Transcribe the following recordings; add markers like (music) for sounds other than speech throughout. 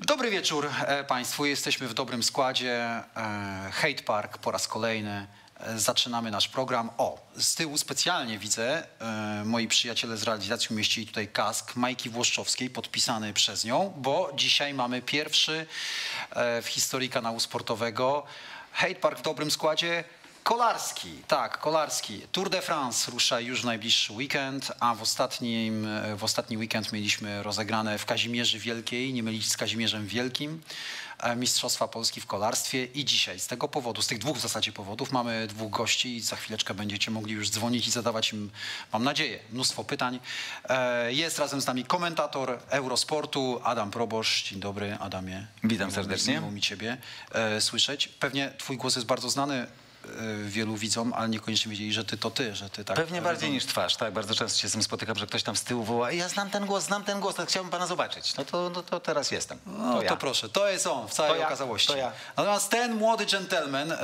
Dobry wieczór e, Państwu. Jesteśmy w dobrym składzie. E, Hate Park po raz kolejny. E, Zaczynamy nasz program. O, z tyłu specjalnie widzę, moi przyjaciele z realizacji umieścili tutaj kask Majki Włoszczowskiej, podpisany przez nią, bo dzisiaj mamy pierwszy w historii kanału sportowego Hate Park w dobrym składzie. Kolarski, tak, Kolarski. Tour de France rusza już w najbliższy weekend, a w, ostatnim, w ostatni weekend mieliśmy rozegrane w Kazimierzy Wielkiej, nie mylić z Kazimierzem Wielkim, e, Mistrzostwa Polski w kolarstwie i dzisiaj z tego powodu, z tych dwóch w zasadzie powodów mamy dwóch gości i za chwileczkę będziecie mogli już dzwonić i zadawać im, mam nadzieję, mnóstwo pytań. E, Jest razem z nami komentator Eurosportu Adam Probosz. Dzień dobry Adamie. Witam serdecznie. Miło mi ciebie e, słyszeć. Pewnie twój głos jest bardzo znany wielu widzom, ale niekoniecznie wiedzieli, że ty to ty, że ty tak... Pewnie bardziej niż twarz, tak? Bardzo często się z tym spotykam, że ktoś tam z tyłu woła ja znam ten głos, znam ten głos, tak chciałbym pana zobaczyć. No to, no to teraz jestem. No to, ja. proszę, to jest on w całej To ja, okazałości. to ja. Natomiast ten młody gentleman e,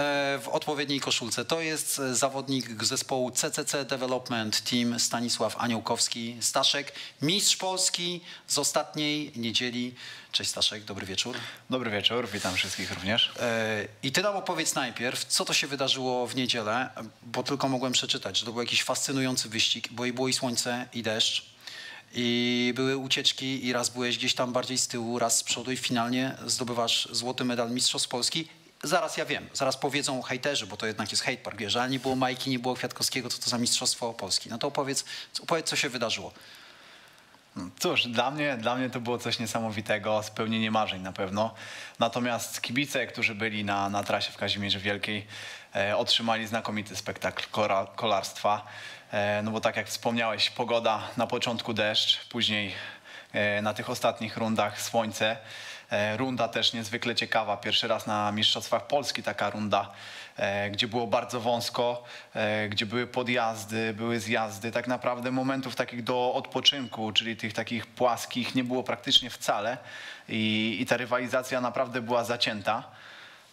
w odpowiedniej koszulce to jest e, zawodnik zespołu CCC Development Team Stanisław Aniołkowski. Staszek, mistrz Polski z ostatniej niedzieli. Cześć Staszek, dobry wieczór. Dobry wieczór, witam wszystkich również. E, I ty nam opowiedz najpierw, co to się wydarzyło w niedzielę, bo tylko mogłem przeczytać, że to był jakiś fascynujący wyścig, bo i było i słońce, i deszcz, i były ucieczki, i raz byłeś gdzieś tam bardziej z tyłu, raz z przodu i finalnie zdobywasz złoty medal Mistrzostw Polski. Zaraz ja wiem, zaraz powiedzą hejterzy, bo to jednak jest hate park, wiesz, ale nie było Majki, nie było Kwiatkowskiego, co to za Mistrzostwo Polski. No to opowiedz, opowiedz co się wydarzyło. Cóż, dla mnie, dla mnie to było coś niesamowitego, spełnienie marzeń na pewno. Natomiast kibice, którzy byli na, na trasie w Kazimierzu Wielkiej, e, otrzymali znakomity spektakl kolarstwa. E, no bo tak jak wspomniałeś, pogoda na początku deszcz, później e, na tych ostatnich rundach słońce. E, Runda też niezwykle ciekawa. Pierwszy raz na Mistrzostwach Polski taka runda, gdzie było bardzo wąsko, e, gdzie były podjazdy, były zjazdy. Tak naprawdę momentów takich do odpoczynku, czyli tych takich płaskich, nie było praktycznie wcale. I, i ta rywalizacja naprawdę była zacięta.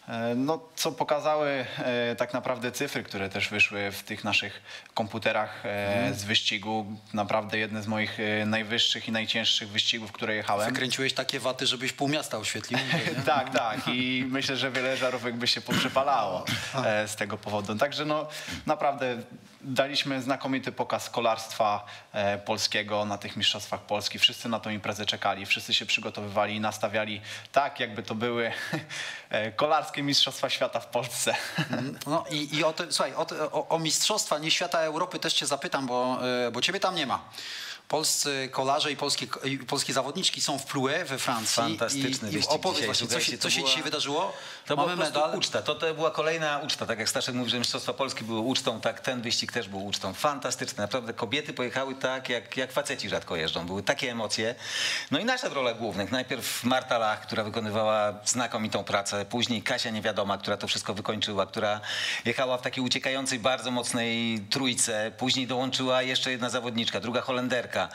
E, No, co pokazały e, tak naprawdę cyfry, które też wyszły w tych naszych komputerach e, z wyścigu. Naprawdę jedne z moich e, najwyższych i najcięższych wyścigów, które jechałem. Wykręciłeś takie waty, żebyś pół miasta oświetlił. (laughs) Tak, tak. I myślę, że wiele żarówek by się poprzepalało e, z tego powodu. Także no naprawdę daliśmy znakomity pokaz kolarstwa e, polskiego na tych Mistrzostwach Polski. Wszyscy na tą imprezę czekali, wszyscy się przygotowywali i nastawiali tak, jakby to były (laughs) e, kolarskie Mistrzostwa Świata w Polsce. No i, i o, te, słuchaj, o, o, o mistrzostwa nie świata Europy też cię zapytam, bo, e, bo ciebie tam nie ma. Polscy kolarze i polskie, polskie zawodniczki są w Plue we Francji. Fantastyczny I, i wyścig opowiedz właśnie, co się, co się była- dzisiaj wydarzyło. To Mamy była medal. uczta. To, to była kolejna uczta. Tak jak Staszek mówi, że Mistrzostwa Polski były ucztą, tak ten wyścig też był ucztą. Fantastyczne. Naprawdę kobiety pojechały tak, jak, jak faceci rzadko jeżdżą. Były takie emocje. No i nasze w rolach głównych. Najpierw Marta Lach, która wykonywała znakomitą pracę. Później Kasia Niewiadoma, która to wszystko wykończyła, która jechała w takiej uciekającej, bardzo mocnej trójce. Później dołączyła jeszcze jedna zawodniczka, druga Holenderka. か。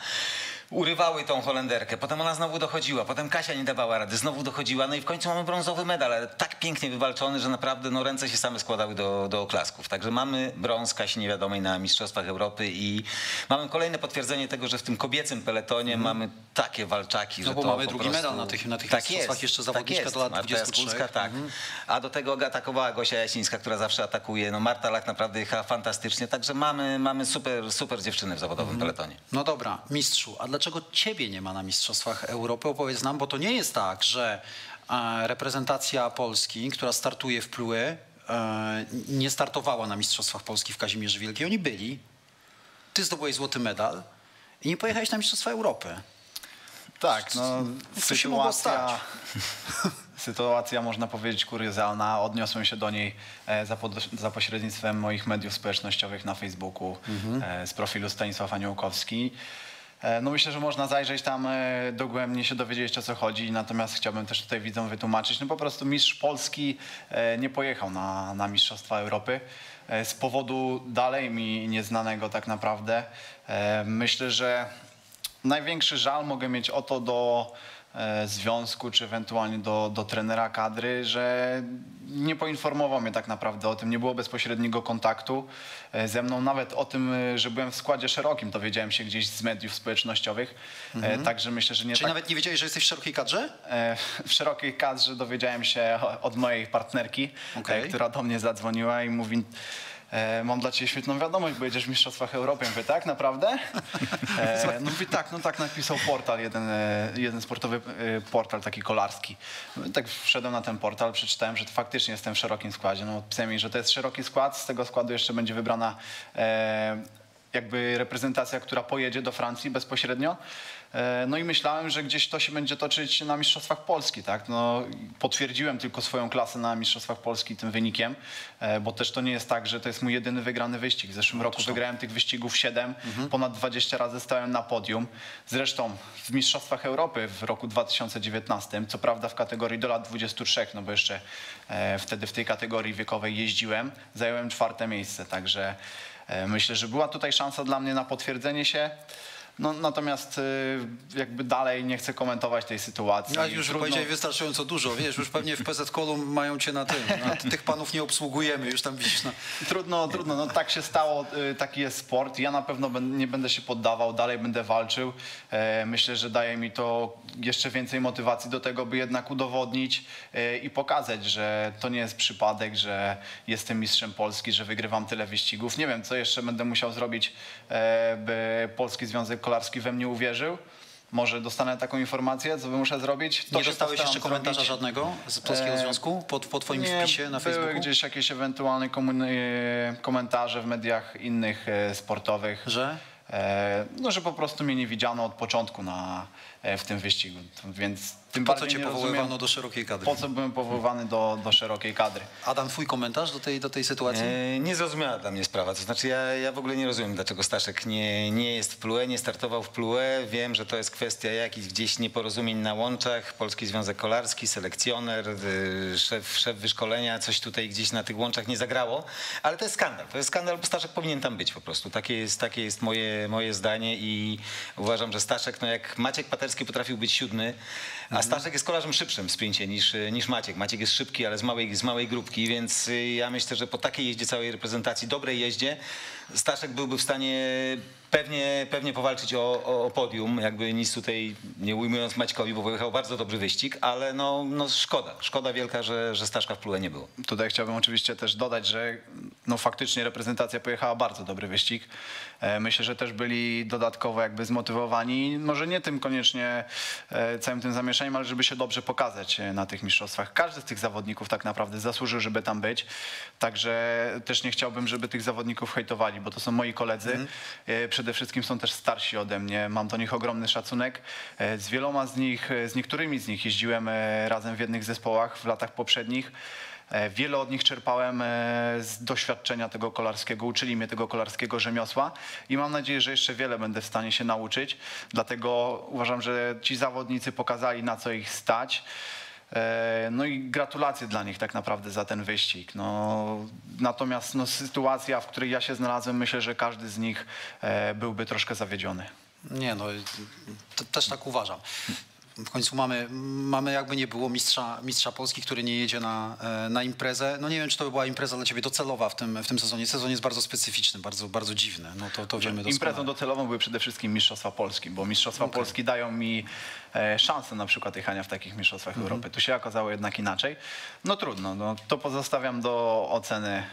Urywały tą Holenderkę, potem ona znowu dochodziła, potem Kasia nie dawała rady, znowu dochodziła, no i w końcu mamy brązowy medal, ale tak pięknie wywalczony, że naprawdę no, ręce się same składały do, do oklasków. Także mamy brąz Kasi Niewiadomej na Mistrzostwach Europy i mamy kolejne potwierdzenie tego, że w tym kobiecym peletonie mamy takie walczaki. No że bo to mamy drugi prostu... medal na tych- na tych tak mistrzostwach, jest, jeszcze tak zawodniczka jest. do lat Marta 23. Jaskulska, tak. A do tego go atakowała Gosia Jasińska, która zawsze atakuje. No Marta Lach naprawdę jechała fantastycznie, także mamy, mamy super, super dziewczyny w zawodowym Mhm. peletonie. No dobra, mistrzu, a dlaczego ciebie nie ma na Mistrzostwach Europy? Opowiedz nam, bo to nie jest tak, że e, reprezentacja Polski, która startuje w Plue, e, nie startowała na Mistrzostwach Polski w Kazimierzu Wielkiej. Oni byli, ty zdobyłeś złoty medal i nie pojechałeś na Mistrzostwa Europy. Tak, no Co sytuacja, stać? (laughs) sytuacja można powiedzieć kuriozalna. Odniosłem się do niej e, za, pod, za pośrednictwem moich mediów społecznościowych na Facebooku e, z profilu Stanisław Aniołkowski. E, No myślę, że można zajrzeć tam e, dogłębnie się dowiedzieć o co chodzi, natomiast chciałbym też tutaj widzom wytłumaczyć, no po prostu mistrz Polski e, nie pojechał na, na Mistrzostwa Europy z powodu dalej mi nieznanego tak naprawdę. Myślę, że największy żal mogę mieć o to do związku, czy ewentualnie do, do trenera kadry, że nie poinformował mnie tak naprawdę o tym, nie było bezpośredniego kontaktu e, ze mną, nawet o tym, e, że byłem w składzie szerokim, dowiedziałem się gdzieś z mediów społecznościowych, E, także myślę, że nie Czyli tak... nawet nie wiedziałeś, że jesteś w szerokiej kadrze? E, (laughs) W szerokiej kadrze dowiedziałem się od mojej partnerki, e, która do mnie zadzwoniła i mówi e, mam dla ciebie świetną wiadomość, bo jedziesz w Mistrzostwach Europy. Ja Mówię, tak, naprawdę? E, (laughs) no mówi, tak, no tak napisał portal, jeden, e, jeden sportowy portal, taki kolarski. No Tak wszedłem na ten portal, przeczytałem, że faktycznie jestem w szerokim składzie. No pisałem jej, że to jest szeroki skład, z tego składu jeszcze będzie wybrana e, jakby reprezentacja, która pojedzie do Francji bezpośrednio. E, No i myślałem, że gdzieś to się będzie toczyć na Mistrzostwach Polski, tak? No, potwierdziłem tylko swoją klasę na Mistrzostwach Polski tym wynikiem, e, bo też to nie jest tak, że to jest mój jedyny wygrany wyścig. W zeszłym roku wygrałem tych wyścigów 7, ponad 20 razy stałem na podium. Zresztą w Mistrzostwach Europy w roku 2019, co prawda w kategorii do lat 23, no bo jeszcze e, wtedy w tej kategorii wiekowej jeździłem, zająłem czwarte miejsce, także Myślę, że była tutaj szansa dla mnie na potwierdzenie się. No, natomiast y, jakby dalej nie chcę komentować tej sytuacji. A już Trudno- powiedziałeś wystarczająco dużo, wiesz, już pewnie w PZ Kolum mają cię na tym. Tych panów nie obsługujemy, już tam widzisz na... Trudno, trudno. No tak się stało, y, taki jest sport. Ja na pewno nie będę się poddawał, dalej będę walczył. E, Myślę, że daje mi to jeszcze więcej motywacji do tego, by jednak udowodnić e, i pokazać, że to nie jest przypadek, że jestem mistrzem Polski, że wygrywam tyle wyścigów. Nie wiem, co jeszcze będę musiał zrobić, e, by Polski Związek Kolarski we mnie uwierzył. Może dostanę taką informację, co muszę zrobić. To Nie dostałeś jeszcze komentarza zrobić. żadnego z Polskiego E, Związku po, po twoim Nie, wpisie na były Facebooku? gdzieś jakieś ewentualne komentarze w mediach innych e, sportowych. Że? E, No, że po prostu mnie nie widziano od początku na, w tym wyścigu. Więc tym Po co cię powoływano rozumiem, do szerokiej kadry? po co byłem powoływany do, do szerokiej kadry. Adam, twój komentarz do tej, do tej sytuacji? E, Niezrozumiała dla mnie sprawa. To znaczy ja, ja w ogóle nie rozumiem, dlaczego Staszek nie, nie jest w Plue, nie startował w Plue. Wiem, że to jest kwestia jakichś gdzieś nieporozumień na łączach. Polski Związek Kolarski, selekcjoner, y, szef, szef wyszkolenia, coś tutaj gdzieś na tych łączach nie zagrało. Ale to jest skandal. To jest skandal, bo Staszek powinien tam być po prostu. Takie jest, takie jest moje, moje zdanie i uważam, że Staszek, no jak Maciek Paterski potrafił być siódmy, a Staszek jest kolarzem szybszym w sprincie niż, niż Maciek. Maciek jest szybki, ale z małej, z małej grupki, więc ja myślę, że po takiej jeździe całej reprezentacji, dobrej jeździe, Staszek byłby w stanie pewnie, pewnie powalczyć o, o, o podium, jakby nic tutaj nie ujmując Maćkowi, bo pojechał bardzo dobry wyścig, ale no, no szkoda, szkoda wielka, że, że Staszka w Plue nie było. Tutaj chciałbym oczywiście też dodać, że no faktycznie reprezentacja pojechała bardzo dobry wyścig. E, Myślę, że też byli dodatkowo jakby zmotywowani, może nie tym koniecznie e, całym tym zamieszaniem, ale żeby się dobrze pokazać e, na tych mistrzostwach. Każdy z tych zawodników tak naprawdę zasłużył, żeby tam być. Także też nie chciałbym, żeby tych zawodników hejtowali, bo to są moi koledzy. E, Przede wszystkim są też starsi ode mnie. Mam do nich ogromny szacunek. Z wieloma z nich, z niektórymi z nich jeździłem razem w jednych zespołach w latach poprzednich. E, Wiele od nich czerpałem e, z doświadczenia tego kolarskiego, uczyli mnie tego kolarskiego rzemiosła i mam nadzieję, że jeszcze wiele będę w stanie się nauczyć. Dlatego uważam, że ci zawodnicy pokazali, na co ich stać. E, No i gratulacje dla nich tak naprawdę za ten wyścig. No, natomiast no, sytuacja, w której ja się znalazłem, myślę, że każdy z nich byłby troszkę zawiedziony. Nie, no też tak uważam. W końcu mamy, mamy jakby nie było mistrza, mistrza Polski, który nie jedzie na, e, na imprezę. No nie wiem, czy to by była impreza dla ciebie docelowa w tym, w tym sezonie. Sezon jest bardzo specyficzny, bardzo, bardzo dziwny. No to, to wiemy Imprezą doskonale. docelową były przede wszystkim Mistrzostwa Polski, bo Mistrzostwa Polski dają mi e, szansę na przykład jechania w takich Mistrzostwach Mhm. Europy. Tu się okazało jednak inaczej. No trudno, no, to pozostawiam do oceny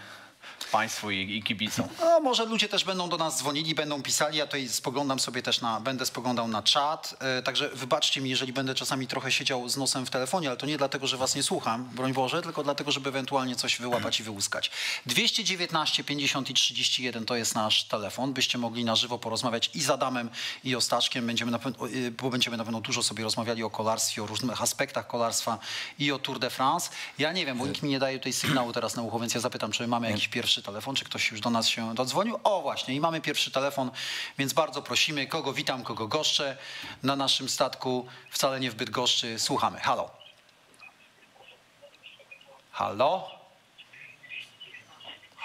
Państwu i, i kibicom. No, może ludzie też będą do nas dzwonili, będą pisali. Ja tutaj spoglądam sobie też na, będę spoglądał na czat. E, także wybaczcie mi, jeżeli będę czasami trochę siedział z nosem w telefonie, ale to nie dlatego, że was nie słucham, broń Boże, tylko dlatego, żeby ewentualnie coś wyłapać i wyłuskać. 219 50 i 31 to jest nasz telefon. Byście mogli na żywo porozmawiać i z Adamem, i o Staszkiem. Będziemy na pewno, y, bo będziemy na pewno dużo sobie rozmawiali o kolarstwie, o różnych aspektach kolarstwa i o Tour de France. Ja nie wiem, bo nikt mi nie daje tutaj sygnału teraz na ucho, więc ja zapytam, czy mamy jakiś pierwszy telefon, czy ktoś już do nas się dodzwonił. O właśnie, i mamy pierwszy telefon, więc bardzo prosimy, kogo witam, kogo goszczę na naszym statku, wcale nie w Bydgoszczy. Słuchamy. Halo. Halo?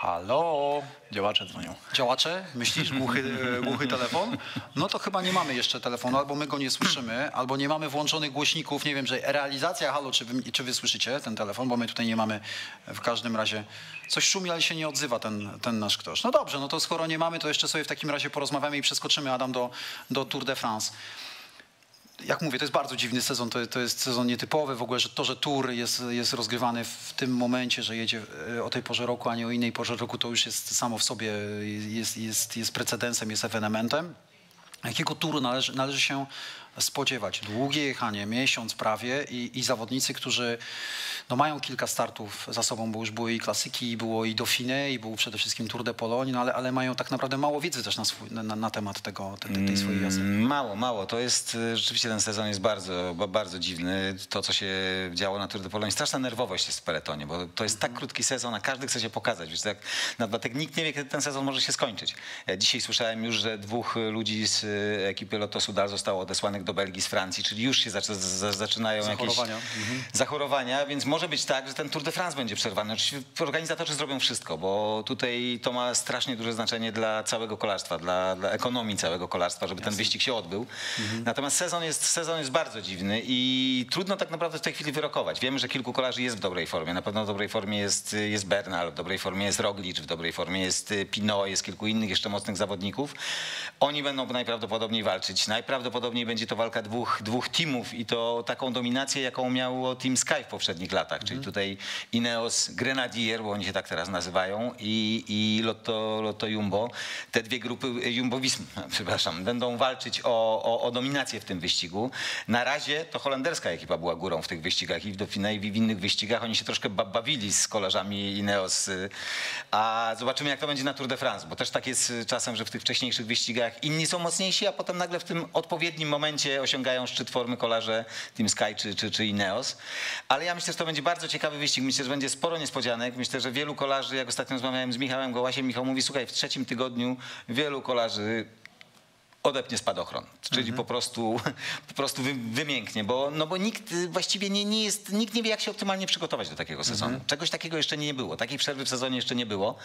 Halo? Działacze dzwonią. Działacze? Myślisz? Głuchy, e, głuchy telefon? No to chyba nie mamy jeszcze telefonu, albo my go nie słyszymy, albo nie mamy włączonych głośników. Nie wiem, że realizacja, halo, czy wy, czy wy słyszycie ten telefon, bo my tutaj nie mamy w każdym razie. Coś szumi, ale się nie odzywa ten, ten nasz ktoś. No dobrze, no to skoro nie mamy, to jeszcze sobie w takim razie porozmawiamy i przeskoczymy, Adam, do, do Tour de France jak mówię, to jest bardzo dziwny sezon, to, to jest sezon nietypowy w ogóle, że to, że Tour jest, jest rozgrywany w tym momencie, że jedzie e, o tej porze roku, a nie o innej porze roku, to już jest samo w sobie, jest, jest, jest precedensem, jest ewenementem. Jakiego Touru należy, należy się spodziewać? Długie jechanie, miesiąc prawie i, i zawodnicy, którzy no mają kilka startów za sobą, bo już były i klasyki, i było i Dauphine, i był przede wszystkim Tour de Pologne, no ale, ale mają tak naprawdę mało wiedzy też na, swój, na, na temat tego, tej, tej swojej jazdy. Mm, Mało, mało. To jest, y, rzeczywiście ten sezon jest bardzo, ba- bardzo dziwny. To, co się działo na Tour de Pologne, straszna nerwowość jest w peletonie, bo to jest tak krótki sezon, a każdy chce się pokazać. Wiesz, tak, na dlatek nikt nie wie, kiedy ten sezon może się skończyć. Ja Dzisiaj słyszałem już, że dwóch ludzi z y, ekipy Lotto Sudal zostało odesłanych do Belgii z Francji, czyli już się zaczy, za- zaczynają Zachorowania. jakieś zachorowania, więc może być tak, że ten Tour de France będzie przerwany. Oczywiście organizatorzy zrobią wszystko, bo tutaj to ma strasznie duże znaczenie dla całego kolarstwa, dla, dla ekonomii całego kolarstwa, żeby ten wyścig się odbył. Natomiast sezon jest, sezon jest bardzo dziwny i trudno tak naprawdę w tej chwili wyrokować. Wiemy, że kilku kolarzy jest w dobrej formie. Na pewno w dobrej formie jest, jest Bernal, w dobrej formie jest Roglic, w dobrej formie jest Pinot, jest kilku innych jeszcze mocnych zawodników. Oni będą najprawdopodobniej walczyć. Najprawdopodobniej będzie to walka dwóch, dwóch teamów i to taką dominację, jaką miało Team Sky w poprzednich latach, czyli tutaj Ineos Grenadier, bo oni się tak teraz nazywają, i, i Lotto, Lotto Jumbo. Te dwie grupy, Jumbo Visma, (laughs) przepraszam, będą walczyć o, o, o dominację w tym wyścigu. Na razie to holenderska ekipa była górą w tych wyścigach i w Dauphiné i w innych wyścigach. Oni się troszkę ba- bawili z kolarzami Ineos, y, a zobaczymy jak to będzie na Tour de France, bo też tak jest y, czasem, że w tych wcześniejszych wyścigach inni są mocniejsi, a potem nagle w tym odpowiednim momencie osiągają szczyt formy kolarze Team Sky czy, czy, czy Ineos. Ale ja myślę, że to będzie bardzo ciekawy wyścig. Myślę, że będzie sporo niespodzianek. Myślę, że wielu kolarzy, jak ostatnio rozmawiałem z Michałem Gołasiem, Michał mówi, słuchaj, w trzecim tygodniu wielu kolarzy odepnie spadochron, czyli po prostu, (laughs) po prostu wy, wymięknie, bo, no bo nikt właściwie nie, nie jest, nikt nie wie, jak się optymalnie przygotować do takiego sezonu. Czegoś takiego jeszcze nie było, takiej przerwy w sezonie jeszcze nie było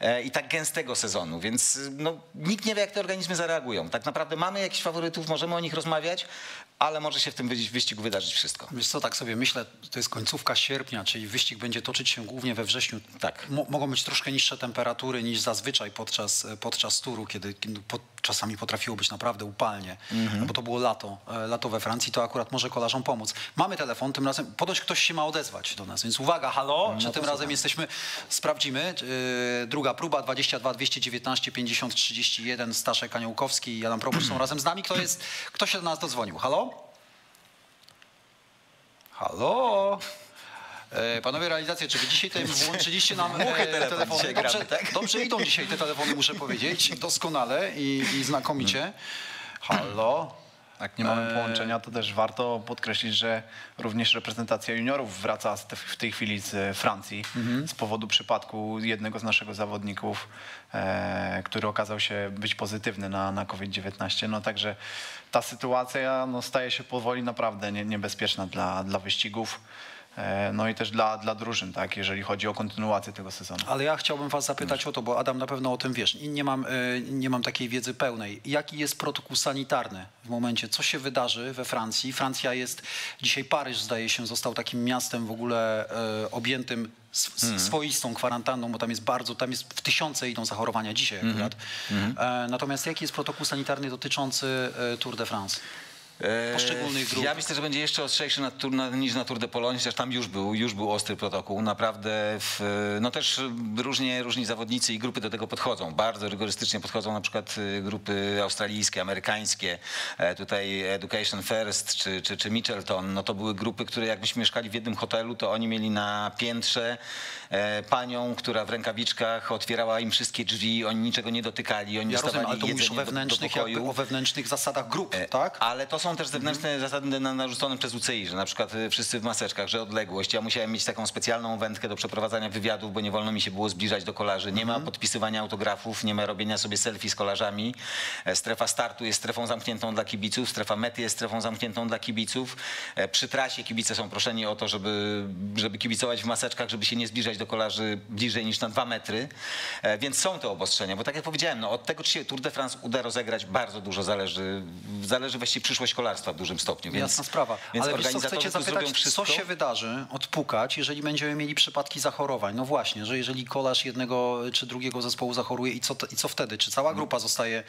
e, i tak gęstego sezonu, więc no, nikt nie wie, jak te organizmy zareagują. Tak naprawdę mamy jakichś faworytów, możemy o nich rozmawiać, ale może się w tym wy- wyścigu wydarzyć wszystko. Wiesz co, tak sobie myślę, to jest końcówka sierpnia, czyli wyścig będzie toczyć się głównie we wrześniu. Tak. Mo- mogą być troszkę niższe temperatury niż zazwyczaj podczas, podczas turu, kiedy kiedy po, czasami potrafiło być naprawdę upalnie, no bo to było lato, e, lato we Francji, to akurat może kolarzom pomóc. Mamy telefon, tym razem ponoć ktoś się ma odezwać do nas, więc uwaga, halo, czy tym razem jesteśmy, sprawdzimy. Yy, druga próba, 22 219 50 31, Staszek Aniołkowski i Adam Proboszcz są (clears throat) razem z nami. Kto, jest, kto się do nas dodzwonił? Halo? Halo? E, Panowie realizacje, czy wy dzisiaj tutaj (laughs) włączyliście nam e, telefony? Dobrze, gramy, tak? (laughs) dobrze idą dzisiaj te telefony, muszę powiedzieć, doskonale i, i znakomicie. Halo? Jak nie mamy Eee. połączenia, to też warto podkreślić, że również reprezentacja juniorów wraca w tej chwili z Francji Mhm. z powodu przypadku jednego z naszych zawodników, e, który okazał się być pozytywny na, na COVID-19. No także ta sytuacja no, staje się powoli naprawdę nie, niebezpieczna dla, dla wyścigów. E, No i też dla, dla drużyn, tak, jeżeli chodzi o kontynuację tego sezonu. Ale ja chciałbym was zapytać o to, bo Adam na pewno o tym wiesz. I nie mam, e, nie mam takiej wiedzy pełnej. Jaki jest protokół sanitarny w momencie? Co się wydarzy we Francji? Francja jest, dzisiaj Paryż zdaje się został takim miastem w ogóle e, objętym s- swoistą kwarantanną, bo tam jest bardzo, tam jest w tysiące idą zachorowania dzisiaj akurat. E, natomiast jaki jest protokół sanitarny dotyczący Tour de France? Poszczególnych grup. Ja myślę, że będzie jeszcze ostrzejszy na, na, niż na Tour de Pologne, chociaż tam już był, już był ostry protokół. Naprawdę, w, no też różnie, różni zawodnicy i grupy do tego podchodzą. Bardzo rygorystycznie podchodzą na przykład y, grupy australijskie, amerykańskie. E, Tutaj Education First czy, czy, czy Mitchelton, no to były grupy, które jakbyśmy mieszkali w jednym hotelu, to oni mieli na piętrze e, panią, która w rękawiczkach otwierała im wszystkie drzwi, oni niczego nie dotykali, oni Ja rozumiem, dostawali ale to jedzenie do- do wewnętrznych, pokoju. jakby o wewnętrznych zasadach grup, E, tak? Ale to są też zewnętrzne zasady na- narzucone przez UCI, że na przykład y, wszyscy w maseczkach, że odległość. Ja musiałem mieć taką specjalną wędkę do przeprowadzania wywiadów, bo nie wolno mi się było zbliżać do kolarzy. Nie ma podpisywania autografów, nie ma robienia sobie selfie z kolarzami. E, Strefa startu jest strefą zamkniętą dla kibiców, strefa mety jest strefą zamkniętą dla kibiców. E, Przy trasie kibice są proszeni o to, żeby, żeby kibicować w maseczkach, żeby się nie zbliżać do kolarzy bliżej niż na dwa metry. E, Więc są te obostrzenia, bo tak jak powiedziałem, no, od tego, czy się Tour de France uda rozegrać, bardzo dużo zależy. Zależy właściwie przyszłość kolarstwa w dużym stopniu. Więc, Jasna sprawa. Więc Ale wiesz co, organizatorzy zrobią zapytać, wszystko. co się wydarzy, odpukać, jeżeli będziemy mieli przypadki zachorowań? No właśnie, że jeżeli kolarz jednego czy drugiego zespołu zachoruje i co, to- i co wtedy? Czy cała grupa zostaje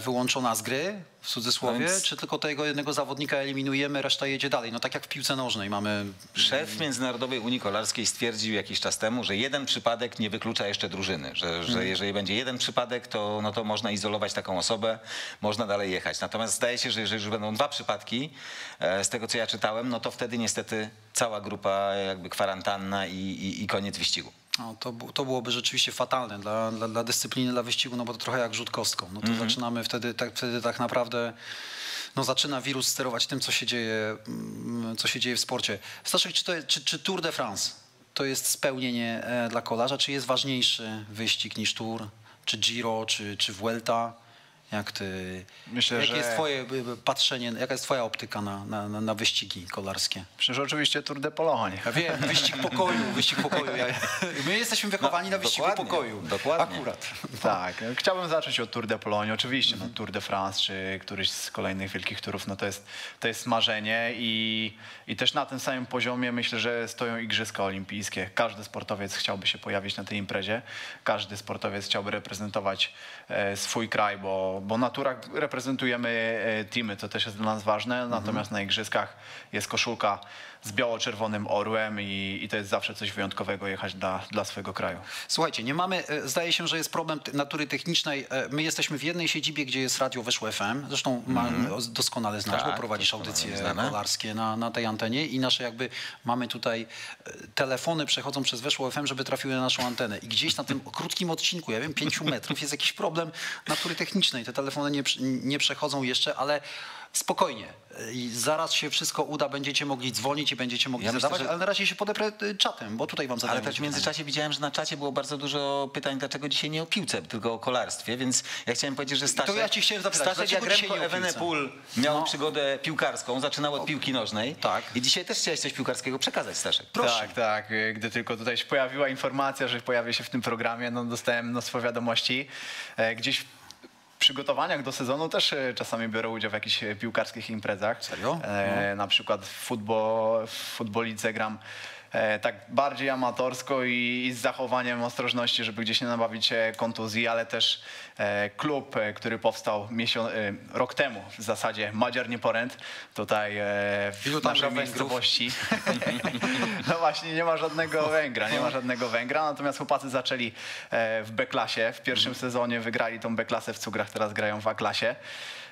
wyłączona z gry, w cudzysłowie, Więc- czy tylko tego jednego zawodnika eliminujemy, reszta jedzie dalej? No tak jak w piłce nożnej mamy... Szef Międzynarodowej Unii Kolarskiej stwierdził jakiś czas temu, że jeden przypadek nie wyklucza jeszcze drużyny, że, że Mhm. jeżeli będzie jeden przypadek, to, no to można izolować taką osobę, można dalej jechać. Natomiast zdaje się, że jeżeli już będą dwa przypadki, e, z tego co ja czytałem, no to wtedy niestety cała grupa jakby kwarantanna i, i, i koniec wyścigu. No, to, to byłoby rzeczywiście fatalne dla, dla, dla dyscypliny, dla wyścigu, no bo to trochę jak rzut kostką. No to zaczynamy wtedy tak, wtedy tak naprawdę, no zaczyna wirus sterować tym, co się dzieje, mm, co się dzieje w sporcie. Staszek, czy, to, jest- czy, czy Tour de France to jest spełnienie e, dla kolarza, czy jest ważniejszy wyścig niż Tour, czy Giro, czy, czy Vuelta? Jak ty, Myślę, jakie że- jest twoje y, y, patrzenie, jaka jest twoja optyka na, na, na, wyścigi kolarskie? Przecież oczywiście Tour de Pologne. Ja wiem, wyścig pokoju, (laughs) wyścig pokoju. Ja, my jesteśmy wychowani na wyścigu dokładnie, pokoju. dokładnie. Akurat. Tak, chciałbym zacząć od Tour de Pologne. Oczywiście no, Tour de France czy któryś z kolejnych wielkich turów, no to jest, to jest marzenie i, i też na tym samym poziomie myślę, że stoją Igrzyska Olimpijskie. Każdy sportowiec chciałby się pojawić na tej imprezie. Każdy sportowiec chciałby reprezentować e, swój kraj, bo, bo na turach reprezentujemy e, teamy, to też jest dla nas ważne, natomiast na Igrzyskach jest koszulka z biało-czerwonym orłem i, i to jest zawsze coś wyjątkowego jechać dla, dla swojego kraju. Słuchajcie, nie mamy, e, zdaje się, że jest problem natury technicznej. E, My jesteśmy w jednej siedzibie, gdzie jest radio Weszło FM. Zresztą ma, doskonale znasz, Tak, bo prowadzisz audycje znane. kolarskie na, na tej antenie i nasze jakby, mamy tutaj e, telefony przechodzą przez Weszło FM, żeby trafiły na naszą antenę. I gdzieś na tym (laughs) krótkim odcinku, ja wiem, pięciu metrów jest jakiś problem natury technicznej. Te telefony nie, nie przechodzą jeszcze, ale spokojnie. I zaraz się wszystko uda, będziecie mogli dzwonić i będziecie mogli Ja myślę, zadawać, że- ale na razie się podeprę e, czatem, bo tutaj wam zadaję Ale też w międzyczasie widziałem, że na czacie było bardzo dużo pytań, dlaczego dzisiaj nie o piłce, tylko o kolarstwie, więc ja chciałem powiedzieć, że Staszek, ja ci chciałem zapytać, Staszek jak dzisiaj Remco nie o piłce? Evenepoel miał No. przygodę piłkarską, zaczynał od piłki nożnej Tak. i dzisiaj też chciałeś coś piłkarskiego przekazać, Staszek. Proszę. Tak, tak. Gdy tylko tutaj się pojawiła informacja, że pojawię się w tym programie, no dostałem mnóstwo wiadomości. E, Gdzieś przygotowaniach do sezonu też e, czasami biorę udział w jakichś e, piłkarskich imprezach. Serio? E, Na przykład w, futbol, w futbolice gram tak bardziej amatorsko i, z zachowaniem ostrożności, żeby gdzieś nie nabawić się kontuzji, ale też e, klub, e, który powstał miesiąc, e, rok temu w zasadzie Madziar Nieporęt, tutaj e, w naszej miejscowości. (laughs) No właśnie, nie ma żadnego Węgra, nie ma żadnego Węgra, natomiast chłopacy zaczęli e, w B-klasie, w pierwszym sezonie wygrali tą B-klasę w Cugrach, teraz grają w A-klasie.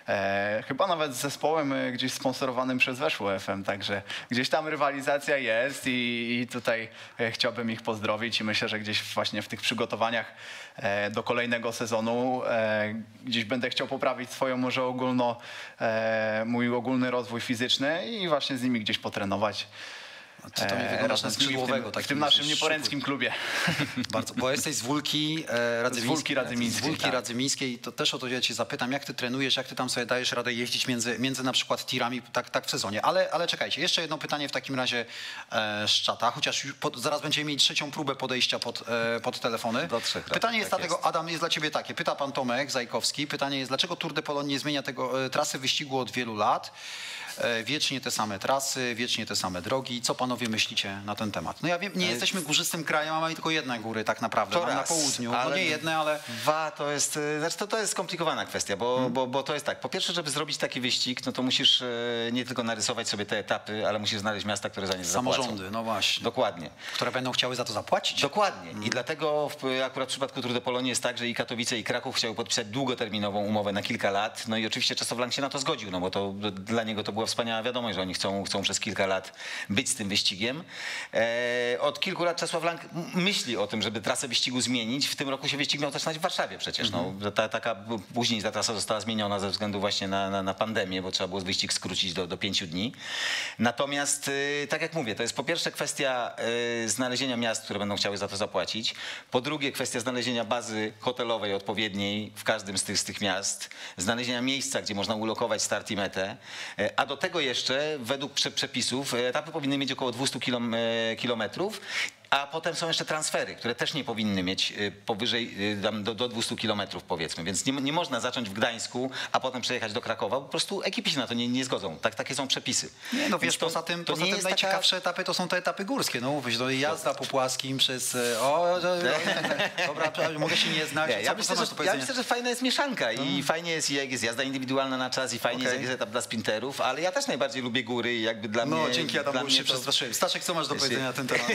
E, chyba nawet z zespołem e, gdzieś sponsorowanym przez Weszło FM, także gdzieś tam rywalizacja jest i, i tutaj e, chciałbym ich pozdrowić i myślę, że gdzieś właśnie w tych przygotowaniach e, do kolejnego sezonu e, gdzieś będę chciał poprawić swoją może ogólno, e, mój ogólny rozwój fizyczny i właśnie z nimi gdzieś potrenować. To mi E, wyglądasz na z skrzydłowego. W tym, w tym naszym nieporęckim klubie. (laughs) Bardzo, bo jesteś z Wólki e, Radzymińskiej. Wólki Radzymińskiej, Z Wólki tak. Radzymińskiej. To też o to ja cię zapytam, jak ty trenujesz, jak ty tam sobie dajesz radę jeździć między, między na przykład tirami tak, tak w sezonie. Ale, ale czekajcie, jeszcze jedno pytanie w takim razie e, z czata, chociaż pod, zaraz będziemy mieli trzecią próbę podejścia pod, e, pod telefony. Do trzech razy, Pytanie jest tak dlatego, jest. Adam, jest dla ciebie takie. Pyta pan Tomek Zajkowski. Pytanie jest, dlaczego Tour de Pologne nie zmienia tego e, trasy wyścigu od wielu lat? E, Wiecznie te same trasy, wiecznie te same drogi. Co panowie myślicie na ten temat? No ja wiem, nie jesteśmy górzystym krajem, a mamy tylko jedne góry tak naprawdę. To Mamy na raz, południu. No ale nie jedne, ale... Dwa to jest, e, znaczy to, to jest skomplikowana kwestia, bo, Hmm. bo, bo to jest tak, po pierwsze, żeby zrobić taki wyścig, no to musisz e, nie tylko narysować sobie te etapy, ale musisz znaleźć miasta, które za nie zapłacą. Samorządy, no właśnie. Dokładnie. Które będą chciały za to zapłacić. Dokładnie. I dlatego w, akurat w przypadku Tour de Pologne jest tak, że i Katowice, i Kraków chciały podpisać długoterminową umowę na kilka lat. No i oczywiście Czesław Lang się na to zgodził, no bo to dla niego to była była wspaniała wiadomość, że oni chcą, chcą przez kilka lat być z tym wyścigiem. E, od kilku lat Czesław Lang myśli o tym, żeby trasę wyścigu zmienić. W tym roku się wyścig miał zaczynać w Warszawie przecież. No, ta, taka, później ta trasa została zmieniona ze względu właśnie na, na, na pandemię, bo trzeba było wyścig skrócić do, do pięciu dni. Natomiast, y, tak jak mówię, to jest po pierwsze kwestia y, znalezienia miast, które będą chciały za to zapłacić. Po drugie kwestia znalezienia bazy hotelowej odpowiedniej w każdym z tych, z tych miast. Znalezienia miejsca, gdzie można ulokować start i metę. E, A do tego jeszcze według prze- przepisów e, etapy powinny mieć około 200 kilom, e, kilometrów. A potem są jeszcze transfery, które też nie powinny mieć y, powyżej y, do, do 200 kilometrów powiedzmy. Więc nie, nie można zacząć w Gdańsku, a potem przejechać do Krakowa. Po prostu ekipy się na to nie, nie zgodzą. Tak, takie są przepisy. Nie, no wiesz, to- poza tym, to poza tym jest najciekawsze etapy to są te etapy górskie. No mówisz, no jazda po płaskim przez... e, O, dobra, mogę się nie znać. Nie, ja, myślę, że, ja myślę, że fajna jest mieszanka i fajnie jest, jak jest jazda indywidualna na czas i fajnie jest, Okej. jak jest etap dla sprinterów, ale ja też najbardziej lubię góry i jakby dla No, mnie... dzięki Adam, dla bo mnie się to- przestraszyłem. Staszek, co masz do powiedzenia na ten temat?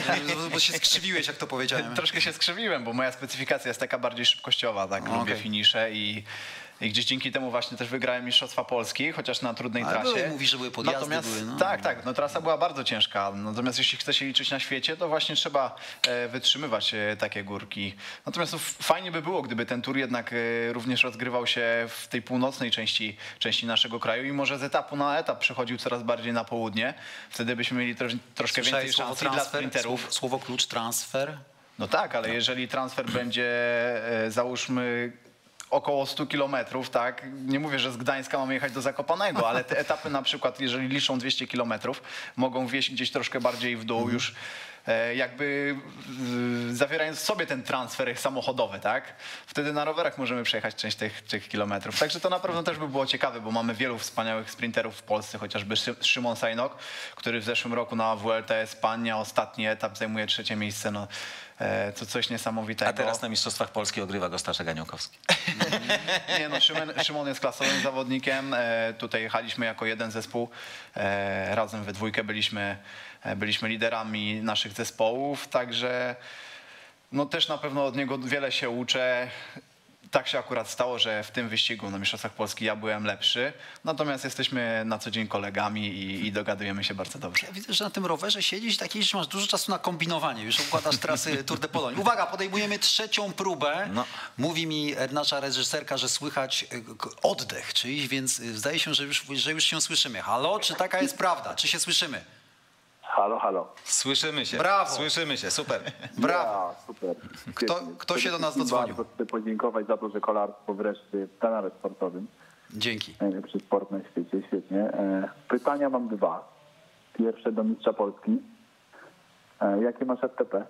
Bo- się skrzywiłeś, jak to powiedziałem. (laughs) Troszkę się skrzywiłem, bo moja specyfikacja jest taka bardziej szybkościowa, tak? Okej. Lubię finisze i, i gdzieś dzięki temu właśnie też wygrałem Mistrzostwa Polski, chociaż na trudnej Ale trasie. były, mówisz, że były podjazdy, Natomiast, były, no. Tak, tak, no trasa była bardzo ciężka, natomiast jeśli chce się liczyć na świecie, to właśnie trzeba e, wytrzymywać e, takie górki. Natomiast no, fajnie by było, gdyby ten tur jednak e, również rozgrywał się w tej północnej części, części naszego kraju i może z etapu na etap przechodził coraz bardziej na południe. Wtedy byśmy mieli trosz, troszkę Słyszałeś więcej szans dla sprinterów. Słowo, słowo klucz, transfer? No tak, ale jeżeli transfer będzie, załóżmy, około 100 kilometrów, tak? Nie mówię, że z Gdańska mamy jechać do Zakopanego, ale te etapy na przykład, jeżeli liczą 200 kilometrów, mogą wieść gdzieś troszkę bardziej w dół już e, jakby zawierając w sobie ten transfer samochodowy, tak? Wtedy na rowerach możemy przejechać część tych, tych kilometrów. Także to na pewno też by było ciekawe, bo mamy wielu wspaniałych sprinterów w Polsce, chociażby Szy- Szymon Sajnok, który w zeszłym roku na WLT Espania ostatni etap zajmuje trzecie miejsce. No, to coś niesamowitego. A teraz na Mistrzostwach Polski ogrywa go Staszek Aniołkowski. (laughs) Nie, no, Szymon, Szymon jest klasowym zawodnikiem. E, tutaj jechaliśmy jako jeden zespół. E, razem we dwójkę byliśmy, e, byliśmy liderami naszych zespołów, także no, też na pewno od niego wiele się uczę. Tak się akurat stało, że w tym wyścigu na Mistrzostwach Polski ja byłem lepszy, natomiast jesteśmy na co dzień kolegami i, i dogadujemy się bardzo dobrze. Ja widzę, że na tym rowerze siedzisz taki, że masz dużo czasu na kombinowanie. Już układasz trasy Tour de Pologne. Uwaga, podejmujemy trzecią próbę. No. Mówi mi nasza reżyserka, że słychać k- oddech czyjś, więc e, zdaje się, że już, że już się słyszymy. Halo, czy taka jest prawda? Czy się słyszymy? Halo, halo. Słyszymy się. Brawo. Słyszymy się, super. Brawo. Ja, super. Kto- Świetnie. kto się do nas dodzwonił? Bardzo chcę podziękować za to, że kolarstwo wreszcie w kanale sportowym. Dzięki. Najlepszy sport na świecie, świetnie. E, Pytania mam dwa. Pierwsze do mistrza Polski. E, Jakie masz FTP?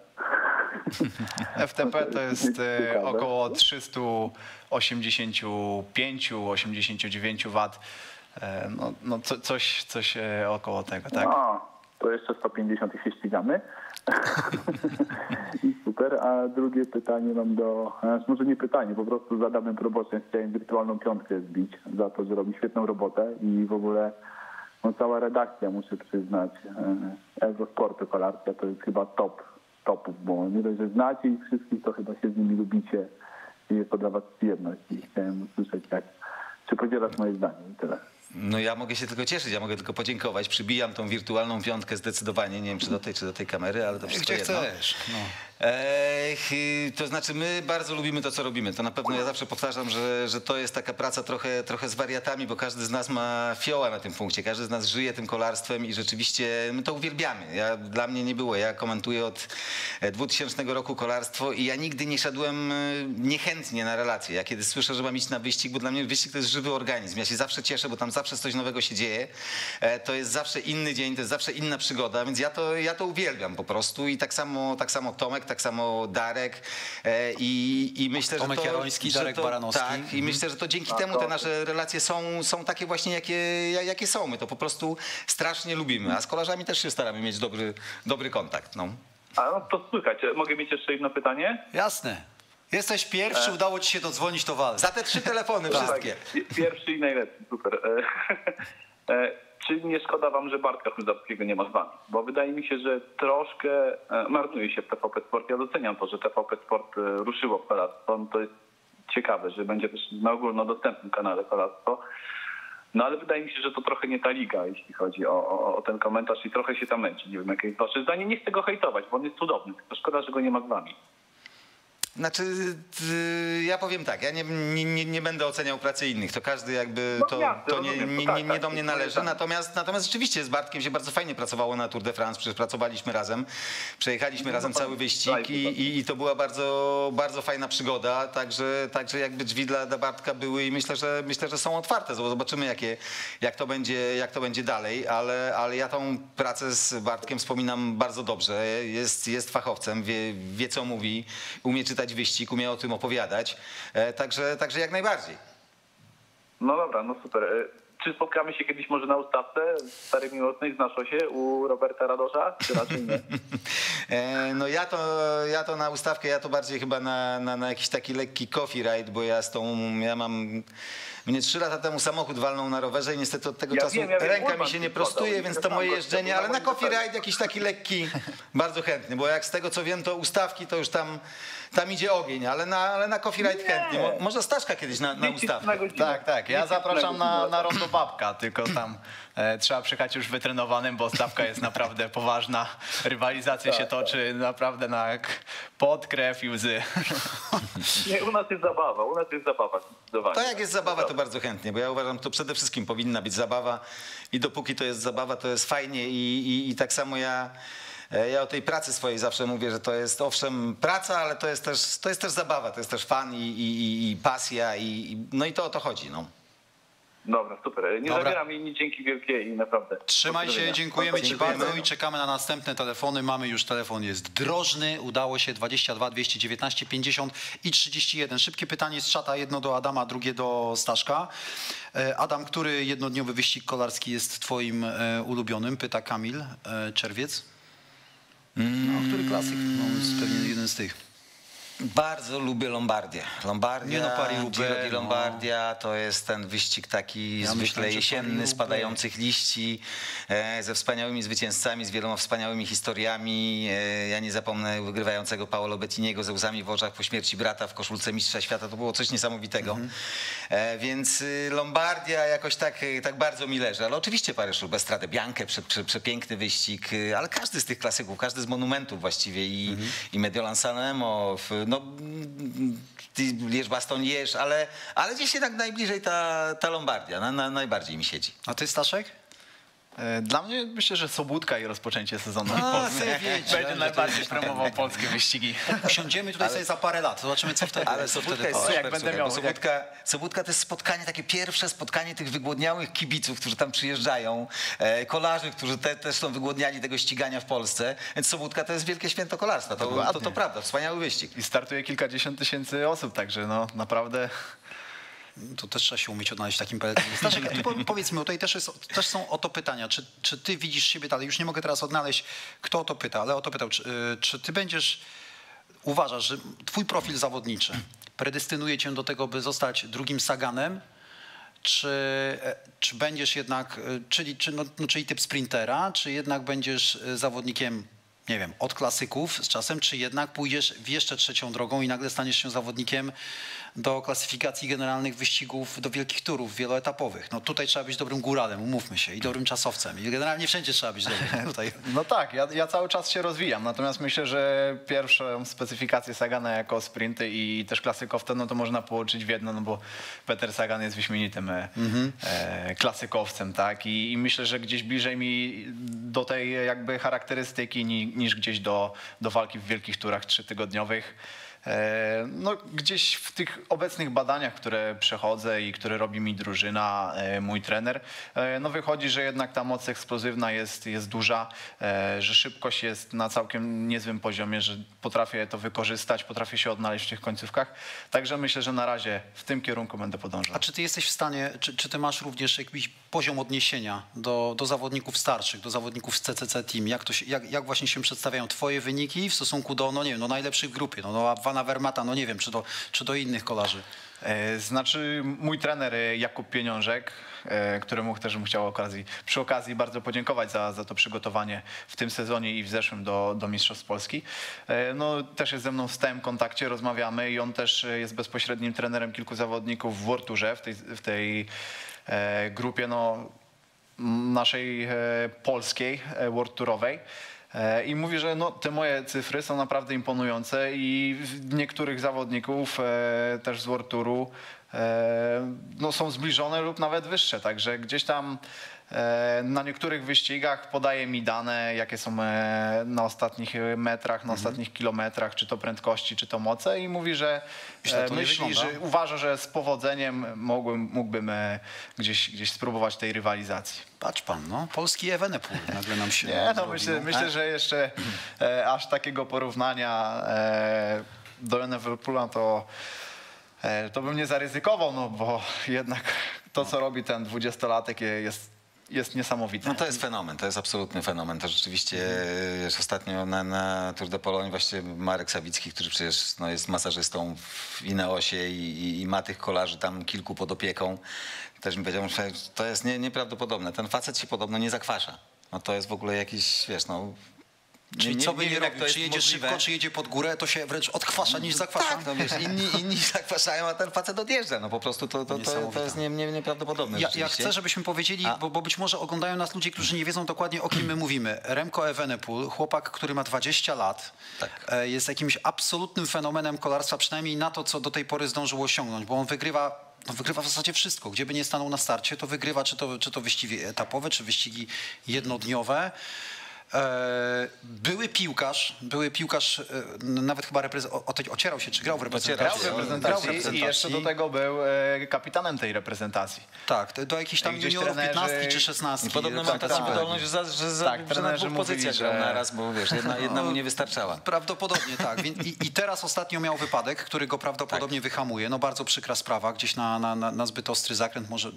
(laughs) FTP to jest e, około 385-89 W. No, no co, coś, coś około tego, tak? A, to jeszcze 150 i się ścigamy. (laughs) I super. A drugie pytanie mam do... Może nie pytanie, po prostu z Adamem Proboszem chciałem wirtualną piątkę zbić za to, że robi świetną robotę i w ogóle no, cała redakcja, muszę przyznać, e, Eurosportu Kolarska to jest chyba top topów, bo nie dość, że znacie ich wszystkich, to chyba się z nimi lubicie i jest to dla was przyjemność i chciałem usłyszeć, jak, czy podzielasz moje zdanie i tyle. No ja mogę się tylko cieszyć, ja mogę tylko podziękować. Przybijam tą wirtualną piątkę zdecydowanie. Nie wiem, czy do tej, czy do tej kamery, ale to wszystko Gdzie jedno. chcesz. No. Ech, y, to znaczy my bardzo lubimy to, co robimy. To na pewno ja zawsze powtarzam, że, że to jest taka praca trochę, trochę z wariatami, bo każdy z nas ma fioła na tym punkcie. Każdy z nas żyje tym kolarstwem i rzeczywiście my to uwielbiamy. Ja, dla mnie nie było. Ja komentuję od e, 2000 roku kolarstwo i ja nigdy nie szedłem e, niechętnie na relacje. Ja kiedy słyszę, że mam iść na wyścig, bo dla mnie wyścig to jest żywy organizm. Ja się zawsze cieszę, bo tam zawsze coś nowego się dzieje. E, To jest zawsze inny dzień, to jest zawsze inna przygoda, więc ja to, ja to uwielbiam po prostu i tak samo, tak samo Tomek, tak samo Darek e, i, i myślę, Tomek że to... Jaroński, że Darek to, Baranowski. Tak, i myślę, że to dzięki A, temu te to- nasze relacje są, są takie właśnie, jakie, ja- jakie są. My to po prostu strasznie lubimy, a z kolarzami też się staramy mieć dobry, dobry kontakt. No. A no to słychać. Mogę mieć jeszcze jedno pytanie? Jasne. Jesteś pierwszy, udało ci się dodzwonić, to wal. Za te trzy telefony (laughs) wszystkie. Tak, pierwszy i najlepszy, super. E, (laughs) e, Czy nie szkoda wam, że Bartka Chudzawskiego nie ma z wami? Bo wydaje mi się, że troszkę e, marnuje się TVP Sport. Ja doceniam to, że TVP Sport e, ruszyło w kolarstwo. No To jest ciekawe, że będzie też na ogólnodostępnym kanale kolarstwo. No ale wydaje mi się, że to trochę nie ta liga, jeśli chodzi o, o, o ten komentarz i trochę się tam męczy. Nie wiem, jakie jest wasze zdanie. Nie chcę go hejtować, bo on jest cudowny, tylko szkoda, że go nie ma z wami. Znaczy, ja powiem tak, ja nie, nie, nie, będę oceniał pracy innych, to każdy jakby, No to, to nie, to nie, tak, nie, nie tak, do mnie to należy, tak. natomiast, natomiast rzeczywiście z Bartkiem się bardzo fajnie pracowało na Tour de France, przecież pracowaliśmy razem, przejechaliśmy No, razem cały wyścig i, i, i to była bardzo, bardzo fajna przygoda, także, także jakby drzwi dla, dla Bartka były i myślę, że myślę, że są otwarte, zobaczymy jakie, jak, to będzie, jak to będzie dalej, ale, ale ja tą pracę z Bartkiem wspominam bardzo dobrze, jest, jest fachowcem, wie, wie co mówi, umie czytać wyścig, umie o tym opowiadać, e, także, także jak najbardziej. No dobra, no super. E, Czy spotkamy się kiedyś może na ustawce Starej Miłosnej, znasz się, u Roberta Radosza, czy raczej nie? (laughs) E, No ja to, ja to na ustawkę, ja to bardziej chyba na, na, na jakiś taki lekki coffee ride, bo ja z tą, ja mam, mnie trzy lata temu samochód walnął na rowerze i niestety od tego Ja czasu wiem, ja wiem, ręka mi Urban się nie prostuje, więc tak to moje jeżdżenie, ale na coffee moim ride jakiś taki lekki, (laughs) bardzo chętny, bo jak z tego co wiem, to ustawki to już tam, tam idzie ogień, ale na, ale na coffee ride Nie. chętnie. Mo- Może Staszka kiedyś na, na ustawkę. Tak, tak. Ja zapraszam na, na rondo babka, tylko tam e, trzeba przyjechać już wytrenowanym, bo stawka jest naprawdę poważna. Rywalizacja się toczy naprawdę na pod, krew i łzy. Nie, u nas jest zabawa, u nas jest zabawa. Zdecydowanie. To jak jest zabawa, to bardzo chętnie, bo ja uważam, to przede wszystkim powinna być zabawa i dopóki to jest zabawa, to jest fajnie i, i, i tak samo ja, e, ja o tej pracy swojej zawsze mówię, że to jest owszem praca, ale to jest też, to jest też zabawa, to jest też fan i, i, i- pasja i, i no i to o to chodzi, no. Dobra, super. Nie Dobra. zabieram inni, dzięki wielkie i naprawdę. Trzymaj się, dziękujemy Ci bardzo i czekamy na następne telefony. Mamy już telefon, jest drożny, udało się 22 219 50 i 31. Szybkie pytanie z czata, jedno do Adama, drugie do Staszka. E, Adam, który jednodniowy wyścig kolarski jest Twoim e, ulubionym? Pyta Kamil e, Czerwiec. No, który klasyk? No, jest pewnie jeden z tych. Bardzo lubię Lombardię. Lombardia, Nie no, Giro di no. Lombardia to jest ten wyścig taki Ja zwykle że jesienny, Paris-Roubaix. spadających liści, e, ze wspaniałymi zwycięzcami, z wieloma wspaniałymi historiami. E, ja nie zapomnę wygrywającego Paolo Bettiniego ze łzami w oczach po śmierci brata w koszulce mistrza świata. To było coś niesamowitego. Mhm. E, więc y, Lombardia jakoś tak, y, tak bardzo mi leży. Ale oczywiście Paryż-Roubaix, Stradę Biankę, prze, prze, przepiękny wyścig, y, ale każdy z tych klasyków, każdy z monumentów właściwie i, Mhm. i Mediolan Sanremo, no Lierz Baston Lierz, ale, ale gdzieś jednak najbliżej ta, ta Lombardia, na, na, najbardziej mi siedzi. A Ty, Staszek? E, Dla mnie myślę, że Sobótka i rozpoczęcie sezonu w A, Polsce (laughs) ty wiedziałem, będzie że najbardziej to promował (laughs) polskie wyścigi. Usiądziemy tutaj sobie za parę lat, zobaczymy co wtedy. Ale co wtedy jest powiesz. jak super, będę miał- Sobótka to jest spotkanie, takie pierwsze spotkanie tych wygłodniałych kibiców, którzy tam przyjeżdżają, e, kolarzy, którzy te, też są wygłodniali tego ścigania w Polsce, więc Sobótka to jest wielkie święto kolarstwa, to, to, to, Dokładnie. prawda, wspaniały wyścig. I startuje kilkadziesiąt tysięcy osób, także no naprawdę To też trzeba się umieć odnaleźć w takim peletonie. Staszek, bo tutaj też, jest, też są o to pytania. Czy, czy ty widzisz siebie dalej? Już nie mogę teraz odnaleźć, kto o to pyta, ale o to pytał. Czy, y, czy ty będziesz, uważasz, że twój profil zawodniczy predestynuje cię do tego, by zostać drugim Saganem? Czy, e, czy będziesz jednak, y, czyli, czy, no, no, czyli typ sprintera, czy jednak będziesz y, zawodnikiem, nie wiem, od klasyków z czasem, czy jednak pójdziesz w jeszcze trzecią drogą i nagle staniesz się zawodnikiem do klasyfikacji generalnych wyścigów, do wielkich turów wieloetapowych. No tutaj trzeba być dobrym góralem, umówmy się, i dobrym czasowcem. I generalnie wszędzie trzeba być dobrym. (laughs) Tutaj. No tak, ja, ja cały czas się rozwijam, natomiast myślę, że pierwszą specyfikację Sagana jako sprinty i też klasykowce, no to można połączyć w jedno, no bo Peter Sagan jest wyśmienitym e, e, klasykowcem, tak? I, I myślę, że gdzieś bliżej mi do tej jakby charakterystyki ni, niż gdzieś do, do walki w wielkich turach trzytygodniowych. E, No, gdzieś w tych obecnych badaniach, które przechodzę i które robi mi drużyna, e, mój trener, e, no wychodzi, że jednak ta moc eksplozywna jest, jest duża, że szybkość jest na całkiem niezłym poziomie, że potrafię to wykorzystać, potrafię się odnaleźć w tych końcówkach. Także myślę, że na razie w tym kierunku będę podążał. A czy ty jesteś w stanie, czy, czy ty masz również jakiś poziom odniesienia do, do zawodników starszych, do zawodników z CCC Team? Jak, to się, jak, jak właśnie się przedstawiają twoje wyniki w stosunku do, no nie wiem, no najlepszych w grupie, no, no Vana Vermata, no nie wiem, czy do, czy do innych kolarzy? E, Znaczy mój trener e, Jakub Pieniążek, któremu też bym chciał okazji, przy okazji bardzo podziękować za, za to przygotowanie w tym sezonie i w zeszłym do, do Mistrzostw Polski. E, No, też jest ze mną w stałym kontakcie, rozmawiamy i on też e, jest bezpośrednim trenerem kilku zawodników w Worturze, w tej, w tej e, grupie no, naszej e, polskiej e, World Tourowej. E, I mówi, że no, te moje cyfry są naprawdę imponujące i niektórych zawodników e, też z World Touru e, no, są zbliżone lub nawet wyższe. Także gdzieś tam na niektórych wyścigach podaje mi dane, jakie są e, na ostatnich e, metrach, na ostatnich kilometrach, czy to prędkości, czy to moce i mówi, że e, to myśli, że uważa, że z powodzeniem mógłbym, mógłbym e, gdzieś, gdzieś spróbować tej rywalizacji. Patrz pan, no, polski Evenepoel nagle nam się (laughs) Nie, no myślę, myślę, że jeszcze e, aż takiego porównania e, do Liverpoola to, e, to bym nie zaryzykował, no bo jednak to, co robi ten dwudziestolatek jest, jest niesamowite. No to jest fenomen, to jest absolutny fenomen. To rzeczywiście wiesz, ostatnio na, na Tour de Pologne właśnie Marek Sawicki, który przecież no, jest masażystą w Ineosie i, i, i ma tych kolarzy tam kilku pod opieką, też mi powiedział, że to jest nie, nieprawdopodobne. Ten facet się podobno nie zakwasza. No to jest w ogóle jakiś, wiesz, no... Czyli co by nie, jak robił, to jest czy jedzie możliwe. szybko, czy jedzie pod górę, to się wręcz odkwasza niż zakwasza. Tak, no wiesz, (laughs) inni, inni zakwaszają, a ten facet odjeżdża. No po prostu to, to, to, to jest nie, nie, nieprawdopodobne Ja, ja chcę, żebyśmy powiedzieli, bo, bo być może oglądają nas ludzie, którzy nie wiedzą dokładnie o kim my mówimy. Remco Evenepoel, chłopak, który ma 20 lat, Tak. e, jest jakimś absolutnym fenomenem kolarstwa, przynajmniej na to, co do tej pory zdążył osiągnąć, bo on wygrywa no wygrywa w zasadzie wszystko. Gdzie by nie stanął na starcie, to wygrywa czy to, czy to wyścigi etapowe, czy wyścigi jednodniowe. E, były piłkarz, były piłkarz, e, nawet chyba reprez- o, o, ocierał się, czy grał w Grał reprezentacji. w Grał reprezentacji i jeszcze do tego był e, kapitanem tej reprezentacji. Tak, do jakichś tam juniorów trenerzy- 15 czy 16. I podobno tak, ma taką tak. wydolność, że, za, że, za, Tak, że na dwóch pozycjach grał że- naraz, bo wiesz, jedna, jedna mu nie wystarczała. Prawdopodobnie tak. I, I teraz ostatnio miał wypadek, który go prawdopodobnie Tak. wyhamuje. No bardzo przykra sprawa, gdzieś na, na, na, na zbyt ostry zakręt. Może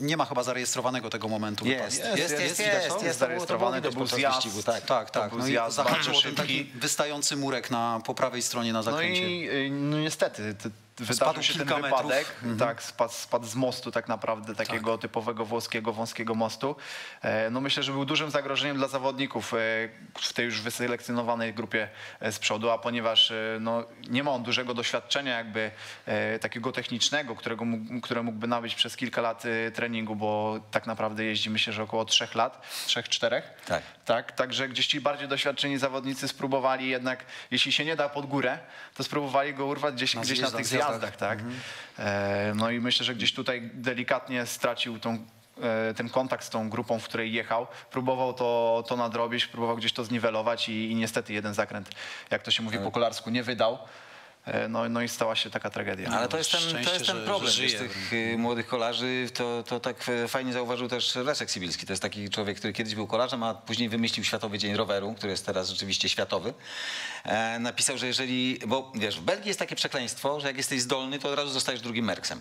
nie ma chyba zarejestrowanego tego momentu. Jest, jest, jest, jest, jest, zarejestrowany, to to było był widać podczas zjazd. Tak. Tak, tak. był No i zjazd zahaczył bardzo o ten taki wystający murek na, po prawej stronie na No zakręcie. i y, no niestety wydarzył się ten kilka metrów. wypadek, tak, spadł, spadł z mostu tak naprawdę, takiego typowego włoskiego, wąskiego mostu. E, No myślę, że był dużym zagrożeniem dla zawodników e, w tej już wyselekcjonowanej grupie e, z przodu, a ponieważ no, nie ma on dużego doświadczenia jakby takiego technicznego, którego które mógłby nabyć przez kilka lat treningu, bo tak naprawdę jeździ myślę, że około trzech lat, trzech, czterech. Tak. Tak, także gdzieś ci bardziej doświadczeni zawodnicy spróbowali jednak, jeśli się nie da pod górę, to spróbowali go urwać gdzieś, Na gdzieś na tych zjazdach. Zjazdach, tak. E, no i myślę, że gdzieś tutaj delikatnie stracił tą, e, ten kontakt z tą grupą, w której jechał. Próbował to, to nadrobić, próbował gdzieś to zniwelować i, i niestety jeden zakręt, jak to się mówi po kolarsku, nie wydał. E, no, no i stała się taka tragedia. Ale to jest ten, to jest ten że- problem że żyje. tych y, młodych kolarzy. To, to tak e, fajnie zauważył też Leszek Sibilski. To jest taki człowiek, który kiedyś był kolarzem, a później wymyślił Światowy Dzień Roweru, który jest teraz rzeczywiście światowy. E, napisał, że jeżeli, bo wiesz, w Belgii jest takie przekleństwo, że jak jesteś zdolny, to od razu zostajesz drugim Merksem.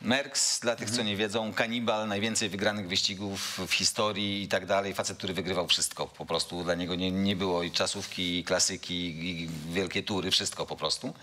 Merks, dla tych, co nie wiedzą, kanibal, najwięcej wygranych wyścigów w historii i tak dalej. Facet, który wygrywał wszystko. Po prostu dla niego nie, nie było i czasówki, i klasyki, i wielkie tury, wszystko po prostu.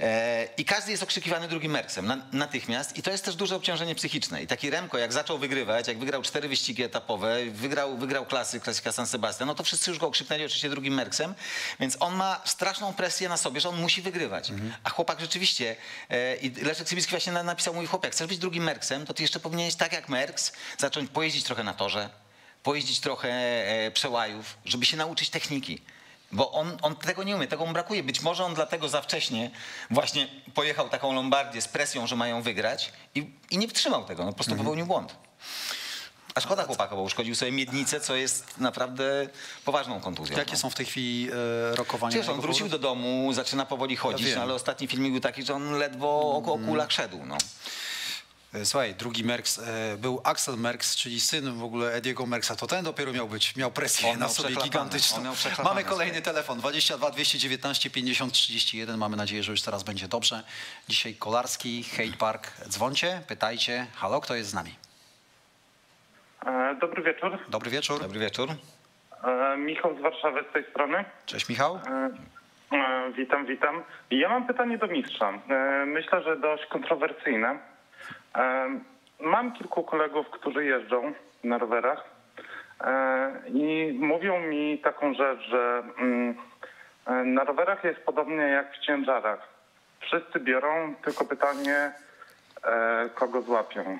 E, I każdy jest okrzykiwany drugim Merksem na, natychmiast i to jest też duże obciążenie psychiczne. I taki Remko, jak zaczął wygrywać, jak wygrał cztery wyścigi etapowe, wygrał, wygrał klasy, klasyka San Sebastian, no to wszyscy już go okrzyknęli oczywiście drugim Merksem, więc on ma straszną presję na sobie, że on musi wygrywać. A chłopak rzeczywiście, e, i Leszek Sybiski właśnie na- napisał mój chłopak, chcesz być drugim Merksem, to ty jeszcze powinieneś tak jak Merks zacząć pojeździć trochę na torze, pojeździć trochę e, przełajów, żeby się nauczyć techniki. Bo on, on tego nie umie, tego mu brakuje. Być może on dlatego za wcześnie właśnie pojechał taką Lombardię z presją, że mają wygrać i, i nie wtrzymał tego, no po prostu popełnił błąd. A szkoda chłopaka, bo uszkodził sobie miednicę, co jest naprawdę poważną kontuzją. Jakie no. są w tej chwili e, rokowania? Wiesz, on wrócił do domu, zaczyna powoli chodzić, wiem. no, ale ostatni filmik był taki, że on ledwo o, o kulach szedł. No. E, Słuchaj, drugi Merks e, był Axel Merks, czyli syn w ogóle Ediego Merksa. To ten dopiero miał być, miał presję On na sobie gigantyczną. Mamy kolejny telefon 22 219 50 31. Mamy nadzieję, że już teraz będzie dobrze. Dzisiaj Kolarski, Hate Park. Dzwoncie, pytajcie. Halo, kto jest z nami? E, Dobry wieczór. Dobry wieczór. Dobry wieczór. Michał z Warszawy z tej strony. Cześć Michał. Witam, witam. Ja mam pytanie do mistrza. Myślę, że dość kontrowersyjne. Mam kilku kolegów, którzy jeżdżą na rowerach i mówią mi taką rzecz, że mm, na rowerach jest podobnie jak w ciężarach. Wszyscy biorą, tylko pytanie, e, kogo złapią.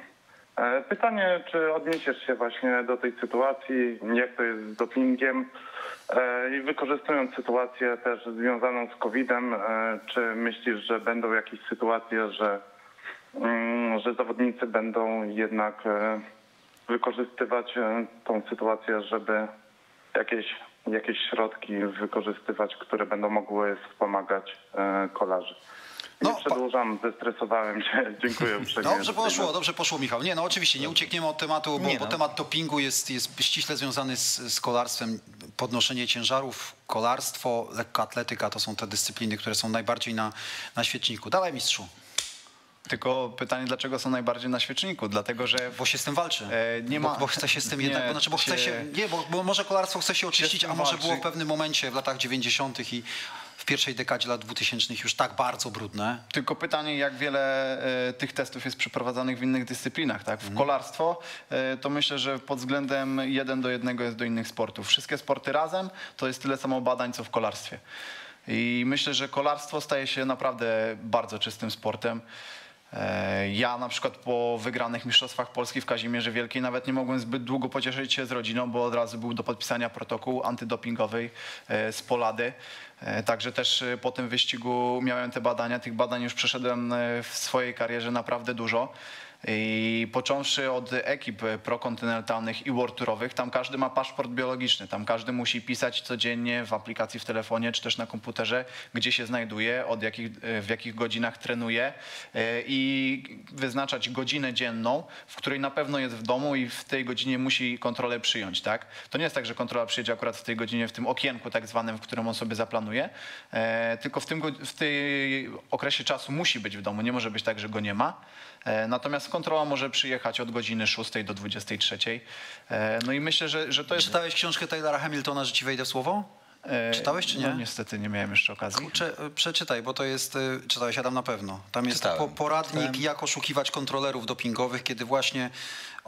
E, Pytanie, czy odniesiesz się właśnie do tej sytuacji, jak to jest z dopingiem e, i wykorzystując sytuację też związaną z COVID-em, czy myślisz, że będą jakieś sytuacje, że, że zawodnicy będą jednak e, wykorzystywać e, tą sytuację, żeby jakieś, jakieś środki wykorzystywać, które będą mogły wspomagać e, kolarzy? Nie No, pa- przedłużam, zestresowałem się. (laughs) Dziękuję uprzejmie. Dobrze poszło, dobrze poszło Michał. Nie, no oczywiście, nie uciekniemy od tematu, bo, Nie bo no. temat dopingu jest, jest ściśle związany z, z kolarstwem. Podnoszenie ciężarów, kolarstwo, lekkoatletyka to są te dyscypliny, które są najbardziej na, na świeczniku. Dawaj mistrzu, Tylko pytanie, dlaczego są najbardziej na świeczniku? Dlatego, że bo się z tym walczy. E, nie bo, ma- bo chce się z tym (laughs) nie, jednak, bo, znaczy, bo chce się- się, nie, bo, bo może kolarstwo chce się oczyścić, tym a może walczy. było w pewnym momencie w latach 90. i w pierwszej dekadzie lat 2000 już tak bardzo brudne. Tylko pytanie, jak wiele e, tych testów jest przeprowadzanych w innych dyscyplinach. Tak? Mhm. W kolarstwo e, to myślę, że pod względem jeden do jednego jest do innych sportów. Wszystkie sporty razem to jest tyle samo badań, co w kolarstwie. I myślę, że kolarstwo staje się naprawdę bardzo czystym sportem. E, Ja na przykład po wygranych Mistrzostwach Polski w Kazimierze Wielkiej nawet nie mogłem zbyt długo pocieszyć się z rodziną, bo od razu był do podpisania protokół antydopingowej e, z Polady. E, Także też po tym wyścigu miałem te badania. Tych badań już przeszedłem w swojej karierze naprawdę dużo. I począwszy od ekip prokontynentalnych i world tourowych, tam każdy ma paszport biologiczny, tam każdy musi pisać codziennie w aplikacji w telefonie czy też na komputerze, gdzie się znajduje, od jakich, w jakich godzinach trenuje e, i wyznaczać godzinę dzienną, w której na pewno jest w domu i w tej godzinie musi kontrolę przyjąć, tak? To nie jest tak, że kontrola przyjedzie akurat w tej godzinie, w tym okienku tak zwanym, w którym on sobie zaplanuje, e, tylko w tym w tej okresie czasu musi być w domu, nie może być tak, że go nie ma. E, Natomiast kontrola może przyjechać od godziny 6 do 23. E, No i myślę, że, że to jest... Czytałeś książkę Taylora Hamiltona, że ci wejdę w słowo? e, czytałeś czy nie? No niestety nie miałem jeszcze okazji. Cze, przeczytaj, bo to jest, czytałeś Adam na pewno. Tam jest Czytałem. poradnik, Czytałem. jak oszukiwać kontrolerów dopingowych, kiedy właśnie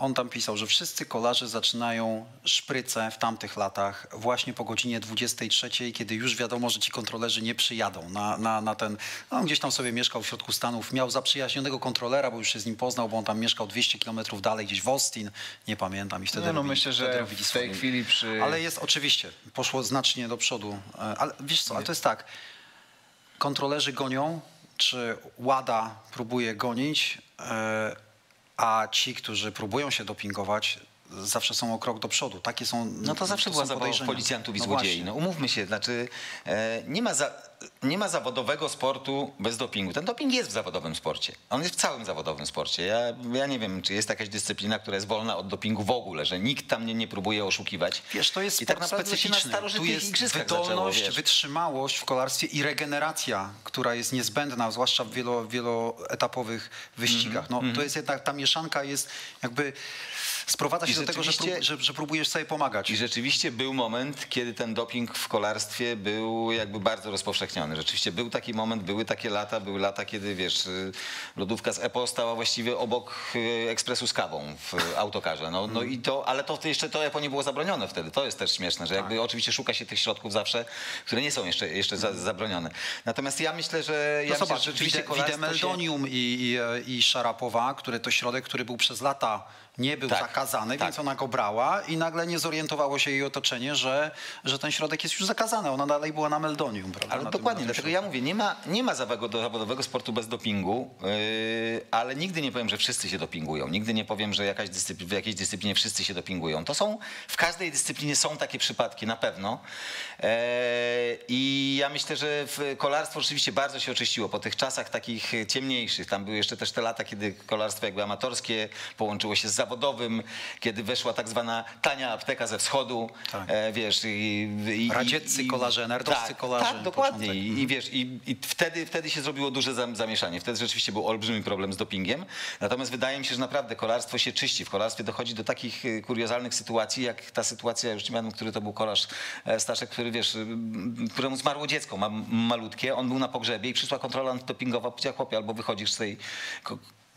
on tam pisał, że wszyscy kolarze zaczynają szprycę w tamtych latach właśnie po godzinie 23, kiedy już wiadomo, że ci kontrolerzy nie przyjadą na, na, na ten... No, on gdzieś tam sobie mieszkał w środku Stanów, miał zaprzyjaźnionego kontrolera, bo już się z nim poznał, bo on tam mieszkał 200 kilometrów dalej, gdzieś w Austin, nie pamiętam. I wtedy Nie, no robili- myślę, że w tej chwili przy... ale jest oczywiście, poszło znacznie do przodu. E, Ale wiesz co, ale to jest tak. Kontrolerzy gonią, czy WADA próbuje gonić, e, a ci, którzy próbują się dopingować, zawsze są o krok do przodu. Takie są No to zawsze są była zabawa policjantów i No złodziei. No umówmy się, znaczy e, nie, ma za, nie ma zawodowego sportu bez dopingu. Ten doping jest w zawodowym sporcie. On jest w całym zawodowym sporcie. Ja, ja nie wiem, czy jest jakaś dyscyplina, która jest wolna od dopingu w ogóle, że nikt tam nie, nie próbuje oszukiwać. Wiesz, to jest I tak naprawdę to się na specyficzny. Tu jest wydolność, zaczęło, wytrzymałość w kolarstwie i regeneracja, która jest niezbędna, zwłaszcza w wielo, wieloetapowych wyścigach. Mhm, No, To jest jednak, ta mieszanka jest jakby, sprowadza się I do tego, że, prób, że, że próbujesz sobie pomagać. I rzeczywiście był moment, kiedy ten doping w kolarstwie był jakby bardzo rozpowszechniony. Rzeczywiście był taki moment, były takie lata, były lata, kiedy wiesz, y, lodówka z EPO stała właściwie obok y, ekspresu z kawą w autokarze. No, no i to, ale to jeszcze to EPO nie było zabronione wtedy. To jest też śmieszne, że jakby oczywiście szuka się tych środków zawsze, które nie są jeszcze, jeszcze za, zabronione. Natomiast ja myślę, że ja No myślę, że rzeczywiście wide, kolarstwo się... Widemeldonium i, i, i Szarapowa, który to środek, który był przez lata nie był Tak, zakazany, tak. więc ona go brała i nagle nie zorientowało się jej otoczenie, że, że ten środek jest już zakazany. Ona dalej była na meldonium. Prawda? Ale na dokładnie, dlatego ja mówię, nie ma, nie ma zawodowego, zawodowego sportu bez dopingu, yy, ale nigdy nie powiem, że wszyscy się dopingują. Nigdy nie powiem, że jakaś dyscypl- w jakiejś dyscyplinie wszyscy się dopingują. To są, w każdej dyscyplinie są takie przypadki, na pewno. E, I ja myślę, że w kolarstwo rzeczywiście bardzo się oczyściło po tych czasach takich ciemniejszych. Tam były jeszcze też te lata, kiedy kolarstwo jakby amatorskie połączyło się z zawodowym, kiedy weszła tak zwana tania apteka ze wschodu, Tak. e, wiesz, i, i, Radzieccy i- kolarze, nerdowscy tak, kolarze, Tak, dokładnie. I, I wiesz, i, i wtedy, wtedy się zrobiło duże zam- zamieszanie. Wtedy rzeczywiście był olbrzymi problem z dopingiem. Natomiast wydaje mi się, że naprawdę kolarstwo się czyści. W kolarstwie dochodzi do takich y, kuriozalnych sytuacji, jak ta sytuacja, już nie pamiętam, który to był kolarz e, Staszek, który wiesz, któremu zmarło dziecko ma, malutkie. On był na pogrzebie i przyszła kontrola antydopingowa. Powiedziała, chłopie, albo wychodzisz z tej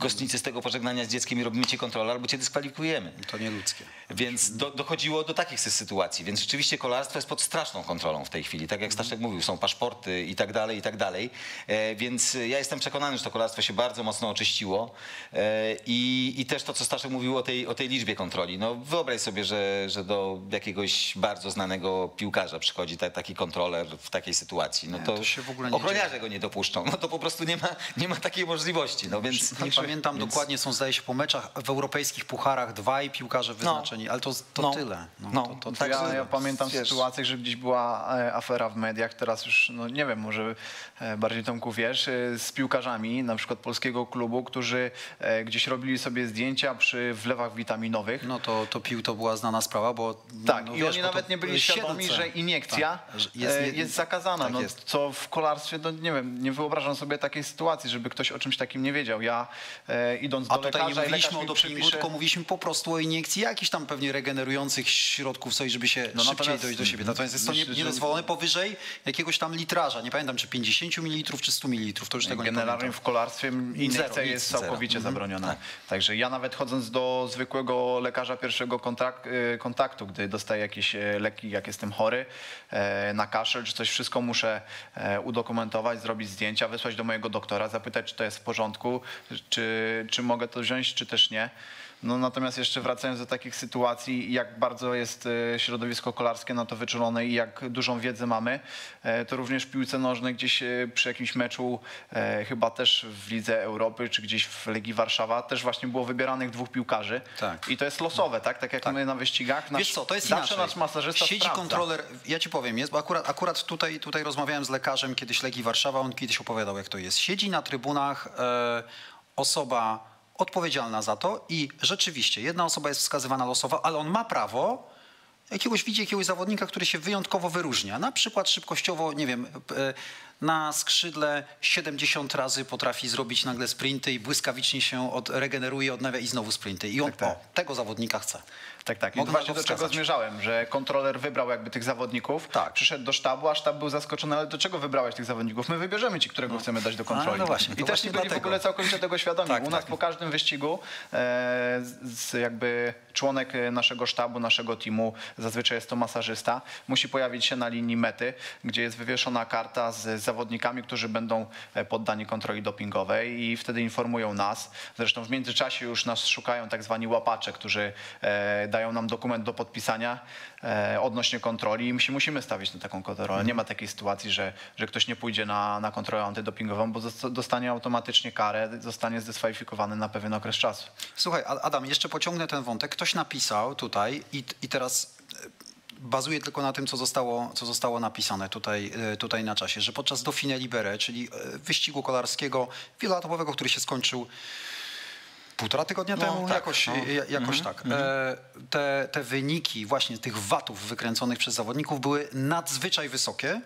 kostnicy z tego pożegnania z dzieckiem i robimy ci kontrolę, albo cię dyskwalifikujemy. To nie ludzkie. Więc do, dochodziło do takich sy- sytuacji. Więc rzeczywiście kolarstwo jest pod straszną kontrolą w tej chwili. Tak jak Staszek mówił, są paszporty i tak dalej, i tak dalej. E, więc ja jestem przekonany, że to kolarstwo się bardzo mocno oczyściło. E, i, I też to, co Staszek mówił o tej, o tej liczbie kontroli. No wyobraź sobie, że, że do jakiegoś bardzo znanego piłkarza przychodzi ta, taki kontroler w takiej sytuacji. No Nie, to, to się w ogóle nie ochroniarze go nie dopuszczą. No to po prostu nie ma, nie ma takiej możliwości. No więc Nie pamiętam więc- dokładnie, są zdaje się po meczach w europejskich pucharach dwaj piłkarze wyznaczeni, ale to, to No. tyle. No, No. to, to, to Tak, ja, tyle. ja pamiętam wiesz- sytuację, że gdzieś była e, afera w mediach, teraz już, no nie wiem, może e, bardziej Tomku wiesz, e, z piłkarzami, na przykład polskiego klubu, którzy gdzieś robili sobie zdjęcia przy wlewach witaminowych. No to, to pił to była znana sprawa, bo Tak, no, i wiesz, oni nawet nie byli świadomi, że iniekcja Tak, jest- jest zakazana. tak no, jest. Co w kolarstwie, no nie wiem, nie wyobrażam sobie takiej sytuacji, żeby ktoś o czymś takim nie wiedział. Ja e, idąc A do tutaj nie lekarza lekarz mówiliśmy o dopingu, przepisze- tylko mówiliśmy po prostu o iniekcji jakichś tam pewnie regenerujących środków, coś, żeby się No szybciej dojść do siebie. Natomiast jest to nie, niedozwolone powyżej jakiegoś tam litraża. Nie pamiętam, czy 50 ml, czy 100 ml. To już tego nie Generalnie w kolarstwie injekcja jest całkowicie zero. zabroniona. tak. Także ja nawet chodząc do zwykłego lekarza pierwszego kontakt, y, kontaktu, gdy dostaję jakieś e, leki, jak jestem chory, e, na kaszel czy coś, wszystko muszę e, udokumentować, zrobić zdjęcia, wysłać do mojego doktora, zapytać, czy to jest w porządku, czy, czy mogę to wziąć, czy też nie. No, natomiast jeszcze wracając do takich sytuacji, jak bardzo jest e, środowisko kolarskie na to wyczulone i jak dużą wiedzę mamy, e, to również w piłce nożnej gdzieś e, przy jakimś meczu, e, chyba też w Lidze Europy, czy gdzieś w Legii Warszawa, też właśnie było wybieranych dwóch piłkarzy. Tak. I to jest losowe, tak? Tak jak my na wyścigach. Nasz, Wiesz co, to jest zawsze inaczej. nasz masażysta Siedzi sprawdza. kontroler, ja ci powiem, jest, bo akurat, akurat tutaj, tutaj rozmawiałem z lekarzem kiedyś Legii Warszawa, on kiedyś opowiadał jak to jest. Siedzi na trybunach e, osoba odpowiedzialna za to i rzeczywiście jedna osoba jest wskazywana losowo, ale on ma prawo jakiegoś widzi jakiegoś zawodnika, który się wyjątkowo wyróżnia. Na przykład szybkościowo, nie wiem, e, na skrzydle 70 razy potrafi zrobić nagle sprinty i błyskawicznie się od, regeneruje, odnawia i znowu sprinty. I on Tak, tak. o, tego zawodnika chce. Tak, tak. I Mogę właśnie na to do czego zmierzałem, że kontroler wybrał jakby tych zawodników, Tak. przyszedł do sztabu, a sztab był zaskoczony, ale do czego wybrałeś tych zawodników? My wybierzemy ci, którego chcemy dać do kontroli. no właśnie, I też właśnie nie byli w ogóle całkowicie tego świadomi. Tak, U nas tak. po każdym wyścigu e, z, z jakby członek e, naszego sztabu, naszego teamu, zazwyczaj jest to masażysta, musi pojawić się na linii mety, gdzie jest wywieszona karta z zawodnikami, którzy będą e, poddani kontroli dopingowej i wtedy informują nas. Zresztą w międzyczasie już nas szukają tak zwani łapacze, którzy e, dają nam dokument do podpisania e, odnośnie kontroli i my się musimy stawić na taką kontrolę. Nie ma takiej sytuacji, że, że ktoś nie pójdzie na, na kontrolę antydopingową, bo dostanie automatycznie karę, zostanie zdyskwalifikowany na pewien okres czasu. Słuchaj, Adam, jeszcze pociągnę ten wątek. Ktoś napisał tutaj i, i teraz e, bazuję tylko na tym, co zostało, co zostało napisane tutaj, e, tutaj na czasie, że podczas Dauphine Libere, czyli wyścigu kolarskiego wieloetapowego, który się skończył półtora tygodnia No, temu, tak, jakoś, no. ja- jakoś tak. E, Te, te wyniki właśnie tych watów wykręconych przez zawodników były nadzwyczaj wysokie.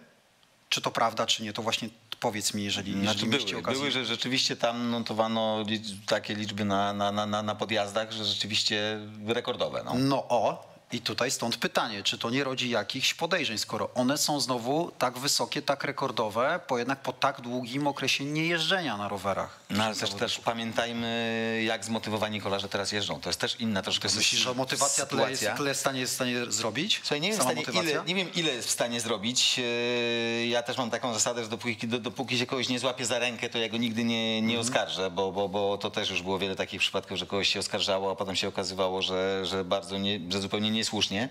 Czy to prawda, czy nie? To właśnie powiedz mi, jeżeli, Znaczy jeżeli mieliście były, okazję. były, że rzeczywiście tam notowano takie liczby na, na, na, na- na podjazdach, że rzeczywiście rekordowe. No. No o, i tutaj stąd pytanie, czy to nie rodzi jakichś podejrzeń, skoro one są znowu tak wysokie, tak rekordowe, po jednak po tak długim okresie niejeżdżenia na rowerach. No ale też, też pamiętajmy, jak zmotywowani kolarze teraz jeżdżą. To jest też inna troszkę Myślisz, że motywacja tyle jest, sytuacja. tyle w stanie, jest w stanie zrobić? Słuchaj, nie wiem, stanie, ile, nie wiem, ile jest w stanie zrobić. Yy, Ja też mam taką zasadę, że dopóki, do- dopóki się kogoś nie złapie za rękę, to ja go nigdy nie, nie Mhm. oskarżę, bo, bo, bo to też już było wiele takich przypadków, że kogoś się oskarżało, a potem się okazywało, że, że bardzo nie, że zupełnie niesłusznie.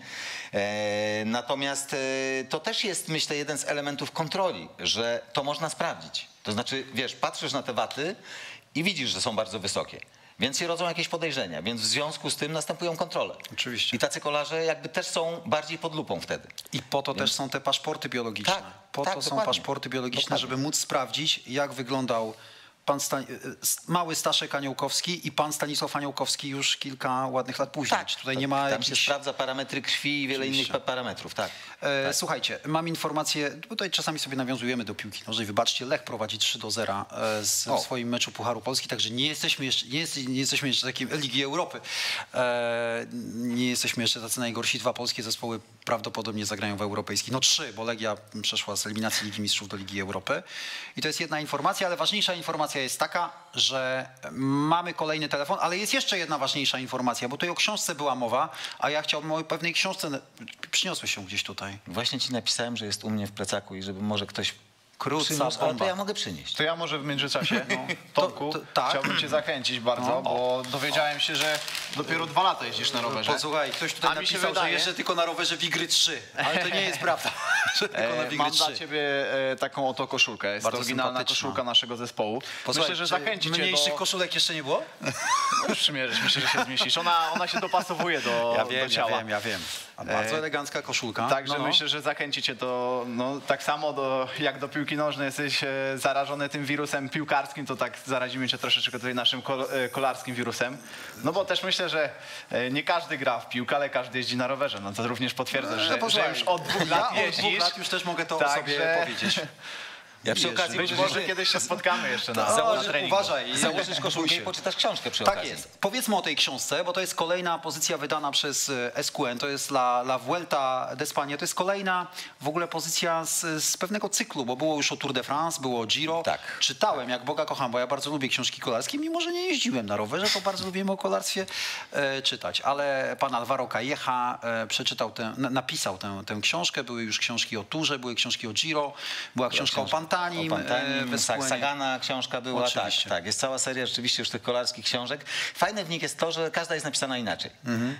E, Natomiast e, to też jest, myślę, jeden z elementów kontroli, że to można sprawdzić. To znaczy, wiesz, patrzysz na te waty i widzisz, że są bardzo wysokie. Więc się rodzą jakieś podejrzenia, więc w związku z tym następują kontrole. Oczywiście. I tacy kolarze jakby też są bardziej pod lupą wtedy. I po to też są te paszporty biologiczne. Tak, po tak, to są dokładnie. paszporty biologiczne, Dokładnie. żeby móc sprawdzić, jak wyglądał pan Sta- s- mały Staszek Aniołkowski i pan Stanisław Aniołkowski już kilka ładnych lat później. Czy tutaj to- nie ma tam jakichś... się sprawdza parametry krwi i wiele Oczywiście. innych pa- parametrów, tak. E, Słuchajcie, mam informację, tutaj czasami sobie nawiązujemy do piłki nożnej. Wybaczcie, Lech prowadzi 3 do 0 e, z, O. w swoim meczu Pucharu Polski, także nie jesteśmy jeszcze, nie, jest, nie jesteśmy jeszcze takim Ligi Europy. E, nie jesteśmy jeszcze tacy najgorsi. Dwa polskie zespoły prawdopodobnie zagrają w europejskich. No trzy, bo Legia przeszła z eliminacji Ligi Mistrzów do Ligi Europy. I to jest jedna informacja, ale ważniejsza informacja jest taka, że mamy kolejny telefon, ale jest jeszcze jedna ważniejsza informacja, bo tutaj o książce była mowa, a ja chciałbym o pewnej książce, przyniosłeś się gdzieś tutaj. Właśnie ci napisałem, że jest u mnie w plecaku i żeby może ktoś Ale to ja mogę przynieść. To ja może w międzyczasie, no, Tomku, To- to- tak. chciałbym cię zachęcić bardzo, No. bo dowiedziałem się, że dopiero dwa lata jeździsz na rowerze. Posłuchaj, ktoś tutaj A mi się napisał, że wydaje- jeżdżę tylko na rowerze Wigry 3, ale to nie jest prawda, (laughs) że tylko na E, Wigry Mam 3. dla ciebie e, taką oto koszulkę. Jest Bardzo to oryginalna koszulka naszego zespołu. Posłuchaj, myślę, że zachęci cię Mniejszych do... koszulek jeszcze nie było? (laughs) Możesz przymierzyć, myślę, że się zmieścisz. Ona, ona się dopasowuje do, Ja do wiem, ja ciała. wiem, ja wiem. A bardzo E, elegancka koszulka. Także No, no. myślę, że zachęci cię do, no tak samo do, jak do piłki nożnej jesteś e, zarażony tym wirusem piłkarskim, to tak zarazimy cię troszeczkę tutaj naszym e, kolarskim wirusem. No bo też myślę, że e, nie każdy gra w piłkę, ale każdy jeździ na rowerze. No to również potwierdzasz, że, że posłuchaj, już od dwóch lat ja jeździsz. od dwóch lat już też mogę to o Także- sobie powiedzieć. (laughs) Ja przy okazji Być może kiedyś się spotkamy jeszcze na, O, na treningu. uważaj. (laughs) założysz koszulkę i poczytasz książkę przy Tak okazji. jest. Powiedzmy o tej książce, bo to jest kolejna pozycja wydana przez e, SQN, to jest La, La Vuelta de España. To jest kolejna w ogóle pozycja z, z pewnego cyklu, bo było już o Tour de France, było o Giro. Tak. Czytałem, jak Boga kocham, bo ja bardzo lubię książki kolarskie, mimo że nie jeździłem na rowerze, to bardzo lubiłem o kolarstwie e, czytać. Ale pan Alvaro Calleja e, przeczytał, tę, napisał tę, tę książkę, były już książki o Turze, były książki o Giro, była książka o Pantanim, O Pantanim, e. Sagana książka była, tak, Oczywiście. tak. Jest cała seria rzeczywiście już tych kolarskich książek. Fajne w nich jest to, że każda jest napisana inaczej.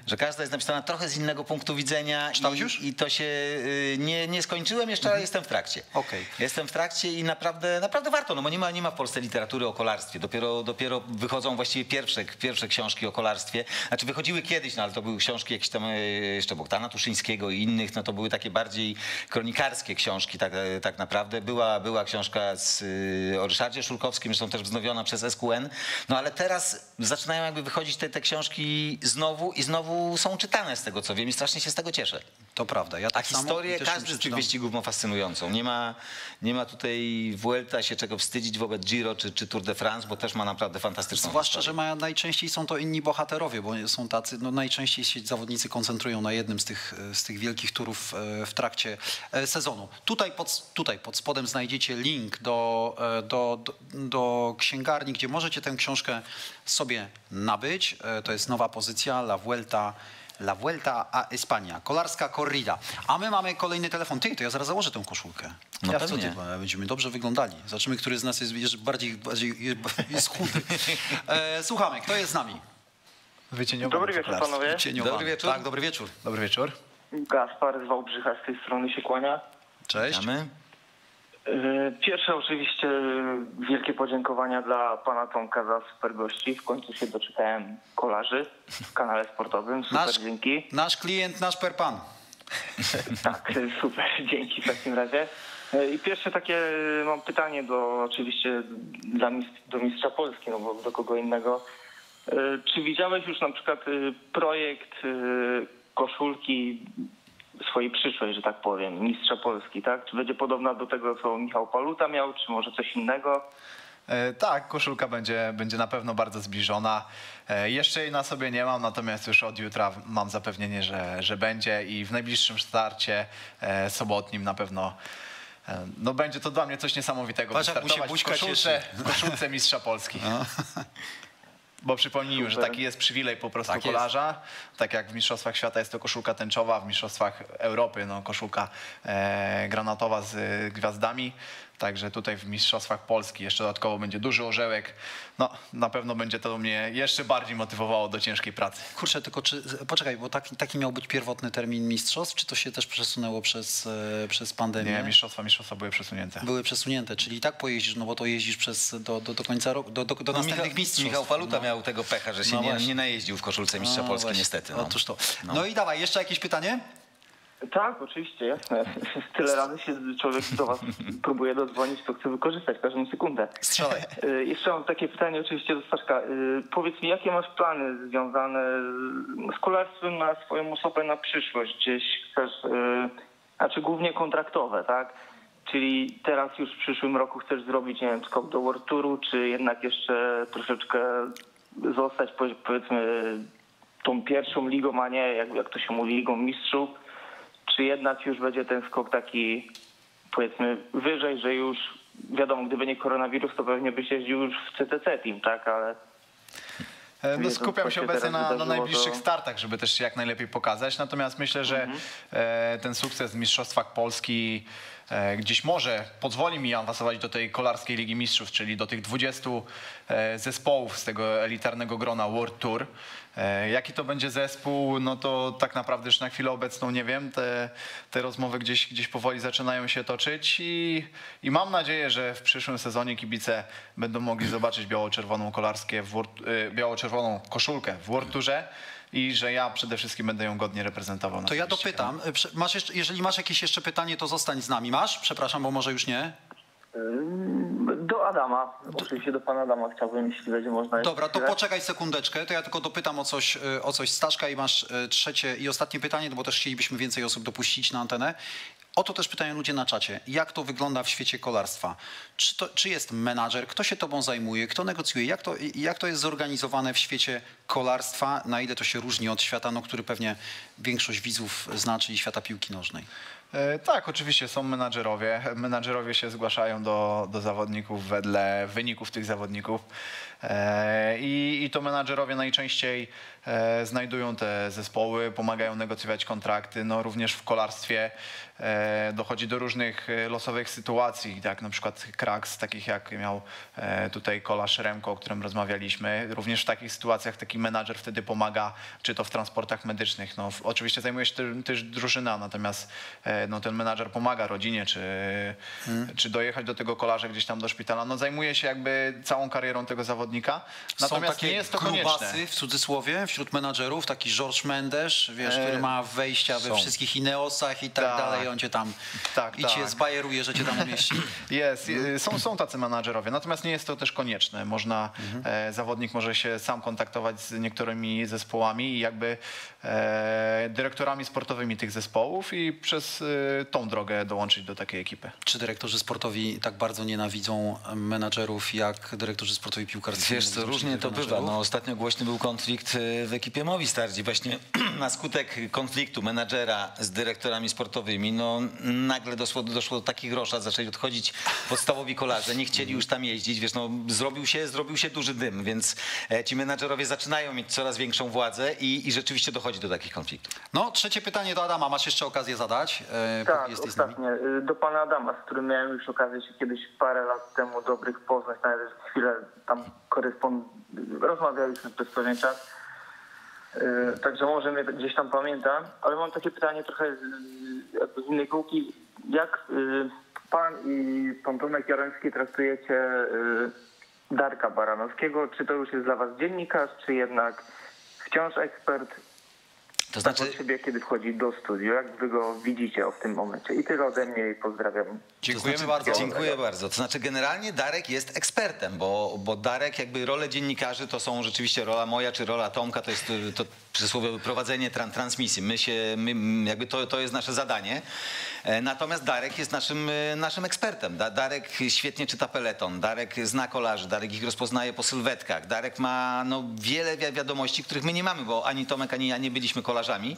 Że każda jest napisana trochę z innego punktu widzenia. Czytałeś już? I, I to się y, nie, nie skończyłem jeszcze, ale jestem w trakcie. Okej. Jestem w trakcie i naprawdę, naprawdę warto, no bo nie ma, nie ma w Polsce literatury o kolarstwie. Dopiero, dopiero wychodzą właściwie pierwsze, pierwsze książki o kolarstwie. Znaczy wychodziły kiedyś, no ale to były książki jakieś tam e, jeszcze Bogdana Tuszyńskiego i innych, no to były takie bardziej kronikarskie książki tak, e, tak naprawdę. Była, była książka z, y, o Ryszardzie Szulkowskim, zresztą też wznowiona przez SQN. No ale teraz zaczynają jakby wychodzić te, te książki znowu i znowu są czytane z tego co wiem i strasznie się z tego cieszę. To prawda. Ja tak historię każdy z tych wyścigów ma fascynującą. Nie ma, nie ma tutaj Vuelta się czego wstydzić wobec Giro czy, czy Tour de France, bo też ma naprawdę fantastyczną Zwłaszcza, że historię. mają, najczęściej są to inni bohaterowie, bo są tacy, no najczęściej się zawodnicy koncentrują na jednym z tych, z tych wielkich turów e, w trakcie e, sezonu. Tutaj pod, tutaj pod spodem znajdziecie link do, e, do, do, do księgarni, gdzie możecie tę książkę sobie nabyć. To jest nowa pozycja La Vuelta La Vuelta a España, kolarska corrida. A my mamy kolejny telefon. Ty, to ja zaraz założę tę koszulkę. No ja pewnie. wtedy będziemy dobrze wyglądali. Zobaczymy, który z nas jest, bardziej, bardziej (laughs) jest chudy. E, słuchamy, kto jest z nami? Wycieniowany Dobry wieczór panowie. Cieniowany. Dobry wieczór. Tak, dobry wieczór. Dobry wieczór. Gaspar z Wałbrzycha z tej strony się kłania. Cześć. Witamy. Yy, Pierwsze oczywiście wielkie podziękowania dla pana Tomka za super gości. W końcu się doczekałem kolarzy w kanale sportowym. Super, Nasz, dzięki. nasz klient, nasz per pan. (laughs) Tak, super, dzięki w takim razie. Yy, I pierwsze takie mam pytanie do oczywiście dla do mistrza Polski, no bo do kogo innego. Yy, Czy widziałeś już na przykład projekt koszulki swojej przyszłość, że tak powiem, mistrza Polski, tak? Czy będzie podobna do tego, co Michał Paluta miał, czy może coś innego? E, Tak, koszulka będzie, będzie na pewno bardzo zbliżona. E, Jeszcze jej na sobie nie mam, natomiast już od jutra mam zapewnienie, że, że będzie i w najbliższym starcie e, sobotnim na pewno no będzie to dla mnie coś niesamowitego. Patrz, jak mu się wystartować w koszulce, w koszulce mistrza Polski. (laughs) (laughs) Bo przypomnijmy, że taki jest przywilej po prostu Tak jest. kolarza. Tak jak w Mistrzostwach Świata jest to koszulka tęczowa, w Mistrzostwach Europy no, koszulka e, granatowa z e, gwiazdami. Także tutaj w Mistrzostwach Polski jeszcze dodatkowo będzie duży orzełek. No, na pewno będzie to mnie jeszcze bardziej motywowało do ciężkiej pracy. Kurczę, tylko czy, poczekaj, bo taki, taki miał być pierwotny termin mistrzostw, czy to się też przesunęło przez, e, przez pandemię? Nie, mistrzostwa, mistrzostwa były przesunięte. Były przesunięte, czyli i tak pojeździsz, no bo to jeździsz przez, do, do, do końca roku, do, do, do No, następnych Michał, mistrzostw. Michał Paluta No. miał tego pecha, że się No nie, nie najeździł w koszulce mistrza No Polski właśnie. niestety. No. Otóż to. No. No. i dawaj, jeszcze jakieś pytanie? Tak, oczywiście, jasne. (laughs) Tyle razy się człowiek do was (laughs) próbuje dodzwonić, to chce wykorzystać każdą sekundę. Strzelaj. Y, Jeszcze mam takie pytanie oczywiście do Staszka. Y, Powiedz mi, jakie masz plany związane z kolarstwem na swoją osobę na przyszłość? Gdzieś chcesz, y, znaczy głównie kontraktowe, tak? Czyli teraz już w przyszłym roku chcesz zrobić, nie wiem, skok do World Touru, czy jednak jeszcze troszeczkę zostać, powie- powiedzmy, tą pierwszą ligą, a nie, jak, jak to się mówi, ligą mistrzów? Czy jednak już będzie ten skok taki, powiedzmy, wyżej, że już wiadomo, gdyby nie koronawirus, to pewnie byś jeździł już w CTC Team, tak? Ale E, No, skupiam się obecnie na, na najbliższych startach, żeby też się jak najlepiej pokazać. Natomiast myślę, że Mhm. e, ten sukces w Mistrzostwach Polski e, gdzieś może pozwoli mi awansować do tej kolarskiej Ligi Mistrzów, czyli do tych 20 e, zespołów z tego elitarnego grona World Tour. E, Jaki to będzie zespół, no to tak naprawdę już na chwilę obecną nie wiem. Te, te rozmowy gdzieś, gdzieś powoli zaczynają się toczyć i, i mam nadzieję, że w przyszłym sezonie kibice będą mogli zobaczyć biało-czerwoną kolarskie, y, biało-czerwoną koszulkę w World Tourze i że ja przede wszystkim będę ją godnie reprezentował. To ja dopytam. E, Masz jeszcze, jeżeli masz jakieś jeszcze pytanie, to zostań z nami. Masz? Przepraszam, bo może już nie. Do Adama, oczywiście do pana Adama chciałbym, jeśli będzie można. Dobra, to poczekaj sekundeczkę, to ja tylko dopytam o coś, y, o coś Staszka i masz y, trzecie i ostatnie pytanie, no bo też chcielibyśmy więcej osób dopuścić na antenę. O to też pytają ludzie na czacie. Jak to wygląda w świecie kolarstwa? Czy, to, czy jest menadżer? Kto się tobą zajmuje? Kto negocjuje? Jak to, jak to jest zorganizowane w świecie kolarstwa? Na ile to się różni od świata, no, który pewnie większość widzów zna, czyli świata piłki nożnej? E, Tak, oczywiście są menadżerowie. Menadżerowie się zgłaszają do, do zawodników wedle wyników tych zawodników. E, I, I to menadżerowie najczęściej znajdują te zespoły, pomagają negocjować kontrakty. No, również w kolarstwie e, dochodzi do różnych e, losowych sytuacji, tak na przykład kraks, takich jak miał e, tutaj kolarz Remko, o którym rozmawialiśmy. Również w takich sytuacjach taki menadżer wtedy pomaga, czy to w transportach medycznych. No, w, oczywiście zajmuje się tym też drużyna, natomiast e, no, ten menadżer pomaga rodzinie, czy, czy dojechać do tego kolarza gdzieś tam do szpitala. No, zajmuje się jakby całą karierą tego zawodnika. Natomiast Są takie nie jest to konieczne. w cudzysłowie wśród menadżerów, taki George Mendes, wiesz, E, który ma wejścia we są. wszystkich Ineosach i tak, Tak. dalej, on cię tam Tak, i cię tak. zbajeruje, że cię tam umieści. (clears throat) Jest, y, są, są tacy menadżerowie, natomiast nie jest to też konieczne. Można, e, zawodnik może się sam kontaktować z niektórymi zespołami i jakby e, dyrektorami sportowymi tych zespołów i przez e, tą drogę dołączyć do takiej ekipy. Czy dyrektorzy sportowi tak bardzo nienawidzą menadżerów, jak dyrektorzy sportowi piłkarscy? Wiesz co, różnie to bywa. No, ostatnio głośny był konflikt y, w ekipie Movistar, gdzie właśnie (clears throat) na skutek konfliktu menadżera z dyrektorami sportowymi, no nagle doszło, doszło do takich roszad, zaczęli odchodzić podstawowi kolarze, nie chcieli już tam jeździć, wiesz, no zrobił się, zrobił się duży dym, więc e, ci menadżerowie zaczynają mieć coraz większą władzę i, i rzeczywiście dochodzi do takich konfliktów. No, trzecie pytanie do Adama. Masz jeszcze okazję zadać? E, Tak, ostatnie. Y, Do pana Adama, z którym miałem już okazję się kiedyś parę lat temu dobrych poznać, nawet chwilę tam korespond... rozmawialiśmy przez pewien czas. Y, Także może mnie gdzieś tam pamięta, ale mam takie pytanie trochę z innej półki. Jak y, pan i pan Tomek Jaroński traktujecie y, Darka Baranowskiego? Czy to już jest dla was dziennikarz, czy jednak wciąż ekspert? To tak znaczy, od siebie, kiedy wchodzi do studiu. Jak wy go widzicie w tym momencie? I tyle ode mnie i pozdrawiam. Dziękujemy to znaczy, bardzo. Dziękuję bardzo. To znaczy generalnie Darek jest ekspertem, bo, bo Darek jakby role dziennikarzy to są rzeczywiście rola moja czy rola Tomka, to jest to przysłowiowe prowadzenie tran, transmisji. My się, my, jakby to, to jest nasze zadanie. E, Natomiast Darek jest naszym, y, naszym ekspertem. Da, Darek świetnie czyta peleton, Darek zna kolarzy, Darek ich rozpoznaje po sylwetkach. Darek ma no, wiele wi- wiadomości, których my nie mamy, bo ani Tomek, ani ja nie byliśmy kolarzami.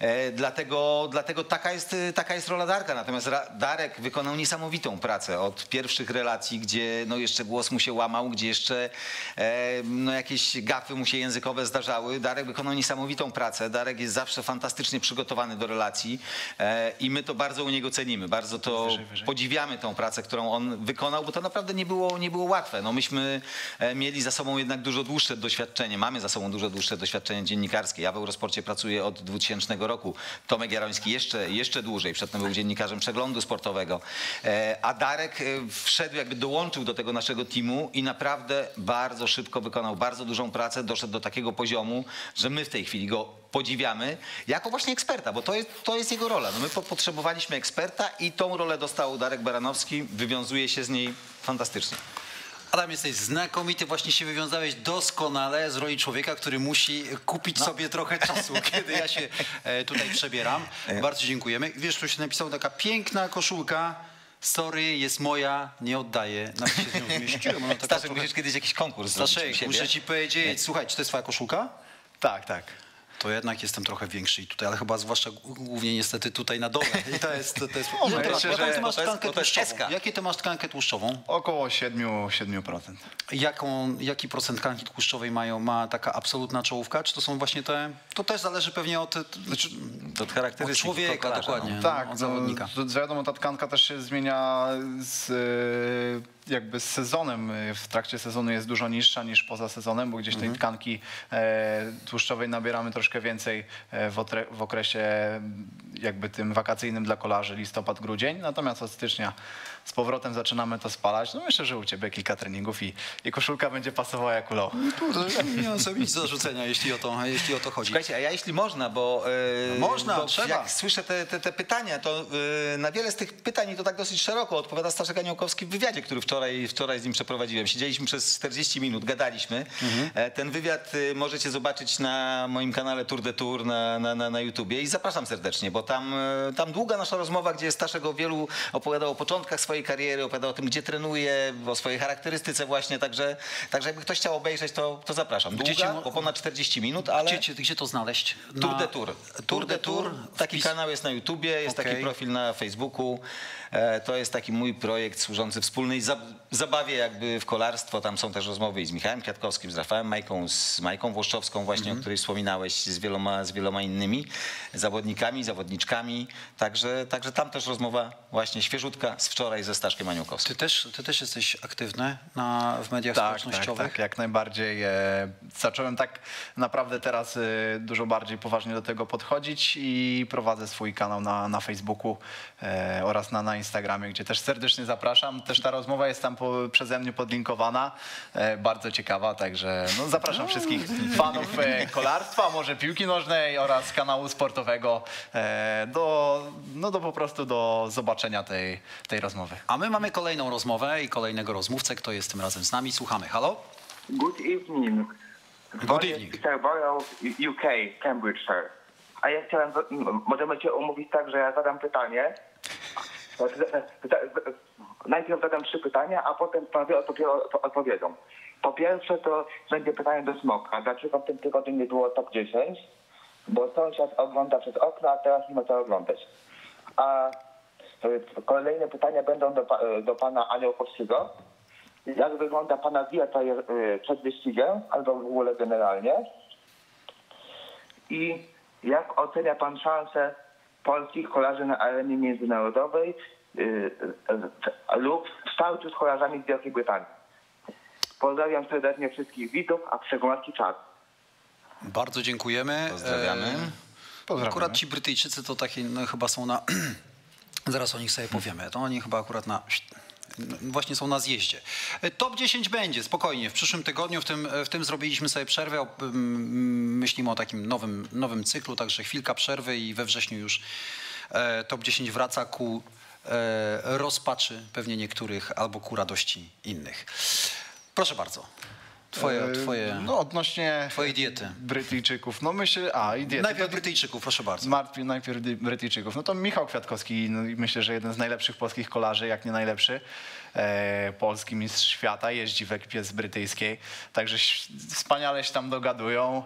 E, Dlatego, dlatego taka, jest, taka jest rola Darka. Natomiast Darek wykonał niesamowitą pracę od pierwszych relacji, gdzie no jeszcze głos mu się łamał, gdzie jeszcze e, no jakieś gafy mu się językowe zdarzały. Darek wykonał niesamowitą pracę. Darek jest zawsze fantastycznie przygotowany do relacji e, i my to bardzo u niego cenimy. Bardzo to Wyżej, wyżej. podziwiamy tą pracę, którą on wykonał, bo to naprawdę nie było, nie było łatwe. No myśmy e, mieli za sobą jednak dużo dłuższe doświadczenie, mamy za sobą dużo dłuższe doświadczenie dziennikarskie. Ja w Eurosporcie pracuję od 2000 roku. Tomek Jaroński jeszcze, jeszcze dłużej, przedtem był dziennikarzem przeglądu sportowego. E, A Darek wszedł, jakby dołączył do tego naszego teamu i naprawdę bardzo szybko wykonał bardzo dużą pracę, doszedł do takiego poziomu, że my w tej chwili go podziwiamy jako właśnie eksperta, bo to jest, to jest jego rola. No my po, potrzebowaliśmy eksperta i tą rolę dostał Darek Baranowski, wywiązuje się z niej fantastycznie. Adam, jesteś znakomity, właśnie się wywiązałeś doskonale z roli człowieka, który musi kupić No. sobie trochę czasu, (laughs) kiedy ja się e, tutaj przebieram. E. Bardzo dziękujemy. Wiesz, tu się napisała taka piękna koszulka. Sorry, jest moja, nie oddaję. Nawet się z nią zmieściłem. Staszek, trochę- musisz kiedyś jakiś konkurs Staszek, muszę ci powiedzieć, słuchaj, czy to jest twoja koszulka? Tak, tak. To jednak jestem trochę większy i tutaj, ale chyba zwłaszcza głównie niestety tutaj na dole. I to jest, to jest... No, ty masz- jaką ty to tkankę to jest tłuszczową? Jakie ty masz tkankę tłuszczową? Około 7%. 7%. Jaką, jaki procent tkanki tłuszczowej mają, ma taka absolutna czołówka? Czy to są właśnie te... To też zależy pewnie od, Znaczy, To od od charakterystyki człowieka, kolarza, dokładnie. No. Tak, od no, zawodnika. to wiadomo, ta tkanka też się zmienia z, e, jakby z sezonem. W trakcie sezonu jest dużo niższa niż poza sezonem, bo gdzieś tej tkanki e, tłuszczowej nabieramy troszkę więcej e, w, okresie jakby tym wakacyjnym dla kolarzy listopad, grudzień. Natomiast od stycznia z powrotem zaczynamy to spalać. No myślę, że u ciebie kilka treningów i, i koszulka będzie pasowała jak ulał. Kurde, nie mam sobie nic do zarzucenia, jeśli o to, jeśli o to chodzi. Słuchajcie, a ja jeśli można, bo, No można, bo trzeba. jak słyszę te, te, te pytania, to e, na wiele z tych pytań i to tak dosyć szeroko odpowiada Staszek Aniołkowski w wywiadzie, który wczoraj, wczoraj z nim przeprowadziłem. Siedzieliśmy przez 40 minut, gadaliśmy. Mhm. E, Ten wywiad możecie zobaczyć na moim kanale Tour de Tour na, na, na, na YouTubie i zapraszam serdecznie, bo tam, tam długa nasza rozmowa, gdzie Staszek o wielu opowiadał o początkach swojej kariery, opowiadał o tym, gdzie trenuje, o swojej charakterystyce właśnie, także, także jakby ktoś chciał obejrzeć, to, to zapraszam. Gdzie Długa, mo- bo ponad 40 minut, ale... Gdzie, gdzie, gdzie to znaleźć? Tour de Tour. Tour de Tour. Taki Wpis- kanał jest na YouTubie, jest Okej. taki profil na Facebooku. E, To jest taki mój projekt służący wspólnej zab- zabawie jakby w kolarstwo. Tam są też rozmowy i z Michałem Kwiatkowskim, z Rafałem Majką, z Majką Włoszczowską właśnie, Mhm. o której wspominałeś, z wieloma, z wieloma innymi zawodnikami, zawodniczkami. Także, także tam też rozmowa właśnie świeżutka z wczoraj ze Staszkiem Aniołkowskim. Ty też, ty też jesteś aktywny na, w mediach Tak, tak, społecznościowych? tak, jak najbardziej. E, zacząłem tak naprawdę teraz e, dużo bardziej poważnie do tego podchodzić i prowadzę swój kanał na, na Facebooku oraz na, na Instagramie, gdzie też serdecznie zapraszam. Też ta rozmowa jest tam po, przeze mnie podlinkowana, e, bardzo ciekawa, także no, zapraszam wszystkich fanów e, kolarstwa, może piłki nożnej oraz kanału sportowego e, do, no, do po prostu do zobaczenia tej, tej rozmowy. A my mamy kolejną rozmowę i kolejnego rozmówcę, kto jest tym razem z nami. Słuchamy. Halo? Good evening. Good evening. Sir Boyle, UK, Cambridge, sir. A ja chciałem, możemy się umówić tak, że ja zadam pytanie. Najpierw zadam trzy pytania, a potem panowie odpowie- odpowiedzą. Po pierwsze to będzie pytanie do Smoka. Dlaczego w tym tygodniu nie było top 10? Bo sąsiad ogląda przez okno, a teraz nie ma co oglądać. A e, kolejne pytania będą do, e, do pana Aniołkowskiego. Jak wygląda Pana dieta y, przed wyścigiem, albo w ogóle generalnie? I jak ocenia Pan szansę polskich kolarzy na arenie międzynarodowej y, y, lub w starciu z kolarzami z Wielkiej Brytanii? Pozdrawiam serdecznie wszystkich widzów, a w szczególności czas. Bardzo dziękujemy. Pozdrawiamy. E, Pozdrawiamy. Akurat ci Brytyjczycy to takie no, chyba są na... (clears throat) Zaraz o nich sobie powiemy. To oni chyba akurat na... Właśnie są na zjeździe. E, Top 10 będzie, spokojnie. W przyszłym tygodniu w tym, w tym zrobiliśmy sobie przerwę. Myślimy o takim nowym, nowym cyklu, także chwilka przerwy i we wrześniu już e, top 10 wraca ku e, rozpaczy pewnie niektórych albo ku radości innych. Proszę bardzo. Twoje, E, twoje, No odnośnie twoje diety. Brytyjczyków, no myślę, a i diety. Najpierw Brytyjczyków, proszę bardzo. Martwi najpierw Brytyjczyków. No to Michał Kwiatkowski, no myślę, że jeden z najlepszych polskich kolarzy, jak nie najlepszy. E, polski mistrz świata, jeździ w ekipie z brytyjskiej, także wspaniale się tam dogadują.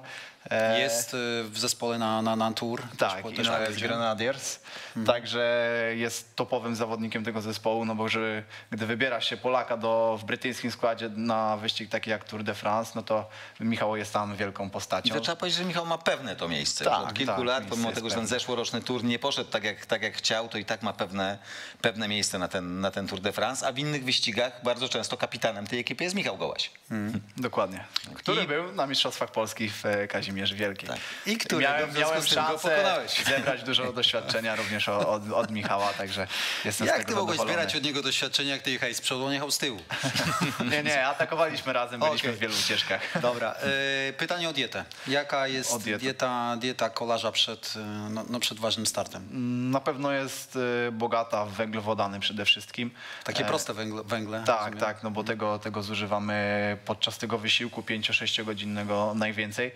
E, Jest y, w zespole na, na, na tour. Tak, też, i też na tak. Grenadiers. Mhm. Także jest topowym zawodnikiem tego zespołu, no bo że gdy wybiera się Polaka do, w brytyjskim składzie na wyścig taki jak Tour de France, no to Michał jest tam wielką I postacią. to trzeba powiedzieć, że Michał ma pewne to miejsce. Tak, od kilku tak, lat, pomimo tego, że ten zeszłoroczny tur nie poszedł tak jak, tak jak chciał, to i tak ma pewne, pewne miejsce na ten, na ten Tour de France, a w innych wyścigach bardzo często kapitanem tej ekipy jest Michał Gołaś. Dokładnie. Który I- był na Mistrzostwach Polskich w e, Kazimierzu Wielkiej. Tak. I którego miałem, miałem z szansę (laughs) zebrać dużo doświadczenia również od, od Michała, także jestem z Jak tego ty mogłeś zbierać od niego doświadczenie, jak ty jechałeś z przodu, on jechał z tyłu? (laughs) Nie, nie, atakowaliśmy razem, byliśmy Okej. w wielu ucieczkach. (laughs) Dobra, y, pytanie o dietę. Jaka jest O dietę. dieta, dieta kolarza przed, y, no, no przed ważnym startem? Na pewno jest e, bogata w węglowodany przede wszystkim. Takie E, proste węgle, węgle Tak, rozumiem? tak, no bo tego, tego zużywamy podczas tego wysiłku 5-6 godzinnego najwięcej.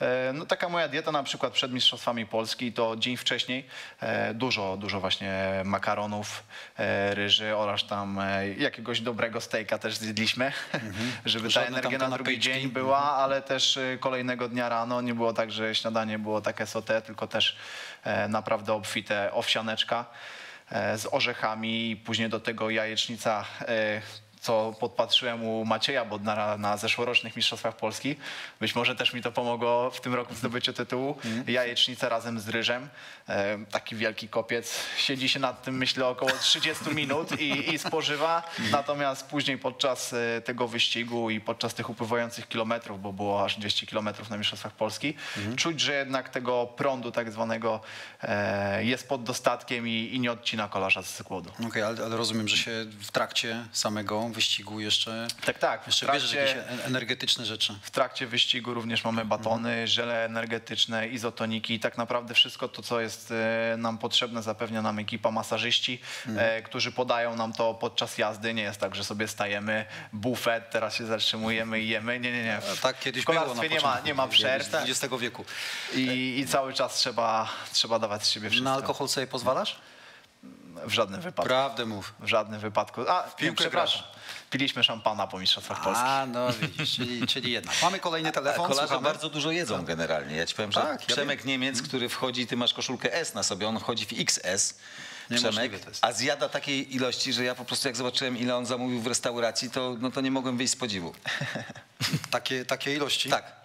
E, No taka moja dieta na przykład przed Mistrzostwami Polski to dzień wcześniej e, dużo, dużo właśnie makaronów, e, ryży oraz tam jakiegoś dobrego steaka też zjedliśmy, (laughs) żeby ta Żadne energia na drugi dzień była, ale też kolejnego dnia rano nie było tak, że śniadanie było takie sote, tylko też naprawdę obfite owsianeczka z orzechami, później do tego jajecznica, co podpatrzyłem u Macieja Bodnara na zeszłorocznych Mistrzostwach Polski. Być może też mi to pomogło w tym roku w zdobyciu tytułu. Jajecznica razem z ryżem, e, taki wielki kopiec. Siedzi się nad tym, myślę, około 30 (laughs) minut i, i spożywa. Natomiast później podczas e, tego wyścigu i podczas tych upływających kilometrów, bo było aż 200 kilometrów na Mistrzostwach Polski, czuć, że jednak tego prądu tak zwanego e, jest pod dostatkiem i, i nie odcina kolarza z głodu. Okej, ale, ale rozumiem, że się w trakcie samego wyścigu jeszcze, Tak, tak. W jeszcze bierzesz trakcie, jakieś en- energetyczne rzeczy. w trakcie wyścigu również mamy batony, Mhm. żele energetyczne, izotoniki i tak naprawdę wszystko to, co jest e, nam potrzebne, zapewnia nam ekipa masażyści, Mhm. e, którzy podają nam to podczas jazdy. Nie jest tak, że sobie stajemy, bufet, teraz się zatrzymujemy i jemy. Nie, nie, nie. A Tak kiedyś w było na kolarstwie nie ma, nie ma przerw XX wieku. i, i cały czas trzeba, trzeba dawać z siebie wszystko. Na alkohol sobie pozwalasz? W żadnym wypadku. Prawdę mów. W żadnym wypadku. A, piłkę nie, przepraszam. Piliśmy szampana po Mistrzostwach Polskich. A, no widzisz, czyli, czyli jednak. Mamy kolejny telefon, Kolarze słuchamy. bardzo dużo jedzą generalnie. Ja ci powiem, że Tak, ja Przemek Niemiec, który wchodzi, ty masz koszulkę S na sobie, on wchodzi w XS. Przemek, a zjada takiej ilości, że ja po prostu jak zobaczyłem, ile on zamówił w restauracji, to, no to nie mogłem wyjść z podziwu. (laughs) Takie, takie ilości? Tak.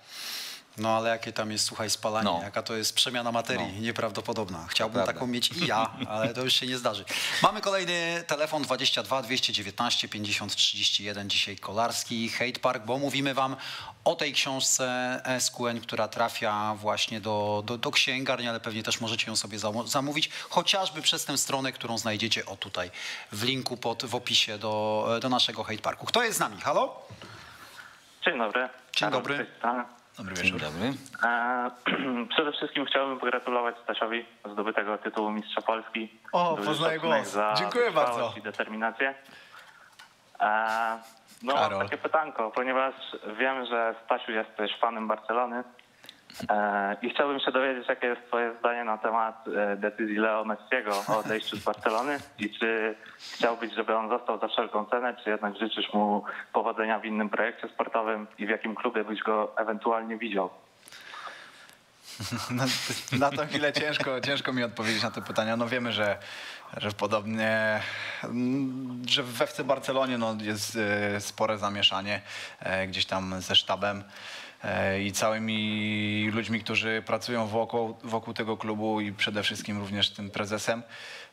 No ale jakie tam jest, słuchaj, spalanie, No. jaka to jest przemiana materii, nieprawdopodobna. Chciałbym prawda. taką mieć i ja, (laughs) ale to już się nie zdarzy. Mamy kolejny telefon 22 219 50 31, dzisiaj Kolarski, Hate Park, bo mówimy wam o tej książce SQN, która trafia właśnie do, do, do księgarni, ale pewnie też możecie ją sobie zamówić, chociażby przez tę stronę, którą znajdziecie o tutaj, w linku pod, w opisie do, do naszego Hate Parku. Kto jest z nami? Halo? Dzień dobry. Dzień dobry. z tej Dobry Dzień wieczór. dobry. E, (clears throat) przede wszystkim chciałbym pogratulować Stasiowi zdobytego tytułu Mistrza Polski. O, poznaję głos. Za Dziękuję bardzo. i determinację. No, Karol. takie pytanko, ponieważ wiem, że Stasiu jesteś fanem Barcelony i chciałbym się dowiedzieć, jakie jest twoje zdanie na temat e, decyzji Leo Messiego o odejściu z Barcelony i czy chciałbyś, żeby on został za wszelką cenę, czy jednak życzysz mu powodzenia w innym projekcie sportowym i w jakim klubie byś go ewentualnie widział? (laughs) Na, tą chwilę ciężko, ciężko mi odpowiedzieć na te pytania. No wiemy, że, że podobnie, mm, że w FC Barcelonie no, jest e, spore zamieszanie e, gdzieś tam ze sztabem e, i całymi ludźmi, którzy pracują wokół, wokół tego klubu i przede wszystkim również tym prezesem.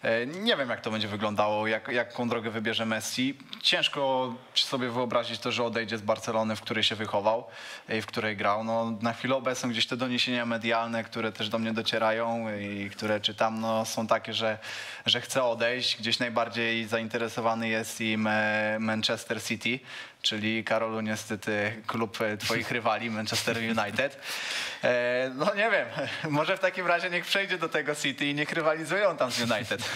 E, Nie wiem, jak to będzie wyglądało, jak, jaką drogę wybierze Messi. Ciężko sobie wyobrazić to, że odejdzie z Barcelony, w której się wychował i w której grał. No, na chwilę obecną gdzieś te doniesienia medialne, które też do mnie docierają i które czytam, no, są takie, że, że chce odejść. Gdzieś najbardziej zainteresowany jest im e, Manchester City, czyli Karolu niestety klub e, twoich rywali Manchester United. E, No nie wiem, (laughs) może w takim razie niech przejdzie do tego City i niech rywalizują tam z United.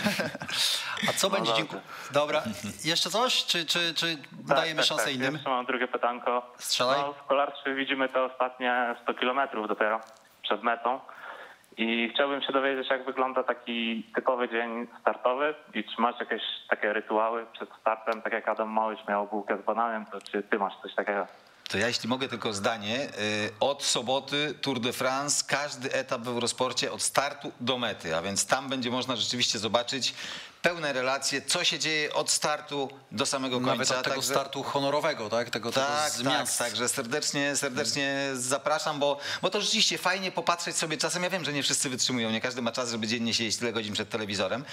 (laughs) A co będzie dobrze. dziękuję? Dobra, jeszcze coś? Czy, czy, czy dajemy tak, szansę tak. innym? Jeszcze mam drugie pytanko. Strzelaj. No, w kolarstwie widzimy te ostatnie 100 kilometrów dopiero przed metą. I chciałbym się dowiedzieć, jak wygląda taki typowy dzień startowy i czy masz jakieś takie rytuały przed startem, tak jak Adam Małysz miał bułkę z bananem, to czy ty masz coś takiego? To ja, jeśli mogę tylko zdanie, y, od soboty Tour de France, każdy etap w Eurosporcie od startu do mety, a więc tam będzie można rzeczywiście zobaczyć pełne relacje, co się dzieje od startu do samego końca. Nawet od tego Także- startu honorowego, tak? Tego, tego tak, z tak, miast. także serdecznie, serdecznie zapraszam, bo, bo to rzeczywiście fajnie popatrzeć sobie czasem. Ja wiem, że nie wszyscy wytrzymują, nie każdy ma czas, żeby dziennie siedzieć tyle godzin przed telewizorem,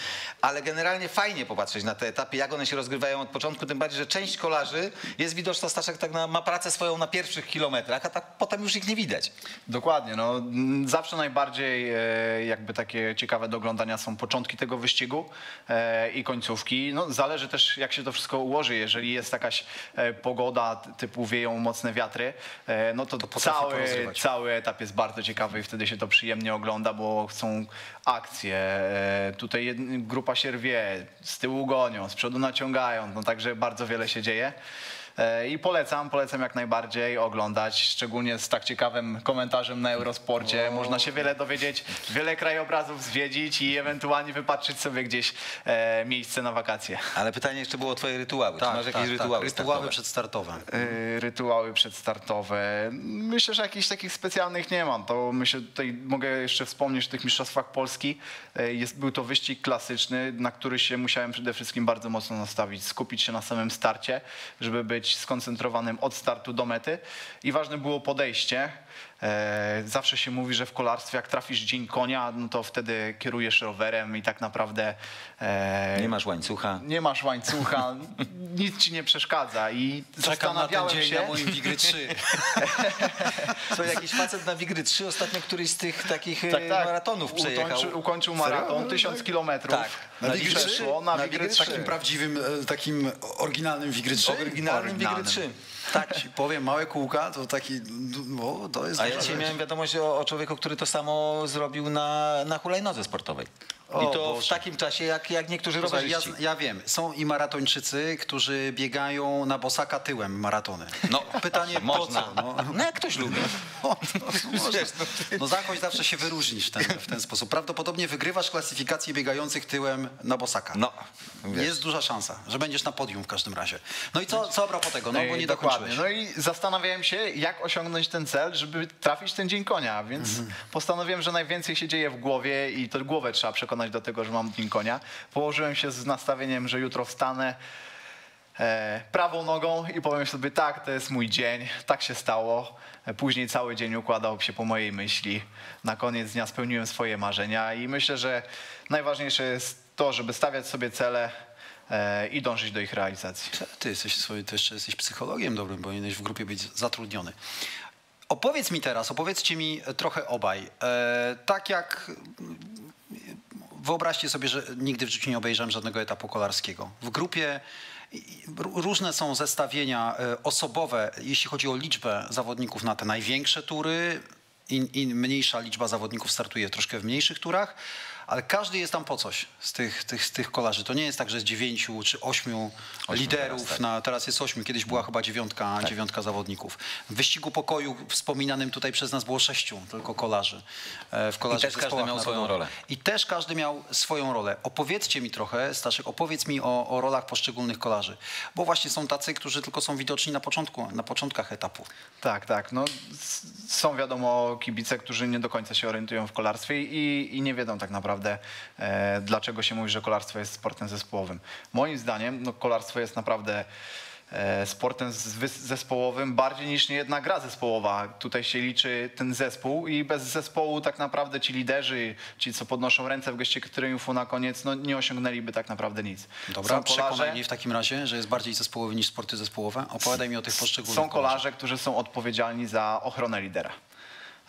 ale generalnie fajnie popatrzeć na te etapy, jak one się rozgrywają od początku, tym bardziej, że część kolarzy jest widoczna, Staszek tak na, ma pracę swoją na pierwszych kilometrach, a tak potem już ich nie widać. Dokładnie. No, zawsze najbardziej e, jakby takie ciekawe do oglądania są początki tego wyścigu e, i końcówki. No, zależy też jak się to wszystko ułoży. Jeżeli jest jakaś e, pogoda typu wieją mocne wiatry, e, no to, potrafi cały, cały etap jest bardzo ciekawy i wtedy się to przyjemnie ogląda, bo są akcje. E, tutaj grupa się rwie, z tyłu gonią, z przodu naciągają, no także bardzo wiele się dzieje. E, I polecam, polecam jak najbardziej oglądać, szczególnie z tak ciekawym komentarzem na Eurosporcie. Można się wiele dowiedzieć, wiele krajobrazów zwiedzić i ewentualnie wypatrzyć sobie gdzieś e, miejsce na wakacje. Ale pytanie jeszcze było o twoje rytuały. Czy masz jakieś rytuały rytuały startowe? przedstartowe. Y, rytuały przedstartowe. Myślę, że jakichś takich specjalnych nie mam. To myślę, tutaj mogę jeszcze wspomnieć o tych mistrzostwach Polski. Jest, był to wyścig klasyczny, na który się musiałem przede wszystkim bardzo mocno nastawić, skupić się na samym starcie, żeby być skoncentrowanym od startu do mety. I ważne było podejście. E, Zawsze się mówi, że w kolarstwie jak trafisz dzień konia, no to wtedy kierujesz rowerem i tak naprawdę e, Nie masz łańcucha. nie masz łańcucha, (laughs) nic ci nie przeszkadza i Czekam na ten zastanawiałem dzień się, na moim Wigry 3. (laughs) To jakiś facet na Wigry 3 ostatnio któryś z tych takich tak, tak, maratonów przejechał. ukończył, ukończył maraton, tysiąc kilometrów. Tak. Na, Na Wigry Wigry 3? szło, na Na Wigry Wigry 3. Takim prawdziwym, e, takim oryginalnym Wigry 3. Oryginalnym Wigry 3. Tak ci powiem, małe kółka to taki, no, to jest A ja dzisiaj miałem wiadomość o, o człowieku, który to samo zrobił na, na hulajnodze sportowej. O I to w Boże. takim czasie, jak, jak niektórzy Słuchaj, ja, rowerzyści. ja wiem, są i maratończycy, którzy biegają na bosaka tyłem maratony. No, (laughs) pytanie Można. po co? No, No jak ktoś lubi. (laughs) no, no, (laughs) można. no zakończ zawsze się wyróżnisz w ten, w ten sposób. Prawdopodobnie wygrywasz klasyfikację biegających tyłem na bosaka. No, wiesz. Jest duża szansa, że będziesz na podium w każdym razie. No i co, co a propos tego? No bo nie dokładnie. dokończyłeś. No i zastanawiałem się, jak osiągnąć ten cel, żeby trafić ten dzień konia, więc postanowiłem, że najwięcej się dzieje w głowie i to głowę trzeba przekonać do tego, że mam dzień konia. Położyłem się z nastawieniem, że jutro wstanę e, prawą nogą i powiem sobie tak, to jest mój dzień, tak się stało. E, Później cały dzień układał się po mojej myśli. Na koniec dnia spełniłem swoje marzenia i myślę, że najważniejsze jest to, żeby stawiać sobie cele e, i dążyć do ich realizacji. Ty jesteś swoim, ty jeszcze jesteś psychologiem dobrym, powinieneś w grupie być zatrudniony. Opowiedz mi teraz, opowiedzcie mi trochę obaj. E, tak jak wyobraźcie sobie, że nigdy w życiu nie obejrzałem żadnego etapu kolarskiego. W grupie różne są zestawienia e, osobowe, jeśli chodzi o liczbę zawodników na te największe tury. I mniejsza liczba zawodników startuje troszkę w mniejszych turach, ale każdy jest tam po coś z tych, tych, z tych kolarzy. To nie jest tak, że jest dziewięciu czy ośmiu, liderów. teraz, tak. na, teraz jest ośmiu, kiedyś była chyba dziewiątka, dziewiątka zawodników. W wyścigu pokoju wspominanym tutaj przez nas było sześciu tylko kolarzy. e, W kolarzy I też każdy miał swoją rolę. I też każdy miał swoją rolę. Opowiedzcie mi trochę, Staszek, opowiedz mi o, o rolach poszczególnych kolarzy. Bo właśnie są tacy, którzy tylko są widoczni na początku, na początkach etapu. Tak, tak. No, są wiadomo kibice, którzy nie do końca się orientują w kolarstwie i, i nie wiedzą tak naprawdę, e, dlaczego się mówi, że kolarstwo jest sportem zespołowym. Moim zdaniem no, kolarstwo jest naprawdę e, sportem zespołowym bardziej niż niejedna gra zespołowa. Tutaj się liczy ten zespół i bez zespołu tak naprawdę ci liderzy, ci co podnoszą ręce w geście triumfu na koniec, no, nie osiągnęliby tak naprawdę nic. Dobra, Są kolarze- przekonaj mnie w takim razie, że jest bardziej zespołowy niż sporty zespołowe. Opowiadaj mi o tych poszczególnych Są kolarzach. kolarze, którzy są odpowiedzialni za ochronę lidera.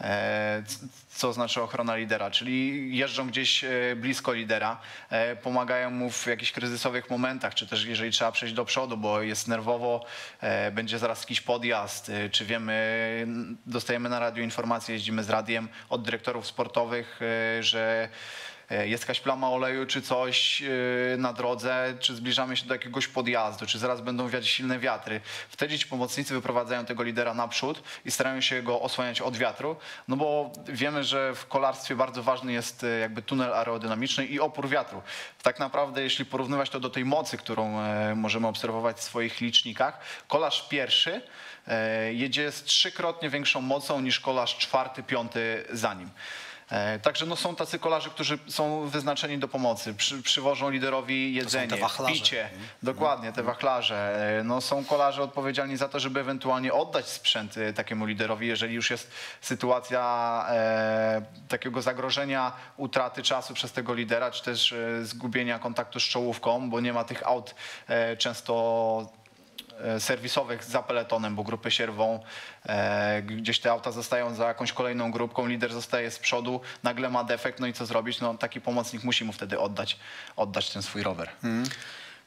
E, Co znaczy ochrona lidera? Czyli jeżdżą gdzieś e, blisko lidera, e, pomagają mu w jakichś kryzysowych momentach, czy też jeżeli trzeba przejść do przodu, bo jest nerwowo, będzie zaraz jakiś podjazd, czy wiemy, dostajemy na radio informacje, jeździmy z radiem od dyrektorów sportowych, że jest jakaś plama oleju czy coś e, na drodze, czy zbliżamy się do jakiegoś podjazdu, czy zaraz będą wiać silne wiatry. Wtedy ci pomocnicy wyprowadzają tego lidera naprzód i starają się go osłaniać od wiatru, no bo wiemy, że w kolarstwie bardzo ważny jest e, jakby tunel aerodynamiczny i opór wiatru. Tak naprawdę, jeśli porównywać to do tej mocy, którą e, możemy obserwować w swoich licznikach, kolarz pierwszy e, jedzie z trzykrotnie większą mocą niż kolarz czwarty, piąty za nim. E, Także no, są tacy kolarze, którzy są wyznaczeni do pomocy, Przy, przywożą liderowi jedzenie, picie. Dokładnie, te wachlarze. E, No, są kolarze odpowiedzialni za to, żeby ewentualnie oddać sprzęt e, takiemu liderowi, jeżeli już jest sytuacja e, takiego zagrożenia utraty czasu przez tego lidera, czy też zgubienia kontaktu z czołówką, bo nie ma tych aut e, często serwisowych za peletonem, bo grupy się rwą. E, gdzieś te auta zostają za jakąś kolejną grupką, lider zostaje z przodu, nagle ma defekt, no i co zrobić? No taki pomocnik musi mu wtedy oddać, oddać ten swój rower.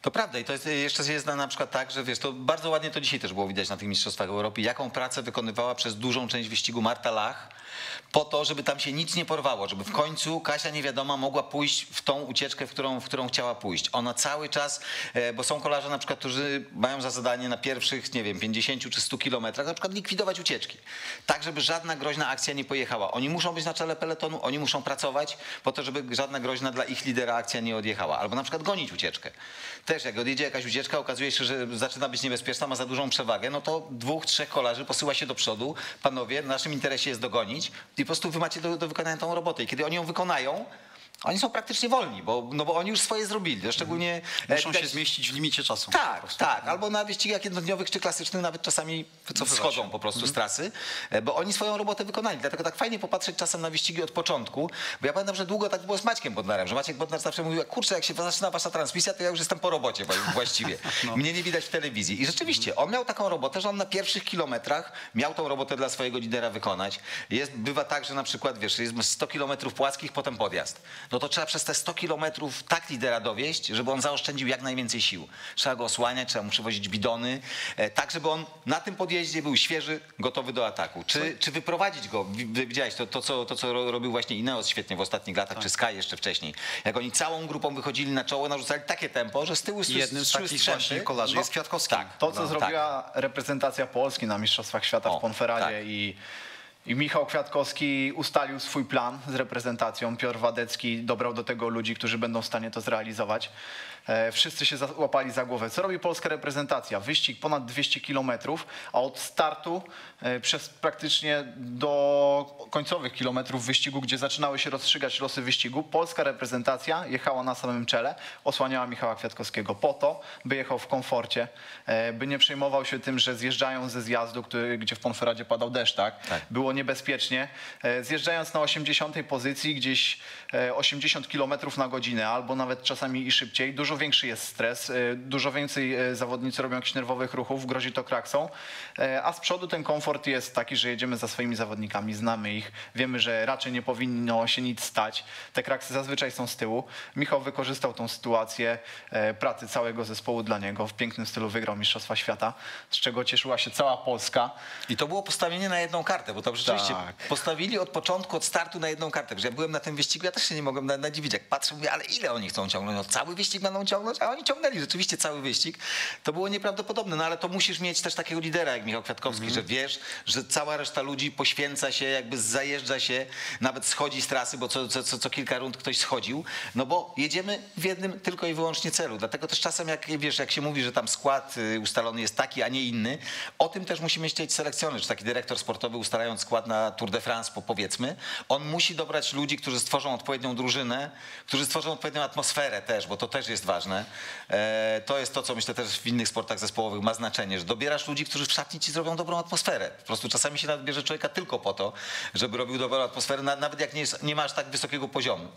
To prawda i to jest, jeszcze jest na przykład tak, że wiesz, to bardzo ładnie to dzisiaj też było widać na tych Mistrzostwach Europy, jaką pracę wykonywała przez dużą część wyścigu Marta Lach, po to, żeby tam się nic nie porwało, żeby w końcu Kasia niewiadoma mogła pójść w tą ucieczkę, w którą, w którą chciała pójść. Ona cały czas, e, bo są kolarze na przykład, którzy mają za zadanie na pierwszych, nie wiem, 50 czy 100 kilometrach na przykład likwidować ucieczki. Tak, żeby żadna groźna akcja nie pojechała. Oni muszą być na czele peletonu, oni muszą pracować po to, żeby żadna groźna dla ich lidera akcja nie odjechała. Albo na przykład gonić ucieczkę. Też jak odjedzie jakaś ucieczka, okazuje się, że zaczyna być niebezpieczna, ma za dużą przewagę, no to dwóch, trzech kolarzy posyła się do przodu. Panowie, w naszym interesie jest dogonić i po prostu wy macie do, do wykonania tą robotę. I kiedy oni ją wykonają, oni są praktycznie wolni, bo, no bo oni już swoje zrobili. To szczególnie e, Muszą się zmieścić w limicie czasu. tak, tak. Albo na wyścigach jednodniowych czy klasycznych nawet czasami Wycofywać schodzą się. po prostu z trasy, e, bo oni swoją robotę wykonali. Dlatego tak fajnie popatrzeć czasem na wyścigi od początku, bo ja pamiętam, że długo tak było z Maćkiem Bodnarem, że Maciek Bodnar zawsze mówił, kurczę, jak się zaczyna wasza transmisja, to ja już jestem po robocie wła- właściwie. (laughs) Mnie nie widać w telewizji. I rzeczywiście, on miał taką robotę, że on na pierwszych kilometrach miał tą robotę dla swojego lidera wykonać. Jest, bywa tak, że na przykład, wiesz, jest 100 kilometrów płaskich, potem podjazd. No to trzeba przez te 100 kilometrów tak lidera dowieść, żeby on zaoszczędził jak najwięcej sił. Trzeba go osłaniać, trzeba mu przywozić bidony, e, tak żeby on na tym podjeździe był świeży, gotowy do ataku. Czy, czy wyprowadzić go? Wi- wi- Widziałeś to, to, co, to, co ro- robił właśnie Ineos świetnie w ostatnich latach, czy Sky jeszcze wcześniej. Jak oni całą grupą wychodzili na czoło, narzucali takie tempo, że z tyłu szły- Jednym z takich strzępy. właśnie kolarzy No, jest Kwiatkowski. Tak. To, co No, zrobiła reprezentacja Polski na Mistrzostwach Świata O, w Ponferadzie tak. i, i Michał Kwiatkowski ustalił swój plan z reprezentacją. Piotr Wadecki dobrał do tego ludzi, którzy będą w stanie to zrealizować. E, wszyscy się złapali za głowę. Co robi polska reprezentacja? Wyścig ponad 200 kilometrów, a od startu e, przez praktycznie do końcowych kilometrów wyścigu, gdzie zaczynały się rozstrzygać losy wyścigu, polska reprezentacja jechała na samym czele, osłaniała Michała Kwiatkowskiego po to, by jechał w komforcie, e, by nie przejmował się tym, że zjeżdżają ze zjazdu, który, gdzie w Ponferadzie padał deszcz, tak? Tak. Było niebezpiecznie. Zjeżdżając na 80 pozycji, gdzieś e, 80 km na godzinę, albo nawet czasami i szybciej, dużo większy jest stres, e, dużo więcej e, zawodnicy robią jakichś nerwowych ruchów, grozi to kraksą, e, a z przodu ten komfort jest taki, że jedziemy za swoimi zawodnikami, znamy ich, wiemy, że raczej nie powinno się nic stać. Te kraksy zazwyczaj są z tyłu. Michał wykorzystał tą sytuację pracy całego zespołu dla niego, w pięknym stylu wygrał Mistrzostwa Świata, z czego cieszyła się cała Polska. I to było postawienie na jedną kartę, bo to rzeczywiście Tak. postawili od początku, od startu na jedną kartę. Że ja byłem na tym wyścigu, ja też się nie mogłem na- nadziwić. Jak patrzę, mówię, ale ile oni chcą ciągnąć? No cały wyścig będą ciągnąć, a oni ciągnęli rzeczywiście cały wyścig. To było nieprawdopodobne, no ale to musisz mieć też takiego lidera jak Michał Kwiatkowski, Mhm. że wiesz, że cała reszta ludzi poświęca się, jakby zajeżdża się, nawet schodzi z trasy, bo co, co, co, kilka rund ktoś schodził, no bo jedziemy w jednym tylko i wyłącznie celu. Dlatego też czasem, jak wiesz, jak się mówi, że tam skład y, ustalony jest taki, a nie inny, o tym też musi myśleć selekcjoner, czy taki dyrektor sportowy ustalając skład na Tour de France, po- powiedzmy, on musi dobrać ludzi, którzy stworzą odpowiednią drużynę, którzy stworzą odpowiednią atmosferę też, bo to też jest ważne. E, to jest to, co myślę też w innych sportach zespołowych ma znaczenie, że dobierasz ludzi, którzy w szatni ci zrobią dobrą atmosferę. Po prostu czasami się nawet bierze człowieka tylko po to, żeby robił dobrą atmosferę, na- nawet jak nie, jest, nie masz tak wysokiego poziomu.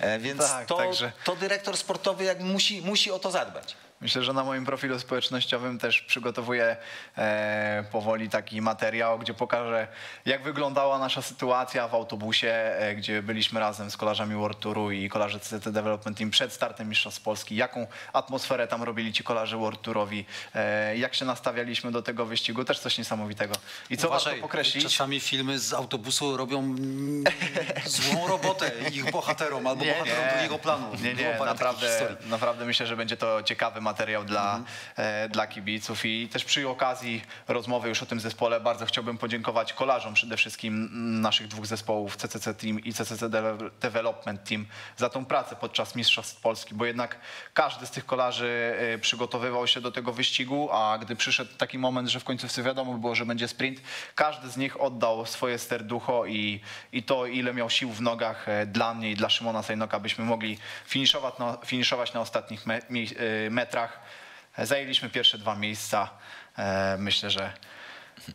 E, więc Tak, to, także- to dyrektor sportowy jak musi, musi o to zadbać. Myślę, że na moim profilu społecznościowym też przygotowuję e, powoli taki materiał, gdzie pokażę, jak wyglądała nasza sytuacja w autobusie, e, gdzie byliśmy razem z kolarzami World Touru i kolarze CT Development Team przed startem Mistrzostw Polski. Jaką atmosferę tam robili ci kolarze World Tourowi, e, jak się nastawialiśmy do tego wyścigu, też coś niesamowitego. I co Uważaj, warto pokreślić? czasami filmy z autobusu robią złą robotę ich bohaterom albo bohaterom drugiego planu. Nie, Było nie, naprawdę, naprawdę myślę, że będzie to ciekawy materiał dla, e, dla kibiców. I też przy okazji rozmowy już o tym zespole bardzo chciałbym podziękować kolarzom przede wszystkim mm, naszych dwóch zespołów CCC Team i CCC De- Development Team za tą pracę podczas Mistrzostw Polski, bo jednak każdy z tych kolarzy e, przygotowywał się do tego wyścigu, a gdy przyszedł taki moment, że w końcu wiadomo było, że będzie sprint, każdy z nich oddał swoje serducho i, i to, ile miał sił w nogach e, dla mnie i dla Szymona Sajnoka, byśmy mogli finiszować na, finiszować na ostatnich me, mie- e, metrach. Zajęliśmy pierwsze dwa miejsca. E, Myślę, że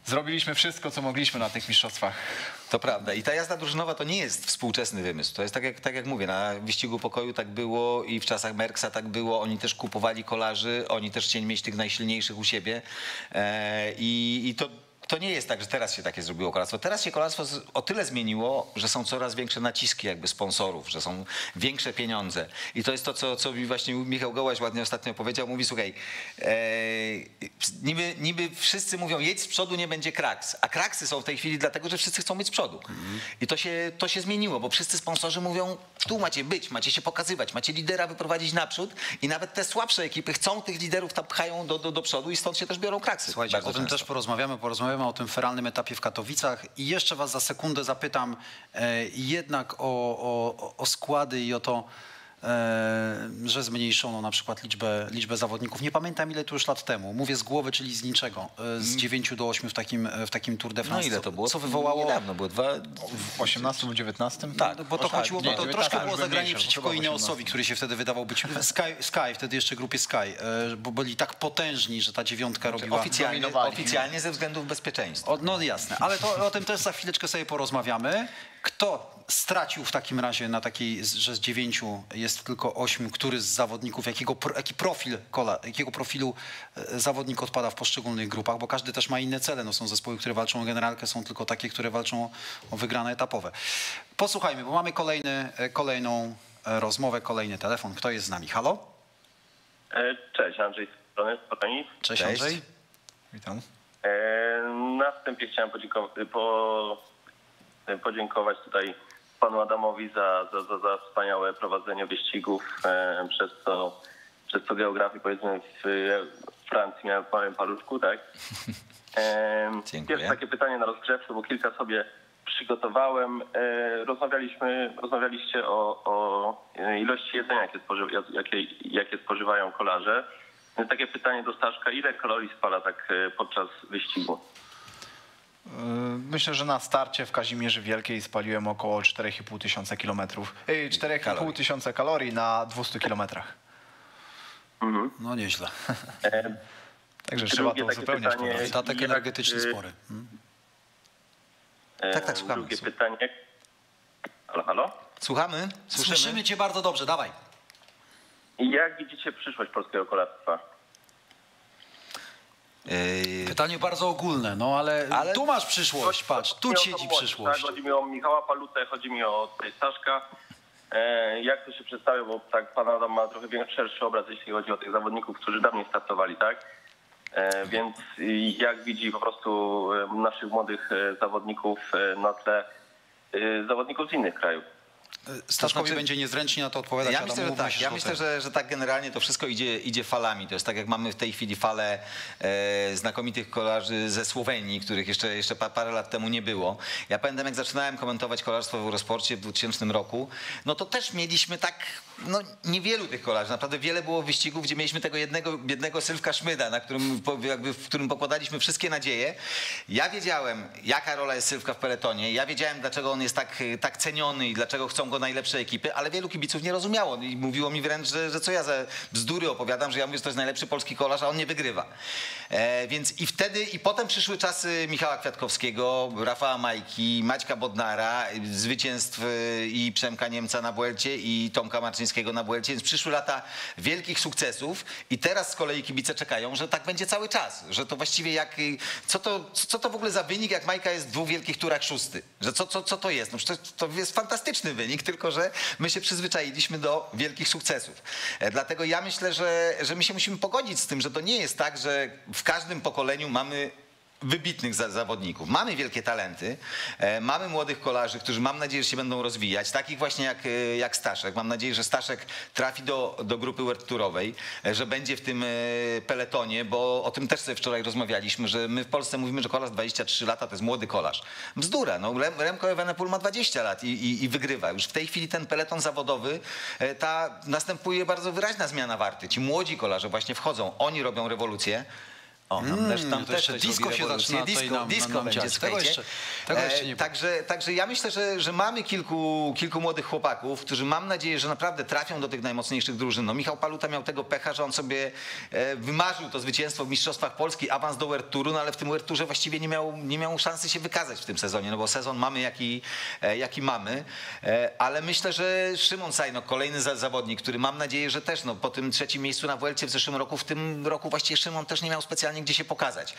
zrobiliśmy wszystko, co mogliśmy na tych mistrzostwach. To prawda. I ta jazda drużynowa to nie jest współczesny wymysł. To jest tak jak, tak jak mówię, na wyścigu pokoju tak było i w czasach Merksa tak było. Oni też kupowali kolarzy, oni też chcieli mieć tych najsilniejszych u siebie. E, i, I to to nie jest tak, że teraz się takie zrobiło kolarstwo. Teraz się kolarstwo o tyle zmieniło, że są coraz większe naciski jakby sponsorów, że są większe pieniądze. I to jest to, co, co mi właśnie Michał Gołaś ładnie ostatnio powiedział. Mówi, słuchaj, e, niby, niby wszyscy mówią, jedź z przodu, nie będzie kraks. A kraksy są w tej chwili dlatego, że wszyscy chcą być z przodu. I to się, to się zmieniło, bo wszyscy sponsorzy mówią, tu macie być, macie się pokazywać, macie lidera wyprowadzić naprzód i nawet te słabsze ekipy chcą tych liderów tam pchają do, do, do przodu i stąd się też biorą kraksy. Słuchajcie, o tym też porozmawiamy, porozmawiamy o tym feralnym etapie w Katowicach. I jeszcze was za sekundę zapytam e, jednak o, o, o składy i o to, że zmniejszono na przykład liczbę, liczbę zawodników. Nie pamiętam ile to już lat temu, mówię z głowy, czyli z niczego, e, z 9 do 8 w takim, w takim Tour de No France. ile to było? Co wywołało... Niedawno, było dwa... W 18 lub 19? Tak, bo to tak, chodziło, bo to 19 troszkę było zagranie mniejsze, przeciwko Ineosowi, 18. który się wtedy wydawał być (laughs) Sky, Sky wtedy jeszcze grupie Sky, e, bo byli tak potężni, że ta dziewiątka robiła... Oficjalnie, oficjalnie ze względów bezpieczeństwa. O, no jasne, ale to, o tym też za chwileczkę sobie porozmawiamy. Kto stracił w takim razie na takiej, z- że z dziewięciu jest tylko ośmiu, który z zawodników, jakiego, jaki profil kola, jakiego profilu e, zawodnik odpada w poszczególnych grupach, bo każdy też ma inne cele. No, są zespoły, które walczą o generalkę, są tylko takie, które walczą o wygrane etapowe. Posłuchajmy, bo mamy kolejny, e, kolejną e, rozmowę, kolejny telefon. Kto jest z nami? Halo? Cześć, Andrzej z strony. Cześć, Cześć. Andrzej. Witam. Na wstępie chciałem podziękować, po, podziękować tutaj panu Adamowi za, za, za, za wspaniałe prowadzenie wyścigów, e, przez co, przez co geografię powiedzmy w e, Francji miałem w małym paluszku, tak? (laughs) E, Dziękuję. Pierwsze takie pytanie na rozgrzewce, bo kilka sobie przygotowałem. E, Rozmawialiśmy, rozmawialiście o, o ilości jedzenia, jakie, spoży, jakie, jakie spożywają kolarze. Takie pytanie do Staszka, ile kalorii spala tak e, podczas wyścigu? Yy, Myślę, że na starcie w Kazimierzy Wielkiej spaliłem około 4,5 tysiąca kilometrów. Yy, 4,5 Kalorii. tysiąca kalorii na 200 kilometrach. No nieźle. E, Także trzeba to uzupełniać pytanie. jak, energetyczny y, spory. Hmm? e, Tak, tak, słuchamy. Drugie pytanie. Halo, halo? Słuchamy? Słyszymy? Słyszymy cię bardzo dobrze, dawaj. Jak widzicie przyszłość polskiego kolarstwa? Yy, Pytanie bardzo ogólne, no ale, Ale- tu masz przyszłość, patrz, tu siedzi młodzież, przyszłość. Tak? Chodzi mi o Michała Palutę, chodzi mi o Staszka. E, jak to się przedstawia, bo tak pan Adam ma trochę większy, szerszy obraz, jeśli chodzi o tych zawodników, którzy dawniej startowali, tak? E, więc jak widzi po prostu e, naszych młodych e, zawodników e, na tle zawodników z innych krajów. Staszkowi znaczy- będzie niezręcznie na to odpowiadać. Ja Adam, myślę, że tak. Ja myślę, że, że tak generalnie to wszystko idzie, idzie falami. To jest tak, jak mamy w tej chwili falę e, znakomitych kolarzy ze Słowenii, których jeszcze, jeszcze pa, parę lat temu nie było. Ja pamiętam, jak zaczynałem komentować kolarstwo w Eurosporcie w 2000 roku, no to też mieliśmy tak, no niewielu tych kolarzy. Naprawdę wiele było wyścigów, gdzie mieliśmy tego jednego, biednego Sylwka Szmyda, na którym, jakby, w którym pokładaliśmy wszystkie nadzieje. Ja wiedziałem, jaka rola jest Sylwka w peletonie. Ja wiedziałem, dlaczego on jest tak, tak ceniony i dlaczego chcą go najlepsze ekipy, ale wielu kibiców nie rozumiało i mówiło mi wręcz, że, że co ja za bzdury opowiadam, że ja mówię, że to jest najlepszy polski kolarz, a on nie wygrywa. E, więc i wtedy, i potem przyszły czasy Michała Kwiatkowskiego, Rafała Majki, Maćka Bodnara, zwycięstw e, i Przemka Niemca na Buelcie i Tomka Marczyńskiego na Buelcie, więc przyszły lata wielkich sukcesów i teraz z kolei kibice czekają, że tak będzie cały czas, że to właściwie jak, y, co to, co to w ogóle za wynik, jak Majka jest w dwóch wielkich turach szósty, że co, co, co to jest? No to, to jest fantastyczny wynik, tylko że my się przyzwyczailiśmy do wielkich sukcesów. E, Dlatego ja myślę, że, że my się musimy pogodzić z tym, że to nie jest tak, że w każdym pokoleniu mamy wybitnych za- zawodników. Mamy wielkie talenty, e, mamy młodych kolarzy, którzy mam nadzieję, że się będą rozwijać, takich właśnie jak, e, jak Staszek. Mam nadzieję, że Staszek trafi do, do grupy World Tourowej, e, że będzie w tym peletonie, bo o tym też sobie wczoraj rozmawialiśmy, że my w Polsce mówimy, że kolarz 23 lata to jest młody kolarz. Bzdura, no Rem, Remco Evenepoel ma 20 lat i, i, i wygrywa. Już w tej chwili ten peleton zawodowy, ta następuje bardzo wyraźna zmiana warty. Ci młodzi kolarze właśnie wchodzą, oni robią rewolucję. O, tam też, tam Mm, też jeszcze disco się zaczyna tutaj disco, nam- disco nam będzie. Tego jeszcze- tego jeszcze nie E. Także, także ja myślę, że, że mamy kilku, kilku młodych chłopaków, którzy mam nadzieję, że naprawdę trafią do tych najmocniejszych drużyn. No, Michał Paluta miał tego pecha, że on sobie e, wymarzył to zwycięstwo w Mistrzostwach Polski, awans do World Touru, no ale w tym World Tourze właściwie nie miał, nie miał szansy się wykazać w tym sezonie, no bo sezon mamy jaki, e, jaki mamy. E, ale myślę, że Szymon Sajno, kolejny za, zawodnik, który mam nadzieję, że też no, po tym trzecim miejscu na Vuelcie w zeszłym roku, w tym roku właściwie Szymon też nie miał specjalnie specjalnie gdzie się pokazać.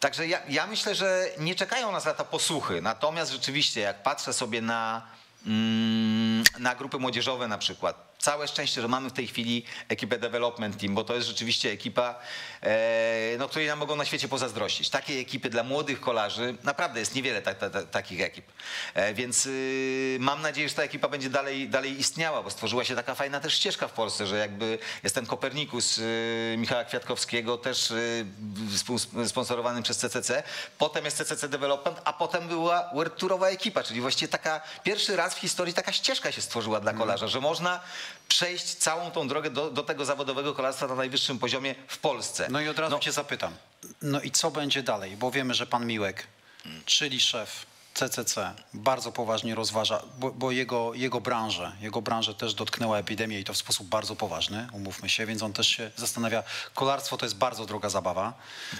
Także ja, ja myślę, że nie czekają nas lata posłuchy. Natomiast rzeczywiście, jak patrzę sobie na, mm, na grupy młodzieżowe na przykład, całe szczęście, że mamy w tej chwili ekipę Development Team, bo to jest rzeczywiście ekipa, e, no, której nam mogą na świecie pozazdrościć. Takiej ekipy dla młodych kolarzy, naprawdę jest niewiele ta, ta, ta, takich ekip. E, więc y, mam nadzieję, że ta ekipa będzie dalej, dalej istniała, bo stworzyła się taka fajna też ścieżka w Polsce, że jakby jest ten Kopernikus y, Michała Kwiatkowskiego, też y, sponsorowany przez CCC. Potem jest CCC Development, a potem była World Tourowa ekipa, czyli właściwie taka pierwszy raz w historii taka ścieżka się stworzyła dla kolarza, że można przejść całą tą drogę do, do tego zawodowego kolarstwa na najwyższym poziomie w Polsce. No i od razu No, cię zapytam, no i co będzie dalej? Bo wiemy, że pan Miłek, czyli szef CCC, bardzo poważnie rozważa, bo, bo jego, jego branżę, jego branżę też dotknęła epidemia i to w sposób bardzo poważny, umówmy się, więc on też się zastanawia, kolarstwo to jest bardzo droga zabawa.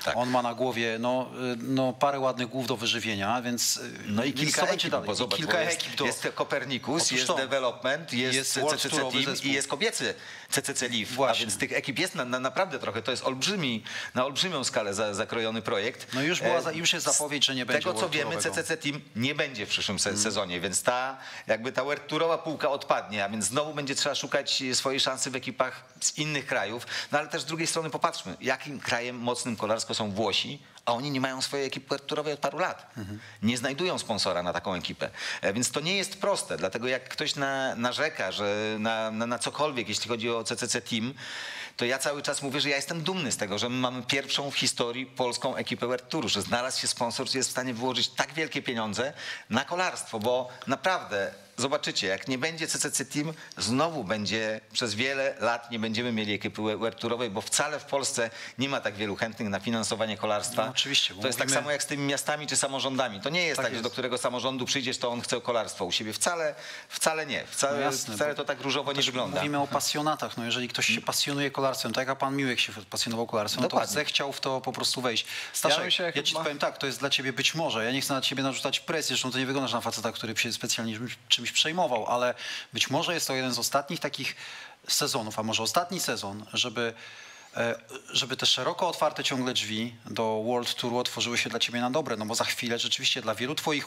Tak. On ma na głowie no, no, parę ładnych głów do wyżywienia, więc No i kilka będzie ekip, dalej? bo zobacz, kilka bo jest, ekip do... jest Kopernikus, jest. Development, jest, Jest CCC Team i jest kobiecy CCC Leaf. A Właśnie. więc tych ekip jest na, na, naprawdę trochę. To jest olbrzymi, na olbrzymią skalę za, zakrojony projekt. No już była E, już jest zapowiedź, że nie z będzie Tego co wiemy. CCC Team nie będzie w przyszłym se- sezonie, więc ta jakby ta World Tourowa półka odpadnie, a więc znowu będzie trzeba szukać swojej szansy w ekipach z innych krajów. No ale też z drugiej strony popatrzmy, jakim krajem mocnym kolarsko są Włosi, a oni nie mają swojej ekipy World Tourowej od paru lat. Nie znajdują sponsora na taką ekipę. E, Więc to nie jest proste, dlatego jak ktoś na, narzeka, że na, na, na cokolwiek, jeśli chodzi o CCC Team, to ja cały czas mówię, że ja jestem dumny z tego, że my mamy pierwszą w historii polską ekipę World Touru, że znalazł się sponsor, który jest w stanie wyłożyć tak wielkie pieniądze na kolarstwo, bo naprawdę zobaczycie, jak nie będzie CCC Team, znowu będzie przez wiele lat nie będziemy mieli ekipy World Tourowej, bo wcale w Polsce nie ma tak wielu chętnych na finansowanie kolarstwa. No oczywiście, To jest tak samo jak z tymi miastami czy samorządami. To nie jest Tak tak, że jest. do którego samorządu przyjdziesz, to on chce kolarstwo u siebie. Wcale, wcale nie. Wcale, No jasne, wcale to tak różowo nie wygląda. Mówimy o pasjonatach. No jeżeli ktoś się pasjonuje kolarstwem, tak jak pan Miłek się pasjonował kolarstwem, no to Dokładnie. zechciał w to po prostu wejść. Staszek, Ja ja, ci chyba- powiem tak, to jest dla ciebie być może, ja nie chcę na ciebie narzucać presję, zresztą to nie wyglądasz na faceta, który się specjalnie czymś- czymś przejmował, ale być może jest to jeden z ostatnich takich sezonów, a może ostatni sezon, żeby e, żeby te szeroko otwarte ciągle drzwi do World Touru otworzyły się dla ciebie na dobre, no bo za chwilę rzeczywiście dla wielu twoich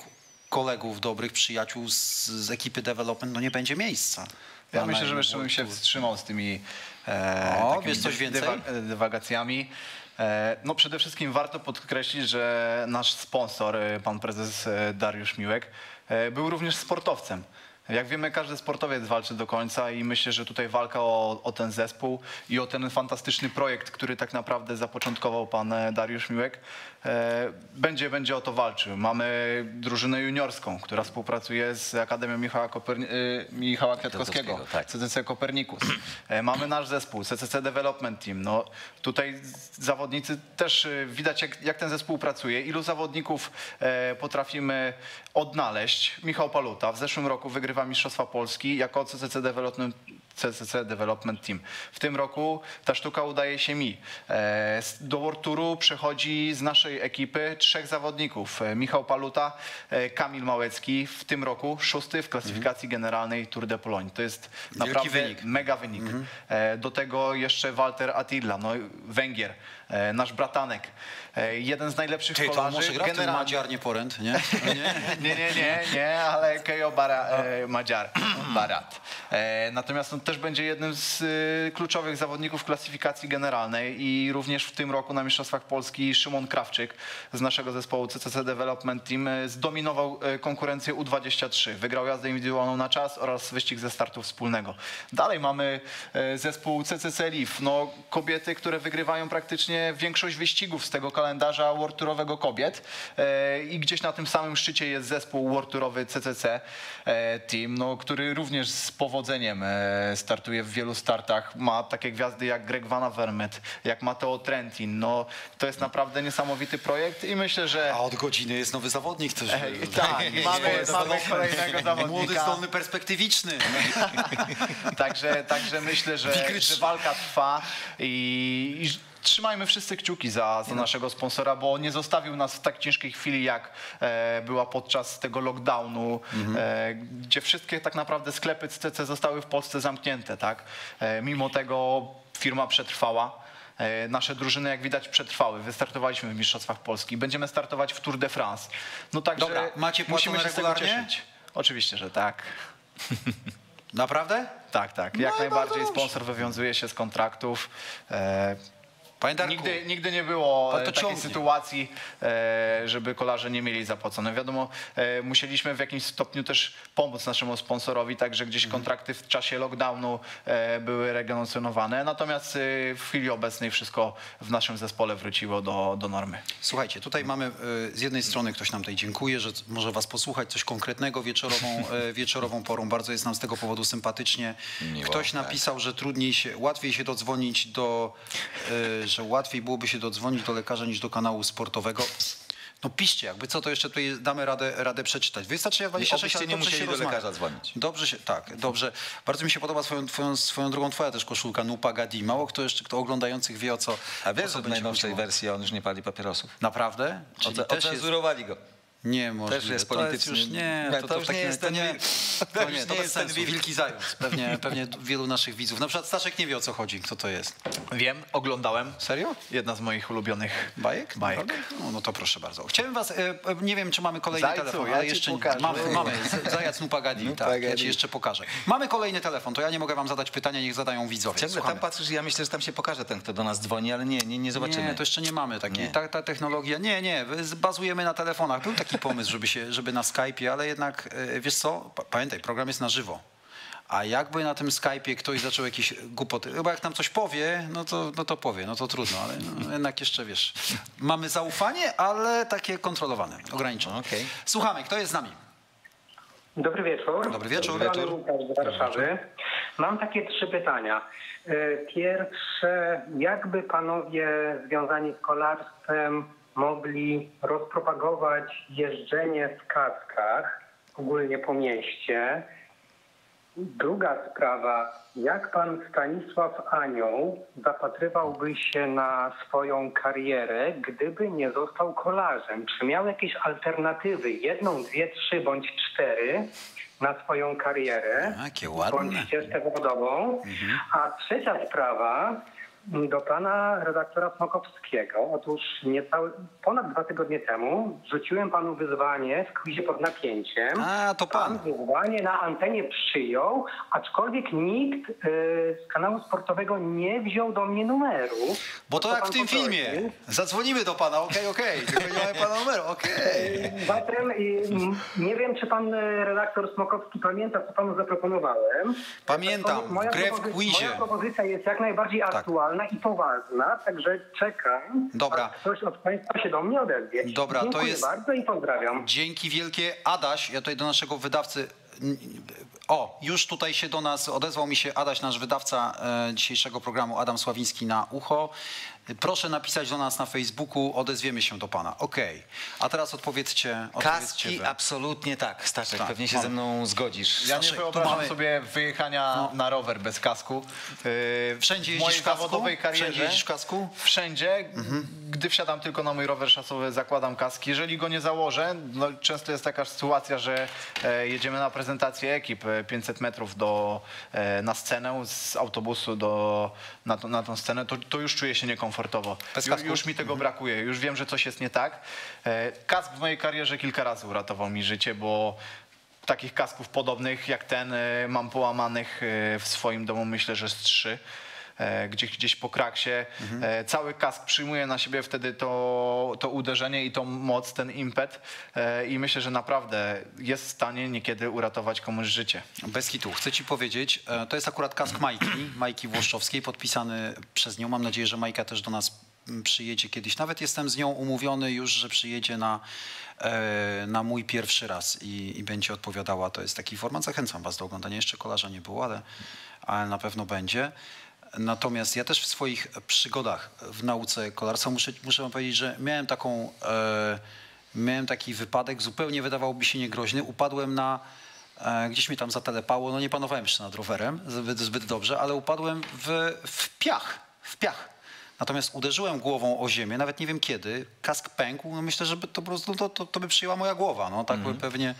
kolegów, dobrych przyjaciół z, z ekipy development, no nie będzie miejsca. Ja myślę, że jeszcze bym się Tour. wstrzymał z tymi e, O, wiesz coś więcej? dywa- dywagacjami. E, no przede wszystkim warto podkreślić, że nasz sponsor, pan prezes Dariusz Miłek, był również sportowcem. Jak wiemy, każdy sportowiec walczy do końca i myślę, że tutaj walka o, o ten zespół i o ten fantastyczny projekt, który tak naprawdę zapoczątkował pan e, Dariusz Miłek, e, będzie, będzie o to walczył. Mamy drużynę juniorską, która współpracuje z Akademią Michała, Koperni- e, Michała Kwiatkowskiego, tak. CCC Kopernikus. E, Mamy nasz zespół, CCC Development Team. No, tutaj zawodnicy też e, widać, jak, jak ten zespół pracuje. Ilu zawodników e, potrafimy odnaleźć. Michał Paluta w zeszłym roku wygrywa Mistrzostwa Polski jako CCC Development CCC Development Team. W tym roku ta sztuka udaje się mi. E, Do World Touru przechodzi z naszej ekipy trzech zawodników. E, Michał Paluta, e, Kamil Małecki w tym roku szósty w klasyfikacji generalnej Tour de Pologne. To jest Wielki naprawdę wynik. mega wynik. E, Do tego jeszcze Walter Attila, no, Węgier, nasz bratanek. E, Jeden z najlepszych Ty, to kolarzy. może gra w ten generalnie- Madziar, nie poręd, nie? (laughs) No nie? nie, nie, nie, nie, ale Kejo Bara, e, Madziar, (clears throat) Barat. E, natomiast on też będzie jednym z e, kluczowych zawodników klasyfikacji generalnej i również w tym roku na Mistrzostwach Polski Szymon Krawczyk z naszego zespołu CCC Development Team zdominował konkurencję U23. Wygrał jazdę indywidualną na czas oraz wyścig ze startu wspólnego. Dalej mamy zespół CCC Leaf. No, kobiety, które wygrywają praktycznie większość wyścigów z tego kalendarza World Tourowego kobiet E, i gdzieś na tym samym szczycie jest zespół World Tourowy CCC e, Team, no, który również z powodzeniem e, startuje w wielu startach. Ma takie gwiazdy jak Greg Van Avermaet, jak Matteo Trentin. No, to jest naprawdę niesamowity projekt i myślę, że A od godziny jest nowy zawodnik też. Ej, tak, (laughs) mamy, mamy kolejnego zawodnika. Młody, zdolny, perspektywiczny. (laughs) Także, także myślę, że, że walka trwa i, i trzymajmy wszyscy kciuki za, za naszego sponsora, bo nie zostawił nas w tak ciężkiej chwili, jak e, była podczas tego lockdownu, e, gdzie wszystkie tak naprawdę sklepy CCC zostały w Polsce zamknięte, tak? E, mimo tego firma przetrwała. E, Nasze drużyny, jak widać, przetrwały. Wystartowaliśmy w Mistrzostwach Polski. Będziemy startować w Tour de France. No także Dobra, macie musimy się regularnie? cieszyć. Oczywiście, że tak. Naprawdę? Tak, tak. Jak No, najbardziej sponsor wywiązuje się z kontraktów. Panie Darku, Nigdy, nigdy nie było e, takiej ciągnie. sytuacji, e, żeby kolarze nie mieli zapłacone. Wiadomo, e, musieliśmy w jakimś stopniu też pomóc naszemu sponsorowi, także gdzieś Mhm. kontrakty w czasie lockdownu były renegocjonowane. Natomiast w chwili obecnej wszystko w naszym zespole wróciło do, do normy. Słuchajcie, tutaj mamy z jednej strony ktoś nam tutaj dziękuję, że może was posłuchać, coś konkretnego wieczorową, (laughs) wieczorową porą. Bardzo jest nam z tego powodu sympatycznie. Miło, ktoś tak. napisał, że trudniej się, łatwiej się dodzwonić do, że łatwiej byłoby się dodzwonić do lekarza niż do kanału sportowego. No piszcie, jakby co, to jeszcze tutaj damy radę, radę przeczytać. Wystarczy ja 26, Obyście ale nie musieli się do rozmawia. lekarza dzwonić. Dobrze się, tak, dobrze. Bardzo mi się podoba swoją, twoją, swoją drogą twoja też koszulka Nupa Gadi. Mało kto jeszcze, kto oglądających wie o co A wiesz, co że w najnowszej wersji on już nie pali papierosów. Naprawdę? Czyli Oce- też jest, Ocenzurowali go. Nie, możliwe. Też jest To polityczny. już, nie, Nie, to, to to, już nie jest to ten nie, wilk. to To nie, to nie jest ten sensu. Wilki zając. Pewnie, (laughs) pewnie wielu naszych widzów. Na przykład Staszek nie wie o co chodzi, kto to jest. Wiem, oglądałem. Serio? Jedna z moich ulubionych Bajek? Bajek. No, no to proszę bardzo. Chciałem was, e, e, nie wiem czy mamy kolejny Zajcu, telefon, ja ale jeszcze nie. pokażę. Mamy, mamy. Zajac Nupagadi, (laughs) tak, ja ci jeszcze pokażę. Mamy kolejny telefon, to ja nie mogę wam zadać pytania, niech zadają widzowie. Ciągle tam patrzysz ja myślę, że tam się pokaże ten, kto do nas dzwoni, ale nie, nie, nie zobaczymy. Nie, to jeszcze nie mamy takiej. Nie. Ta, ta technologia. Nie, nie, bazujemy na telefonach. Był taki pomysł, żeby, się, żeby na Skype'ie, ale jednak, e, wiesz co, Pa- pamiętaj, program jest na żywo. A jakby na tym Skype'ie ktoś zaczął jakieś głupoty, chyba jak nam coś powie, no to, no to powie, no to trudno, ale no, jednak jeszcze, wiesz, mamy zaufanie, ale takie kontrolowane, ograniczone. Okej. Słuchamy, kto jest z nami? Dobry wieczór. Dobry wieczór. Strony Wieczór. Łukasz z Warszawy. Mam takie trzy pytania. E, Pierwsze, jakby panowie związani z kolarstwem mogli rozpropagować jeżdżenie w kaskach, ogólnie po mieście? Druga sprawa, jak pan Stanisław Anioł zapatrywałby się na swoją karierę, gdyby nie został kolarzem? Czy miał jakieś alternatywy, jedną, dwie, trzy bądź cztery na swoją karierę? Jakie ładne. bądź ścieżkę zawodową. A trzecia sprawa do pana redaktora Smokowskiego. Otóż niecałe, ponad dwa tygodnie temu rzuciłem panu wyzwanie w quizie pod napięciem. A, to pan. wyzwanie na antenie przyjął, aczkolwiek nikt y, z kanału sportowego nie wziął do mnie numeru. Bo to jak w pan tym poprosił? filmie. Zadzwonimy do pana, okej, okej, tylko nie mamy pana numeru, okej. Zatem y, nie wiem, czy pan y, redaktor Smokowski pamięta, co panu zaproponowałem. Pamiętam, Moja grę w quizie. Moja propozycja jest jak najbardziej aktualna i poważna, także czekam, Dobra. aż ktoś od państwa się do mnie odezwie. Dobra, to Dziękuję jest- bardzo i pozdrawiam. Dzięki wielkie. Adaś, ja tutaj do naszego wydawcy. O, już tutaj się do nas odezwał mi się Adaś, nasz wydawca e, dzisiejszego programu, Adam Sławiński na ucho. Proszę napisać do nas na Facebooku, odezwiemy się do pana. Okej. A teraz odpowiedzcie. odpowiedzcie Kaski wy. absolutnie tak, Staszek, Tak, pewnie się mam. ze mną zgodzisz. Ja nie Staszek, tu wyobrażam mamy- sobie wyjechania na rower bez kasku. Yy, Wszędzie w jeździsz mojej w kasku? zawodowej karierze. Wszędzie jeździsz w kasku? Wszędzie. Gdy wsiadam tylko na mój rower szasowy, zakładam kask. Jeżeli go nie założę, no, często jest taka sytuacja, że e, jedziemy na prezentację ekip e, 500 metrów do, e, na scenę z autobusu do, na, to, na tą scenę, to, to już czuję się niekomfortowo. Bez Ju, już mi tego brakuje, już wiem, że coś jest nie tak. E, kask w mojej karierze kilka razy uratował mi życie, bo takich kasków podobnych jak ten e, mam połamanych e, w swoim domu, myślę, że z trzy. E, Gdzieś, gdzieś po kraksie. E, Cały kask przyjmuje na siebie wtedy to, to uderzenie i tą moc, ten impet. E, I myślę, że naprawdę jest w stanie niekiedy uratować komuś życie. Bez hitu. Chcę ci powiedzieć, to jest akurat kask Majki, (clears throat) Majki Włoszczowskiej, podpisany przez nią. Mam nadzieję, że Majka też do nas mm, przyjedzie kiedyś. Nawet jestem z nią umówiony już, że przyjedzie na, na mój pierwszy raz i, i będzie odpowiadała. To jest taki format. Zachęcam was do oglądania. Jeszcze kolarza nie było, ale, ale na pewno będzie. Natomiast ja też w swoich przygodach w nauce kolarstwa muszę, muszę wam powiedzieć, że miałem taką, e, miałem taki wypadek, zupełnie wydawałoby się niegroźny. Upadłem na, e, gdzieś mnie tam zatelepało, no nie panowałem jeszcze nad rowerem zbyt, zbyt dobrze, ale upadłem w, w piach, w piach. Natomiast uderzyłem głową o ziemię, nawet nie wiem kiedy, kask pękł, no myślę, że to po prostu to, to, to by przyjęła moja głowa, no tak by pewnie...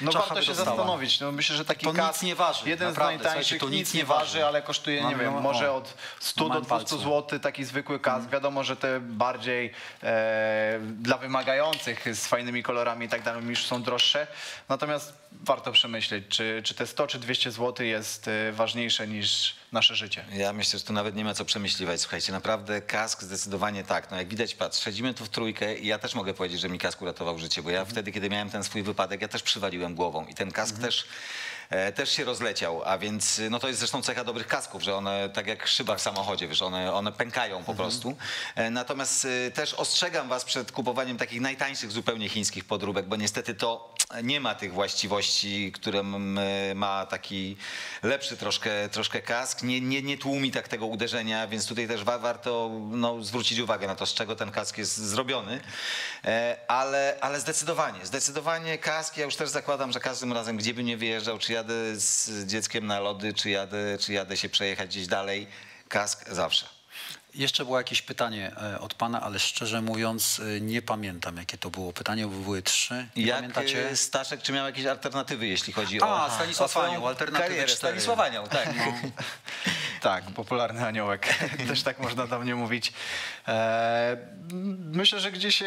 No czacha warto się wydostała. zastanowić. No myślę, że taki To nic kask, nie waży, jeden naprawdę, z najtańszych, to nic nic nie waży, waży. ale kosztuje, nie Mam- wiem, no, może o. od 100 Mam do 200 palcu. zł, taki zwykły kask. Wiadomo, że te bardziej e, dla wymagających z fajnymi kolorami i tak dalej już są droższe. Natomiast warto przemyśleć, czy, czy te 100 czy 200 zł jest e, ważniejsze niż nasze życie. Ja myślę, że tu nawet nie ma co przemyśliwać. Słuchajcie, naprawdę kask zdecydowanie tak. No jak widać, patrz, siedzimy tu w trójkę i ja też mogę powiedzieć, że mi kask uratował życie, bo ja wtedy, kiedy miałem ten swój wypadek, ja też przywaliłem głową. I ten kask e, też się rozleciał, a więc no to jest zresztą cecha dobrych kasków, że one tak jak szyba w samochodzie, wiesz, one, one pękają po prostu. E, Natomiast e, też ostrzegam was przed kupowaniem takich najtańszych zupełnie chińskich podróbek, bo niestety to nie ma tych właściwości, które e, ma taki lepszy troszkę, troszkę kask. Nie, nie, nie tłumi tak tego uderzenia, więc tutaj też wa- warto no, zwrócić uwagę na to, z czego ten kask jest zrobiony. E, Ale, ale zdecydowanie, zdecydowanie kask, ja już też zakładam, że każdym razem, gdzie bym nie wyjeżdżał, czy jadę z dzieckiem na lody, czy jadę, czy jadę się przejechać gdzieś dalej, kask zawsze. Jeszcze było jakieś pytanie e, od pana, ale szczerze mówiąc e, nie pamiętam, jakie to było pytanie, były trzy. Nie Jak pamiętacie? e, Staszek, czy miał jakieś alternatywy, jeśli chodzi o, A, Stanisław Anioł, alternatywy karierę? Stanisław Anioł, tak. (laughs) Tak, popularny aniołek. (laughs) Też tak można do mnie mówić. Myślę, że gdzieś,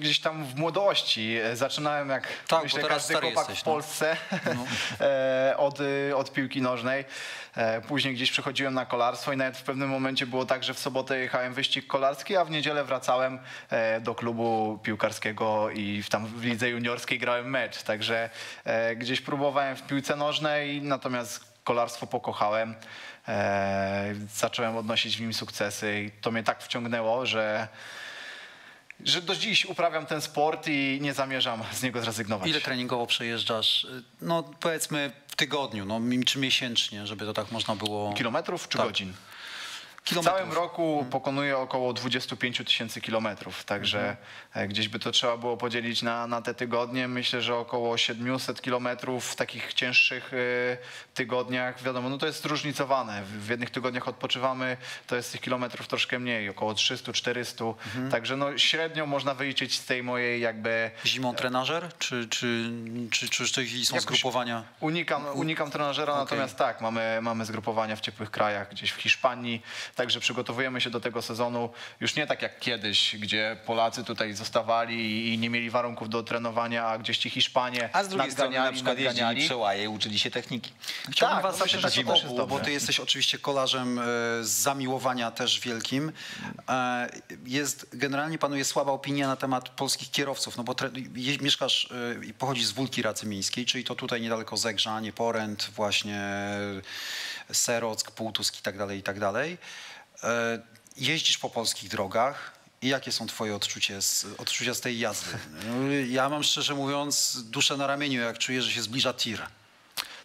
gdzieś tam w młodości zaczynałem jak Tak, myślę, każdy chłopak jesteś, w no. Polsce (laughs) e, od, od piłki nożnej. E, później gdzieś przechodziłem na kolarstwo i nawet w pewnym momencie było tak, że w sobotę jechałem wyścig kolarski, a w niedzielę wracałem e, do klubu piłkarskiego i w, tam w lidze juniorskiej grałem mecz. Także e, gdzieś próbowałem w piłce nożnej, natomiast kolarstwo pokochałem. Zacząłem odnosić w nim sukcesy i to mnie tak wciągnęło, że, że do dziś uprawiam ten sport i nie zamierzam z niego zrezygnować. Ile treningowo przejeżdżasz? No powiedzmy w tygodniu, no, czy miesięcznie, żeby to tak można było... Kilometrów czy Tak. godzin? W całym roku pokonuję około 25 tysięcy kilometrów, także e, gdzieś by to trzeba było podzielić na, na te tygodnie. Myślę, że około 700 kilometrów w takich cięższych e, tygodniach. Wiadomo, no to jest zróżnicowane. W, jednych tygodniach odpoczywamy, to jest tych kilometrów troszkę mniej, około 300-400. Także no średnio można wyliczyć z tej mojej jakby Zimą trenażer? Czy, czy, czy, czy, czy są Jakoś- zgrupowania? Unikam, unikam trenażera, Okej. natomiast tak, mamy, mamy zgrupowania w ciepłych krajach, gdzieś w Hiszpanii, także przygotowujemy się do tego sezonu już nie tak jak kiedyś, gdzie Polacy tutaj zostawali i nie mieli warunków do trenowania, a gdzieś ci Hiszpanie A z drugiej strony na przykład jeździli przełaje i uczyli się techniki. Chciałbym Tak, was zapytać o obu, bo ty jesteś oczywiście kolarzem e, z zamiłowania też wielkim. E, Jest, generalnie panuje słaba opinia na temat polskich kierowców, no bo mieszkasz e, i pochodzisz z Wólki Racy Miejskiej, czyli to tutaj niedaleko Zegrzanie, Poręt, właśnie Serock, Półtusk i tak dalej, i tak dalej. E, Jeździsz po polskich drogach, i jakie są twoje odczucie z, odczucia z tej jazdy? (laughs) Ja mam szczerze mówiąc duszę na ramieniu, jak czuję, że się zbliża tir.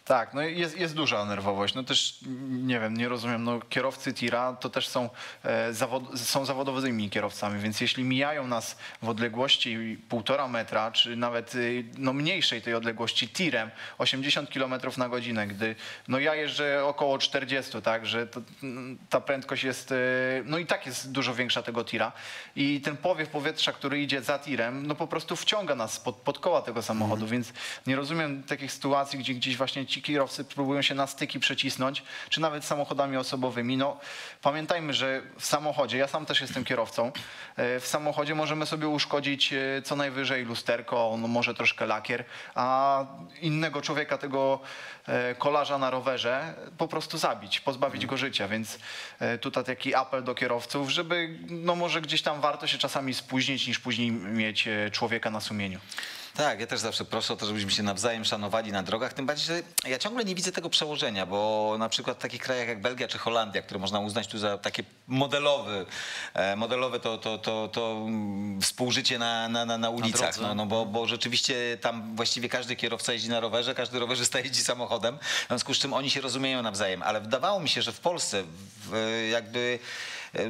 Tak, no jest, jest duża nerwowość. No też nie wiem, nie rozumiem. No, kierowcy tira to też są, e, zawod, są zawodowymi kierowcami, więc jeśli mijają nas w odległości półtora metra, czy nawet y, no, mniejszej tej odległości tirem, 80 km na godzinę, gdy no, ja jeżdżę około 40, tak, że to, ta prędkość jest, e, no i tak jest dużo większa tego tira i ten powiew powietrza, który idzie za tirem, no po prostu wciąga nas pod, pod koła tego samochodu, więc nie rozumiem takich sytuacji, gdzie gdzieś właśnie ci kierowcy próbują się na styki przecisnąć, czy nawet samochodami osobowymi. No pamiętajmy, że w samochodzie, ja sam też jestem kierowcą, e, w samochodzie możemy sobie uszkodzić e, co najwyżej lusterko, no może troszkę lakier, a innego człowieka, tego e, kolarza na rowerze po prostu zabić, pozbawić go życia, więc tutaj taki apel do kierowców, żeby no może gdzieś tam warto się czasami spóźnić, niż później mieć człowieka na sumieniu. Tak, ja też zawsze proszę o to, żebyśmy się nawzajem szanowali na drogach. Tym bardziej, że ja ciągle nie widzę tego przełożenia, bo na przykład w takich krajach jak Belgia czy Holandia, które można uznać tu za takie modelowe, e, modelowe to, to, to, to mm, współżycie na, na, na, na ulicach. drodze. No, no bo, bo rzeczywiście tam właściwie każdy kierowca jeździ na rowerze, każdy rowerzysta (laughs) jeździ samochodem, w związku z czym oni się rozumieją nawzajem. Ale wydawało mi się, że w Polsce jakby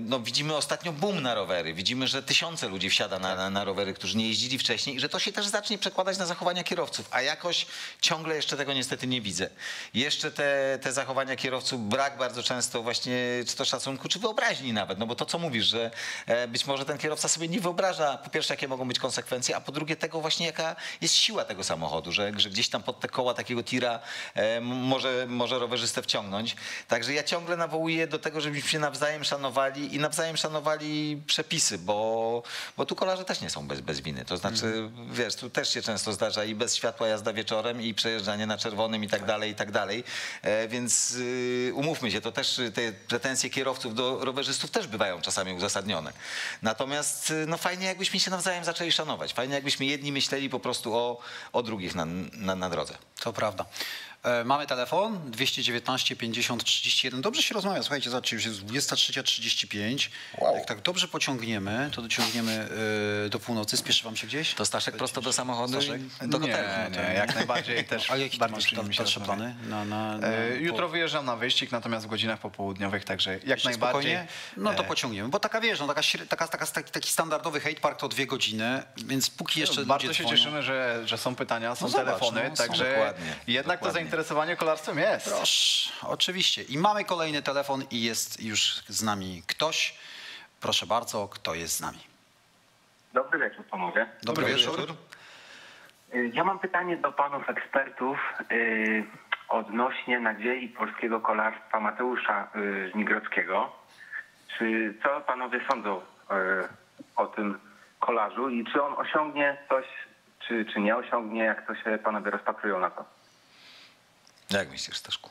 no, widzimy ostatnio boom na rowery. Widzimy, że tysiące ludzi wsiada na, na, na rowery, którzy nie jeździli wcześniej i że to się też zacznie przekładać na zachowania kierowców, a jakoś ciągle jeszcze tego niestety nie widzę. Jeszcze te, te zachowania kierowców, brak bardzo często właśnie czy to szacunku, czy wyobraźni nawet, no bo to co mówisz, że e, być może ten kierowca sobie nie wyobraża po pierwsze jakie mogą być konsekwencje, a po drugie tego właśnie jaka jest siła tego samochodu, że, że gdzieś tam pod te koła takiego tira e, może, może rowerzystę wciągnąć. Także ja ciągle nawołuję do tego, żebyśmy się nawzajem szanowali i nawzajem szanowali przepisy, bo, bo tu kolarze też nie są bez, bez winy. To znaczy, wiesz, tu też się często zdarza i bez światła jazda wieczorem i przejeżdżanie na czerwonym i tak dalej, i tak dalej. E, więc y, umówmy się, to też te pretensje kierowców do rowerzystów też bywają czasami uzasadnione. Natomiast y, no fajnie jakbyśmy się nawzajem zaczęli szanować. Fajnie jakbyśmy jedni myśleli po prostu o, o drugich na, na, na drodze. To prawda. E, Mamy telefon 219 50 31. Dobrze się rozmawia. Słuchajcie, zobaczcie, już jest 23.35. Jak tak dobrze pociągniemy, to dociągniemy e, do północy. Spieszy wam się gdzieś? To Staszek prosto do samochodu Staszek? do nie, hotelu. no to- nie, jak najbardziej (laughs) też A jakie masz dalsze plany? Na, na, na, E, Jutro po- wyjeżdżam na wyścig, natomiast w godzinach popołudniowych, także jak Jeszcze najbardziej. spokojnie? No to pociągniemy, bo taka wiesz, no, taka, taka, taka, taki, taki standardowy hate park to dwie godziny, więc póki jeszcze Bardzo ludzie się dzwonią- cieszymy, że, że są pytania, są No zobacz, telefony, no, są także dokładnie, jednak to dokładnie. Zainteresowanie kolarstwem jest. Proszę, oczywiście. I mamy kolejny telefon i jest już z nami ktoś. Proszę bardzo, kto jest z nami? Dobry wieczór panowie. Dobry, wieczór. Y, Ja mam pytanie do panów ekspertów y, odnośnie nadziei polskiego kolarstwa Mateusza y, Żmigrodzkiego. Czy co panowie sądzą y, o tym kolarzu i czy on osiągnie coś, czy, czy nie osiągnie, jak to się panowie rozpatrują na to? Jak myślisz, Staszku?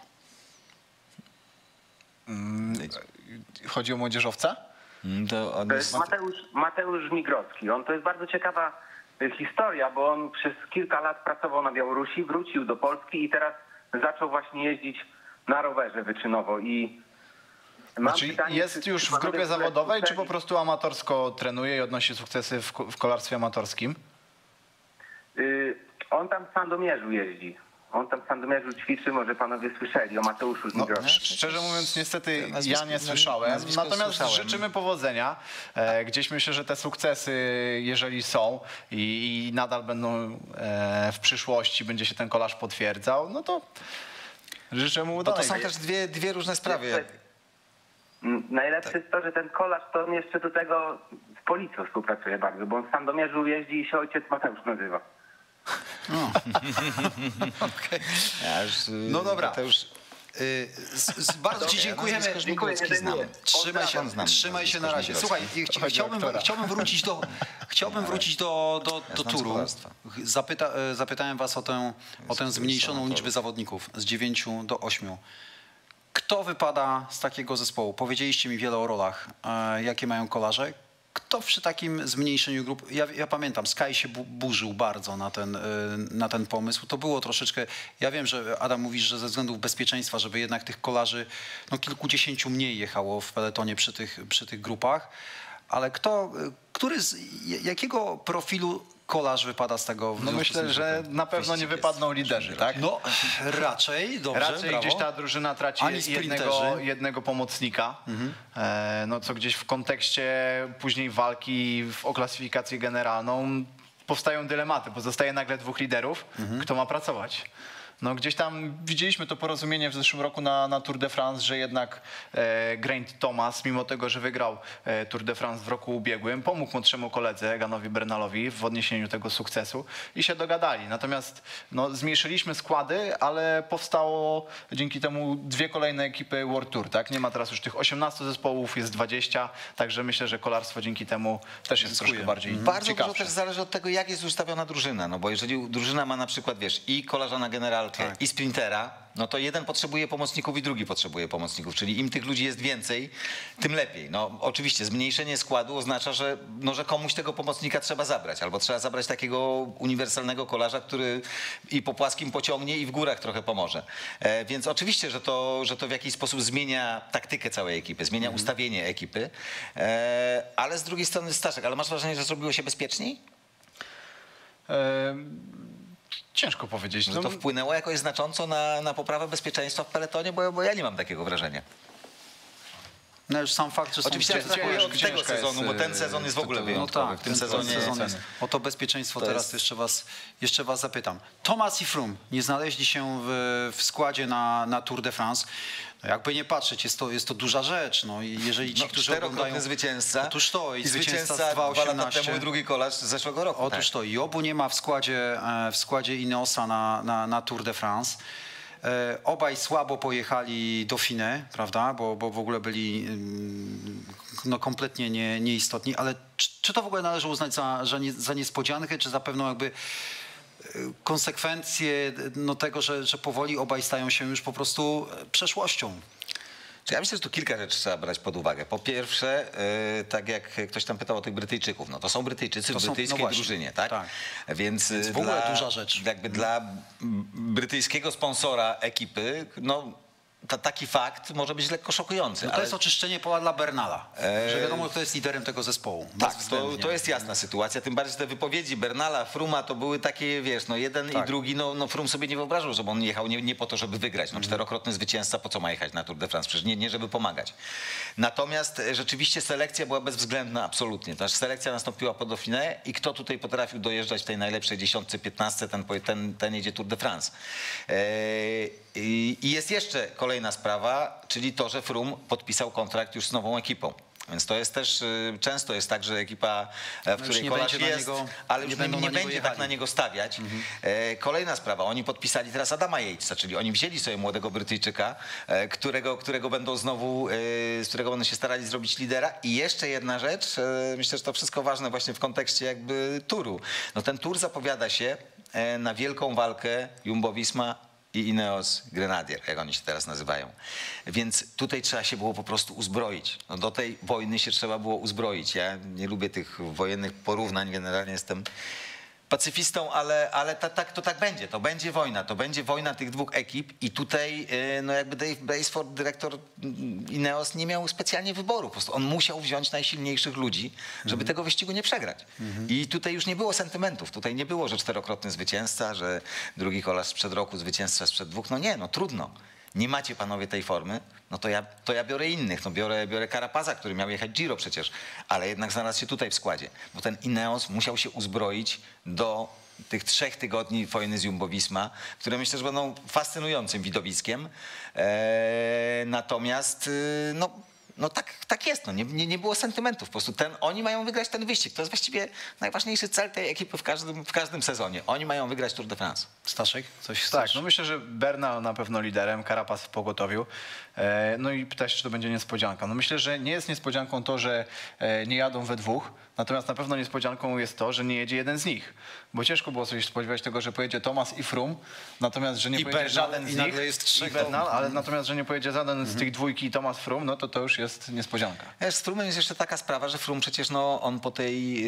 Chodzi o młodzieżowca? Mm, To on To jest... Mateusz, Mateusz Żmigrodzki. On to jest bardzo ciekawa y, historia, bo on przez kilka lat pracował na Białorusi, wrócił do Polski i teraz zaczął właśnie jeździć na rowerze wyczynowo i mam Znaczy pytanie, jest czy- już czy w grupie zawodowej, czy po prostu amatorsko trenuje i odnosi sukcesy w, w kolarstwie amatorskim? Y, On tam w Sandomierzu jeździ. On tam w Sandomierzu ćwiczy, może panowie słyszeli o Mateuszu No, szczerze mówiąc, niestety Nazwisko- ja nie słyszałem. Natomiast słyszałem. życzymy powodzenia. E, Gdzieś myślę, że te sukcesy, jeżeli są i, i nadal będą e, w przyszłości, będzie się ten kolarz potwierdzał, no to życzę mu to są też dwie, dwie różne sprawy. Najlepsze jest to, że ten kolarz to on jeszcze do tego z policją współpracuje bardzo, bo on w Sandomierzu jeździ i się ojciec Mateusz nazywa. (laughs) Ja już, y, No dobra. Mateusz, Y, z, z, bardzo Ci Ja dziękujemy. Dziękuję, Żmigrodzki znam. dziękuję. Trzymaj się, znam trzymaj się na razie. Słuchaj, chci- chciałbym, chciałbym wrócić do, chciałbym wrócić do, do, do z turu. Zapyta, e, zapytałem was o tę, o tę zmniejszoną liczbę zawodników z 9 do 8. Kto wypada z takiego zespołu? Powiedzieliście mi wiele o rolach. E, jakie mają kolarze? Kto przy takim zmniejszeniu grup, ja, ja pamiętam, Sky się bu, burzył bardzo na ten, e, na ten pomysł. To było troszeczkę, ja wiem, że Adam mówisz, że ze względów bezpieczeństwa, żeby jednak tych kolarzy, no kilkudziesięciu mniej jechało w peletonie przy tych, przy tych grupach, ale kto, e, który z, jakiego profilu kolarz wypada z tego? w No myślę, że na pewno nie wypadną liderzy, tak? No raczej, dobrze, Raczej brawo. gdzieś ta drużyna traci jednego. Mhm. jednego pomocnika, e, no co gdzieś w kontekście później walki o klasyfikację generalną powstają dylematy, bo zostaje nagle dwóch liderów, Mhm. kto ma pracować. No gdzieś tam widzieliśmy to porozumienie w zeszłym roku na, na Tour de France, że jednak e, Geraint Thomas, mimo tego, że wygrał e, Tour de France w roku ubiegłym, pomógł młodszemu koledze Ganowi Bernalowi w odniesieniu tego sukcesu i się dogadali. Natomiast no, zmniejszyliśmy składy, ale powstało dzięki temu dwie kolejne ekipy World Tour. Tak? Nie ma teraz już tych 18 zespołów, jest 20, także myślę, że kolarstwo dzięki temu też jest troszkę bardziej Bardzo dużo ciekawsze. też zależy od tego, jak jest ustawiona drużyna. No bo jeżeli drużyna ma na przykład, wiesz, i kolarza na generalkę, Tak. i sprintera, no to jeden potrzebuje pomocników i drugi potrzebuje pomocników. Czyli im tych ludzi jest więcej, tym lepiej. No oczywiście zmniejszenie składu oznacza, że, no, że komuś tego pomocnika trzeba zabrać. Albo trzeba zabrać takiego uniwersalnego kolarza, który i po płaskim pociągnie i w górach trochę pomoże. E, więc oczywiście, że to, że to w jakiś sposób zmienia taktykę całej ekipy, zmienia Mhm. ustawienie ekipy. E, ale z drugiej strony Staszek, ale masz wrażenie, że zrobiło się bezpieczniej? E, ciężko powiedzieć. Że No, to wpłynęło jakoś znacząco na, na poprawę bezpieczeństwa w peletonie, bo, bo ja nie mam takiego wrażenia. No już sam fakt, że są Oczywiście od tego jest, sezonu, bo ten y, sezon jest w ogóle tytuł. No wyjątkowy. tak, w tym ten sezonie sezon jest. O to bezpieczeństwo To teraz jest- jeszcze, was, jeszcze was zapytam. Thomas i Froome nie znaleźli się w, w składzie na, na Tour de France. Jakby nie patrzeć, jest to, jest to duża rzecz. No i jeżeli ci, No, którzy oglądają... zwycięzca Otóż to, i, i zwycięzca z zwycięzca dwa lata 2.18. temu i drugi kolarz z zeszłego roku. Otóż tak. to i obu nie ma w składzie, e, w składzie Ineosa na, na, na Tour de France. E, Obaj słabo pojechali do Fine, prawda, bo, bo w ogóle byli ym, no, kompletnie nie, nieistotni, ale czy, czy to w ogóle należy uznać za, za, nie, za niespodziankę, czy za pewną jakby konsekwencje no, tego, że, że powoli obaj stają się już po prostu e, przeszłością? Ja myślę, że tu kilka rzeczy trzeba brać pod uwagę. Po pierwsze, e, tak jak ktoś tam pytał o tych Brytyjczyków, no to są Brytyjczycy To w są- no brytyjskiej właśnie, drużynie, tak? tak. Więc, Więc w ogóle dla, duża rzecz. Jakby dla m, brytyjskiego sponsora ekipy, no ta, taki fakt może być lekko szokujący. No to ale- jest oczyszczenie pola dla Bernala, E, że wiadomo, kto jest liderem tego zespołu. Tak, to, to jest jasna sytuacja, tym bardziej te wypowiedzi Bernala, Fruma to były takie, wiesz, no jeden Tak. i drugi, no, no Frum sobie nie wyobrażał, żeby on jechał nie, nie po to, żeby wygrać. Mhm. No czterokrotny zwycięzca, po co ma jechać na Tour de France? Przecież nie, nie żeby pomagać. Natomiast e, rzeczywiście selekcja była bezwzględna, absolutnie. Znaczy selekcja nastąpiła po Dauphiné i kto tutaj potrafił dojeżdżać w tej najlepszej dziesiątce, piętnastce, ten, ten, ten jedzie Tour de France. E, I i jest jeszcze kolejna sprawa, czyli to, że Frum podpisał kontrakt już z nową ekipą. Więc to jest też, y, często jest tak, że ekipa, e, w której kolarz jest, niego- ale już nie, nie będzie tak jechali. na niego stawiać. E, Kolejna sprawa, oni podpisali teraz Adama Yatesa, czyli oni wzięli sobie młodego Brytyjczyka, e, którego, którego będą znowu, z którego będą się starali zrobić lidera. I jeszcze jedna rzecz, myślę, że to wszystko ważne właśnie w kontekście jakby turu. No ten tur zapowiada się na wielką walkę Jumbo-Visma i Ineos Grenadier, jak oni się teraz nazywają. Więc tutaj trzeba się było po prostu uzbroić. No do tej wojny się trzeba było uzbroić. Ja nie lubię tych wojennych porównań, generalnie jestem pacyfistą, ale, ale ta, tak, to tak będzie. To będzie wojna. To będzie wojna tych dwóch ekip i tutaj y, no jakby Dave Braceford, dyrektor mm, Ineos, nie miał specjalnie wyboru. Po prostu on musiał wziąć najsilniejszych ludzi, żeby tego wyścigu nie przegrać. I tutaj już nie było sentymentów. Tutaj nie było, że czterokrotny zwycięzca, że drugi kolarz sprzed roku, zwycięzca sprzed dwóch. No nie, no trudno. Nie macie panowie tej formy, no to ja, to ja biorę innych. No biorę, biorę Karapaza, który miał jechać Giro przecież, ale jednak znalazł się tutaj w składzie. Bo ten Ineos musiał się uzbroić do tych trzech tygodni wojny z Jumbo-Visma, które myślę, że będą fascynującym widowiskiem. Eee, natomiast y, no, no tak, tak jest, no. nie, nie, nie było sentymentów. Po prostu ten, oni mają wygrać ten wyścig. To jest właściwie najważniejszy cel tej ekipy w każdym, w każdym sezonie. Oni mają wygrać Tour de France. Staszek, coś Tak, chcesz? no myślę, że Bernal na pewno liderem, Carapaz w pogotowiu. E, No i pytać, czy to będzie niespodzianka. No myślę, że nie jest niespodzianką to, że e, nie jadą we dwóch, natomiast na pewno niespodzianką jest to, że nie jedzie jeden z nich. Bo ciężko było sobie spodziewać tego, że pojedzie Thomas i Frum, natomiast, że nie I pojedzie Bernal, żaden z nich. jest trzech Bernal, ale natomiast, że nie pojedzie żaden z tych dwójki Thomas Frum, no to to już jest niespodzianka. Wiesz, z Frumem jest jeszcze taka sprawa, że Frum przecież no, on po tej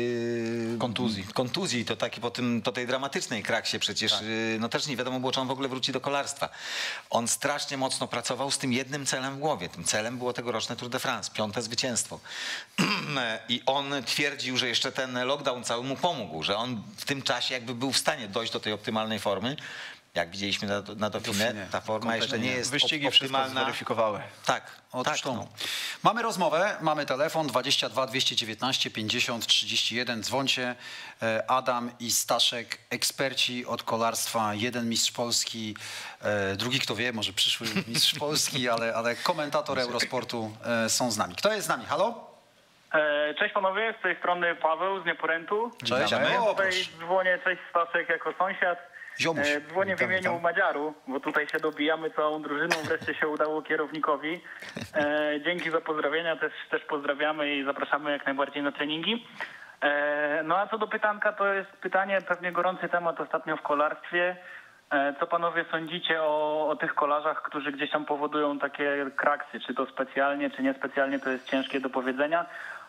yy, Kontuzji. kontuzji, to taki po, tym, po tej dramatycznej kraksie przecież, yy, no też nie wiadomo było, czy on w ogóle wróci do kolarstwa. On strasznie mocno pracował z tym jednym celem w głowie. Tym celem było tegoroczne Tour de France, piąte zwycięstwo. (clears throat) I on twierdził, że jeszcze ten lockdown cały mu pomógł, że on w tym czasie jakby był w stanie dojść do tej optymalnej formy. Jak widzieliśmy na, na Dauphiné. ta forma jeszcze nie jest Wyścigi op- wszystko optymalna. zweryfikowały. Tak, Otóż tak. No. Mamy rozmowę, mamy telefon 22 219 50 31. Dzwońcie. E, Adam i Staszek, eksperci od kolarstwa. Jeden mistrz Polski, e, drugi kto wie, może przyszły mistrz (laughs) Polski, ale, ale komentator Eurosportu e, są z nami. Kto jest z nami? Halo? E, Cześć panowie, z tej strony Paweł z Nieporentu. Cześć. O, Tutaj dzwonię, cześć Staszek jako sąsiad. Ziomuś. E, Dzwonię w imieniu witam. Madziaru, bo tutaj się dobijamy całą drużyną. Wreszcie się udało kierownikowi. E, Dzięki za pozdrowienia, też, też pozdrawiamy i zapraszamy jak najbardziej na treningi. E, No a co do pytanka, to jest pytanie, pewnie gorący temat ostatnio w kolarstwie. E, Co panowie sądzicie o, o tych kolarzach, którzy gdzieś tam powodują takie kraksy? Czy to specjalnie, czy niespecjalnie, to jest ciężkie do powiedzenia.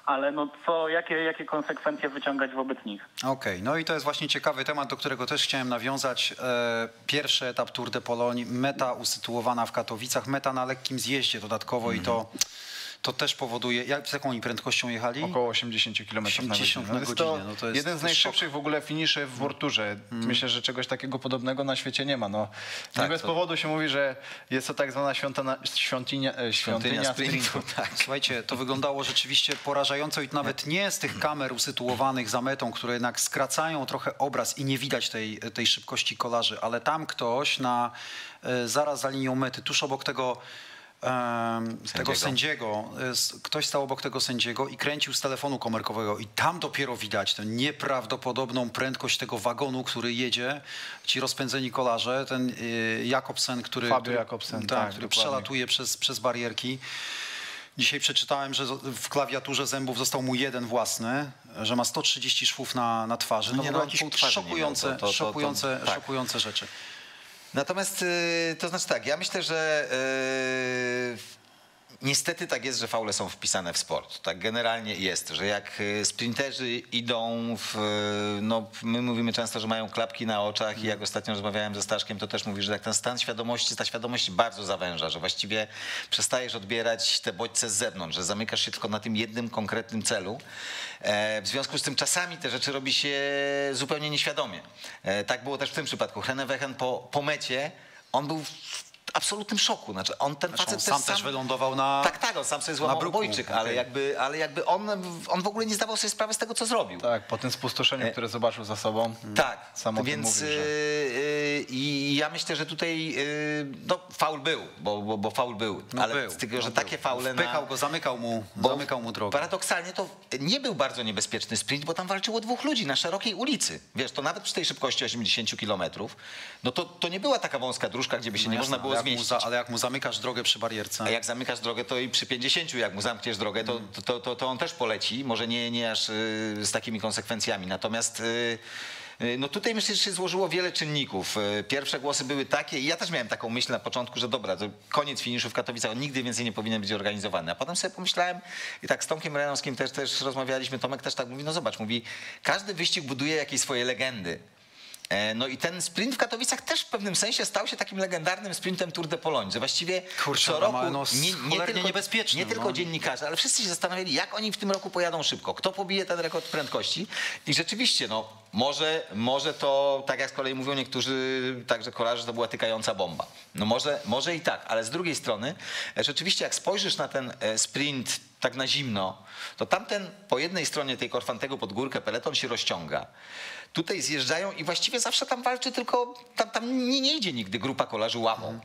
Ale no co, jakie, jakie konsekwencje wyciągać wobec nich? Okej, no i to jest właśnie ciekawy temat, do którego też chciałem nawiązać. E, Pierwszy etap Tour de Pologne, meta usytuowana w Katowicach, meta na lekkim zjeździe dodatkowo i to to też powoduje, jak, z jaką oni prędkością jechali? Około 80 km 80 na na godzinę. godzinę, Jest to no to jest- jeden z to najszybszych w ogóle finiszy w Worturze. Myślę, że czegoś takiego podobnego na świecie nie ma. No, nie Tak, bez to- powodu się mówi, że jest to tak zwana świątynia, świątynia, e, świątynia sprintu. tak. (laughs) Słuchajcie, to wyglądało rzeczywiście porażająco i nawet nie z tych kamer usytuowanych za metą, które jednak skracają trochę obraz i nie widać tej, tej szybkości kolarzy, ale tam ktoś na, e, zaraz za linią mety, tuż obok tego tego sędziego, e, ktoś stał obok tego sędziego i kręcił z telefonu komórkowego i tam dopiero widać tę nieprawdopodobną prędkość tego wagonu, który jedzie, ci rozpędzeni kolarze, ten y, Jakobsen, który, Fabio Jakobsen, tak, tak, który przelatuje przez, przez barierki. Dzisiaj przeczytałem, że w klawiaturze zębów został mu jeden własny, że ma 130 szwów na, na twarzy. No No nie, nie, no, jakieś nie szokujące, to- to- to- to- szokujące, tak. szokujące rzeczy. Natomiast y, to znaczy tak, ja myślę, że y, niestety tak jest, że faule są wpisane w sport. Tak generalnie jest, że jak y, sprinterzy idą w, y, no my mówimy często, że mają klapki na oczach i jak ostatnio rozmawiałem ze Staszkiem, to też mówi, że tak ten stan świadomości, ta świadomość bardzo zawęża, że właściwie przestajesz odbierać te bodźce z zewnątrz, że zamykasz się tylko na tym jednym konkretnym celu. E, W związku z tym czasami te rzeczy robi się zupełnie nieświadomie. E, Tak było też w tym przypadku. Henne Wechen po, po mecie, on był w absolutnym szoku. Znaczy on ten Znaczy, facet on sam też wylądował na- Tak, tak, on sam sobie złamał bruku. obojczyk, ale Okej. jakby, ale jakby on, on w ogóle nie zdawał sobie sprawy z tego, co zrobił. Tak, po tym spustoszeniu, które zobaczył za sobą. Tak, Sam o więc mówił, że- yy, i ja myślę, że tutaj yy, no, faul był, bo, bo, bo faul był, No ale był, z tego, że no takie faule Wpychał na... go, zamykał mu, Bo zamykał mu drogę. Paradoksalnie to nie był bardzo niebezpieczny sprint, bo tam walczyło dwóch ludzi na szerokiej ulicy. Wiesz, to nawet przy tej szybkości 80 km, no to, to nie była taka wąska dróżka, gdzie by się No nie jasne, można było ale jak za- Ale jak mu zamykasz drogę przy barierce, A jak zamykasz drogę, to i przy 50, jak mu zamkniesz drogę, to, to, to, to on też poleci. Może nie, nie aż y, z takimi konsekwencjami. Natomiast y, y, no tutaj myślę, że się złożyło wiele czynników. Pierwsze głosy były takie i ja też miałem taką myśl na początku, że dobra, to koniec finiszu w Katowicach, on nigdy więcej nie powinien być organizowany. A potem sobie pomyślałem i tak z Tomkiem Renauskim też, też rozmawialiśmy, Tomek też tak mówi, no zobacz, mówi, każdy wyścig buduje jakieś swoje legendy. E, No i ten sprint w Katowicach też w pewnym sensie stał się takim legendarnym sprintem Tour de Pologne, że właściwie Kurczę, co no, roku no, nie, nie tylko, nie tylko no. dziennikarze, ale wszyscy się zastanawiali, jak oni w tym roku pojadą szybko, kto pobije ten rekord prędkości i rzeczywiście, no może, może to, tak jak z kolei mówią niektórzy, także kolarze, to była tykająca bomba. No może, może i tak, ale z drugiej strony, e, rzeczywiście jak spojrzysz na ten e, sprint tak na zimno, to tamten po jednej stronie tej Korfantego pod górkę peleton się rozciąga. Tutaj zjeżdżają i właściwie zawsze tam walczy tylko, tam, tam nie, nie idzie nigdy grupa kolarzy ławą.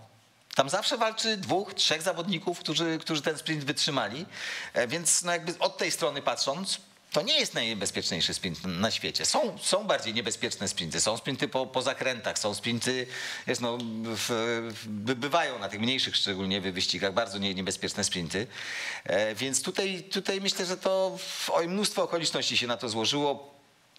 Tam zawsze walczy dwóch, trzech zawodników, którzy, którzy ten sprint wytrzymali. E, Więc no jakby od tej strony patrząc, to nie jest najniebezpieczniejszy sprint na świecie. Są, są bardziej niebezpieczne sprinty. Są sprinty po, po zakrętach, są sprinty, jest no, w, w, by- bywają na tych mniejszych szczególnie wy- wyścigach bardzo nie, niebezpieczne sprinty. E, Więc tutaj, tutaj myślę, że to oj, mnóstwo okoliczności się na to złożyło.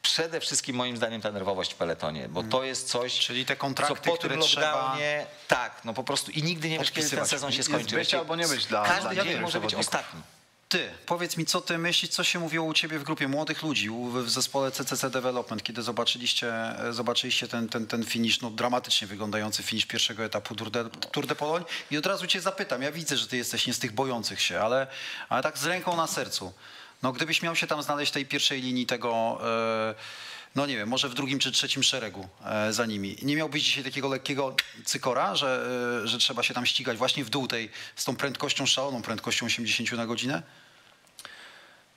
Przede wszystkim moim zdaniem ta nerwowość w peletonie, bo to jest coś, Czyli te kontrakty, co po tym lockdownie, tak, no po prostu i nigdy nie wiesz, kiedy ten sezon się skończy. być albo nie być dla- Każdy dzień może być ostatni. Ty, powiedz mi, co ty myślisz, co się mówiło u ciebie w grupie młodych ludzi w zespole CCC Development, kiedy zobaczyliście, zobaczyliście ten, ten, ten finish, no dramatycznie wyglądający finish pierwszego etapu Tour de, Tour de Pologne i od razu cię zapytam, ja widzę, że ty jesteś nie z tych bojących się, ale, ale tak z ręką na sercu. No gdybyś miał się tam znaleźć w tej pierwszej linii tego, e, no nie wiem, może w drugim czy trzecim szeregu e, za nimi, nie miałbyś dzisiaj takiego lekkiego cykora, że, e, że trzeba się tam ścigać właśnie w dół tej, z tą prędkością szaloną, prędkością 80 na godzinę?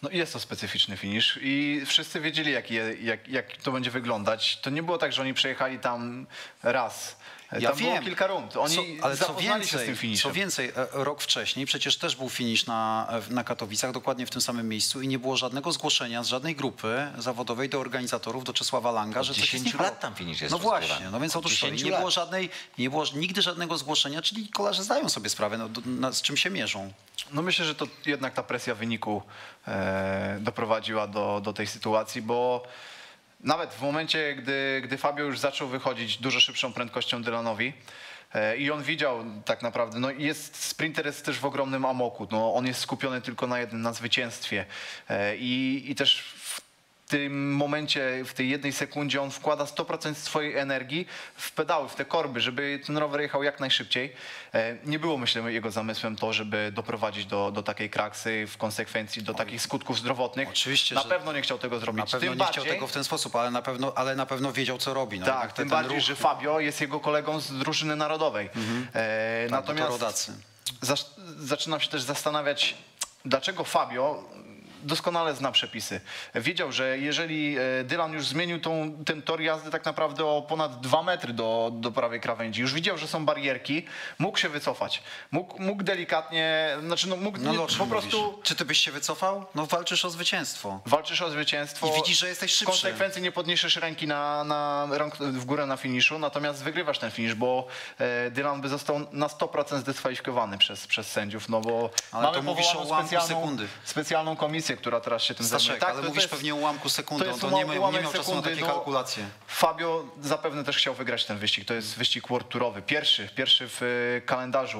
No jest to specyficzny finish i wszyscy wiedzieli, jak, je, jak, jak to będzie wyglądać. To nie było tak, że oni przejechali tam raz. Ja tam wiem. było kilka rund. Oni co, ale co zapoznali więcej, się z tym co finishem. więcej, e, rok wcześniej przecież też był finish na, na Katowicach, dokładnie w tym samym miejscu i nie było żadnego zgłoszenia z żadnej grupy zawodowej do organizatorów, do Czesława Langa, Od że coś jest 10 nie halo. lat tam finish jest No właśnie, no więc Od otóż to, 10 nie było żadnej, nie było nigdy żadnego zgłoszenia, czyli kolarze zdają sobie sprawę, no, do, na, z czym się mierzą. No myślę, że to jednak ta presja wyniku e, doprowadziła do, do tej sytuacji, bo nawet w momencie, gdy, gdy Fabio już zaczął wychodzić dużo szybszą prędkością Dylanowi e, i on widział tak naprawdę, no jest, sprinter jest też w ogromnym amoku, no on jest skupiony tylko na jednym, na zwycięstwie. E, i, i też tym momencie, w tej jednej sekundzie on wkłada 100% swojej energii w pedały, w te korby, żeby ten rower jechał jak najszybciej. E, Nie było, myślę, jego zamysłem to, żeby doprowadzić do, do takiej kraksy, w konsekwencji do takich skutków zdrowotnych. Oczywiście, Na pewno nie chciał tego zrobić. Na pewno tym nie bardziej, chciał tego w ten sposób, ale na pewno, ale na pewno wiedział, co robi. No, tak, tym bardziej, ruch- że Fabio jest jego kolegą z drużyny narodowej. E, tak, natomiast rodacy. zasz- zaczynam się też zastanawiać, dlaczego Fabio doskonale zna przepisy. Wiedział, że jeżeli e, Dylan już zmienił tą, ten tor jazdy tak naprawdę o ponad dwa metry do, do prawej krawędzi, już widział, że są barierki, mógł się wycofać. Mógł, mógł delikatnie, znaczy no mógł No nie, ale o czym po mówisz? prostu... Czy ty byś się wycofał? No walczysz o zwycięstwo. Walczysz o zwycięstwo. I widzisz, że jesteś W szybszy. konsekwencji nie podniesiesz ręki na, na rąk w górę na finiszu, natomiast wygrywasz ten finisz, bo e, Dylan by został na 100% zdyskwalifikowany przez, przez sędziów, no bo Ale mamy to mówisz o ułamku specjalną, sekundy. specjalną komisję, która teraz się tym zajmuje. Tak, ale mówisz jest- pewnie o ułamku sekundy. to to nie, miał- nie miał czasu na sekundy, takie no. kalkulacje. Fabio zapewne też chciał wygrać ten wyścig. To jest wyścig World Tourowy. Pierwszy, pierwszy w e, kalendarzu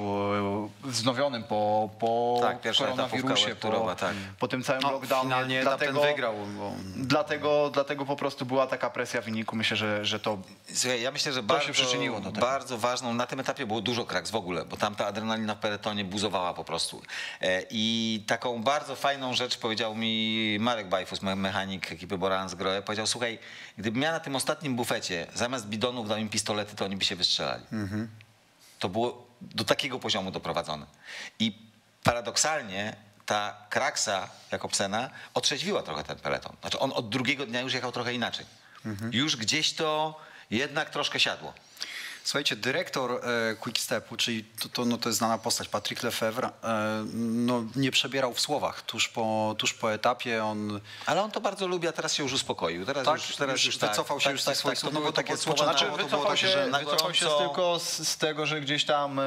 e, wznowionym po, po Tak, koronawirusie, po, tak. po tym całym No, lockdownie. finalnie Dlatego- wygrał. Bo... Dlatego, dlatego po prostu była taka presja w wyniku. Myślę, że, że to Słuchaj, ja myślę, że bardzo, się przyczyniło do tego. bardzo ważną, na tym etapie było dużo kraks w ogóle, bo tam ta adrenalina w peletonie buzowała po prostu. E, I taką bardzo fajną rzecz powiedział mi Marek Bajfus, me- mechanik ekipy Boran z Groe, powiedział, słuchaj, gdybym ja na tym ostatnim bufecie zamiast bidonów dał im pistolety, to oni by się wystrzelali. To było do takiego poziomu doprowadzone. I paradoksalnie ta kraksa Jakobsena otrzeźwiła trochę ten peleton. Znaczy on od drugiego dnia już jechał trochę inaczej. Już gdzieś to jednak troszkę siadło. Słuchajcie, dyrektor e, Quickstepu, czyli to, to, no, to jest znana postać, Patrick Lefebvre, e, no, nie przebierał w słowach tuż po, tuż po etapie. On Ale on to bardzo lubi, a teraz się już uspokoił. Teraz Tak? już, teraz Już już tak, wycofał się tak, już z tak, tych swoich tak, słów, to no bo to takie słowa, znaczy, to było takie, się, że na się tylko z, z tego, że gdzieś tam... e,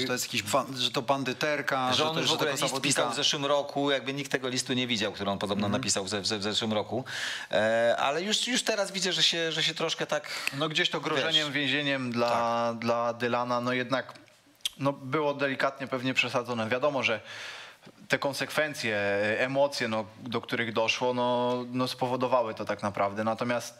że to jest jakiś, ban- że to bandyterka, że on to, już w że ogóle list zawodnika... pisał w zeszłym roku, jakby nikt tego listu nie widział, który on podobno Mhm. napisał w, w, w zeszłym roku. E, ale już, już teraz widzę, że się, że się troszkę tak... No gdzieś to grożeniem Wiesz, więzieniem dla, Tak. dla Dylana, no jednak no było delikatnie pewnie przesadzone. Wiadomo, że te konsekwencje, emocje, no, do których doszło, no, no spowodowały to tak naprawdę. Natomiast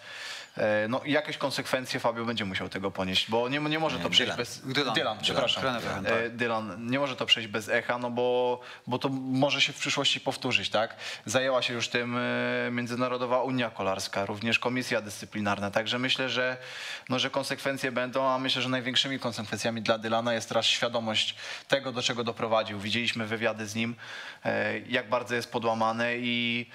no, jakieś konsekwencje Fabio będzie musiał tego ponieść, bo nie, nie może to przejść Dylan. bez... Dylan. Dylan, przepraszam. Dylan, E, tak. Dylan, nie może to przejść bez echa, no bo, bo to może się w przyszłości powtórzyć, tak? Zajęła się już tym e, Międzynarodowa Unia Kolarska, również Komisja Dyscyplinarna, także myślę, że, no, że konsekwencje będą, a myślę, że największymi konsekwencjami dla Dylana jest teraz świadomość tego, do czego doprowadził. Widzieliśmy wywiady z nim, e, jak bardzo jest podłamany i,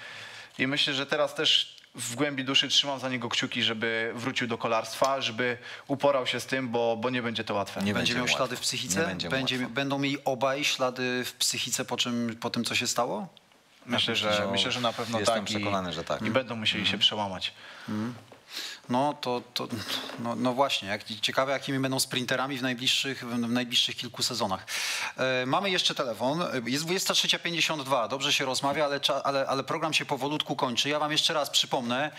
i myślę, że teraz też w głębi duszy trzymam za niego kciuki, żeby wrócił do kolarstwa, żeby uporał się z tym, bo, bo nie będzie to łatwe. Nie będzie będzie miał ślady w psychice? Nie będzie będzie, będą mieli obaj ślady w psychice po, czym, po tym, co się stało? Myślę, że, Myślę, że- na pewno jestem tak. przekonany, że tak. I będą musieli się przełamać. No to, to no, no właśnie, jak, ciekawe jakimi będą sprinterami w najbliższych, w najbliższych kilku sezonach. E, mamy jeszcze telefon, jest 23.52, dobrze się rozmawia, ale, ale, ale program się powolutku kończy. Ja wam jeszcze raz przypomnę,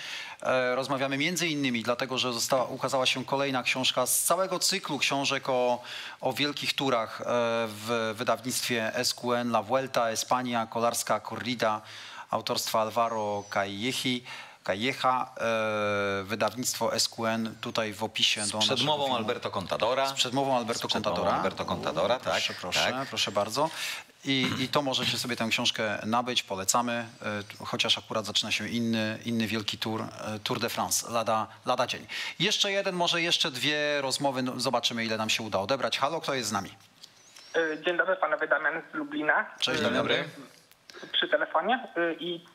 e, rozmawiamy między innymi dlatego, że została, ukazała się kolejna książka z całego cyklu książek o, o wielkich turach e, w wydawnictwie SQN, La Vuelta, Espania, Kolarska Corrida, autorstwa Alvaro Calleji. Calleja, e, wydawnictwo SQN, tutaj w opisie do Z naszego przedmową filmu. Alberto Contadora. Z przedmową Alberto Z przedmową Contadora. Alberto Contadora, tak, Proszę, proszę, tak. proszę bardzo. I, I to możecie sobie tę książkę nabyć, polecamy, e, chociaż akurat zaczyna się inny, inny wielki tour, e, Tour de France, lada, lada dzień. Jeszcze jeden, może jeszcze dwie rozmowy, no, zobaczymy ile nam się uda odebrać. Halo, kto jest z nami? Dzień dobry, panowie Damian z Lublina. Cześć, Y, Damian. Przy telefonie y, i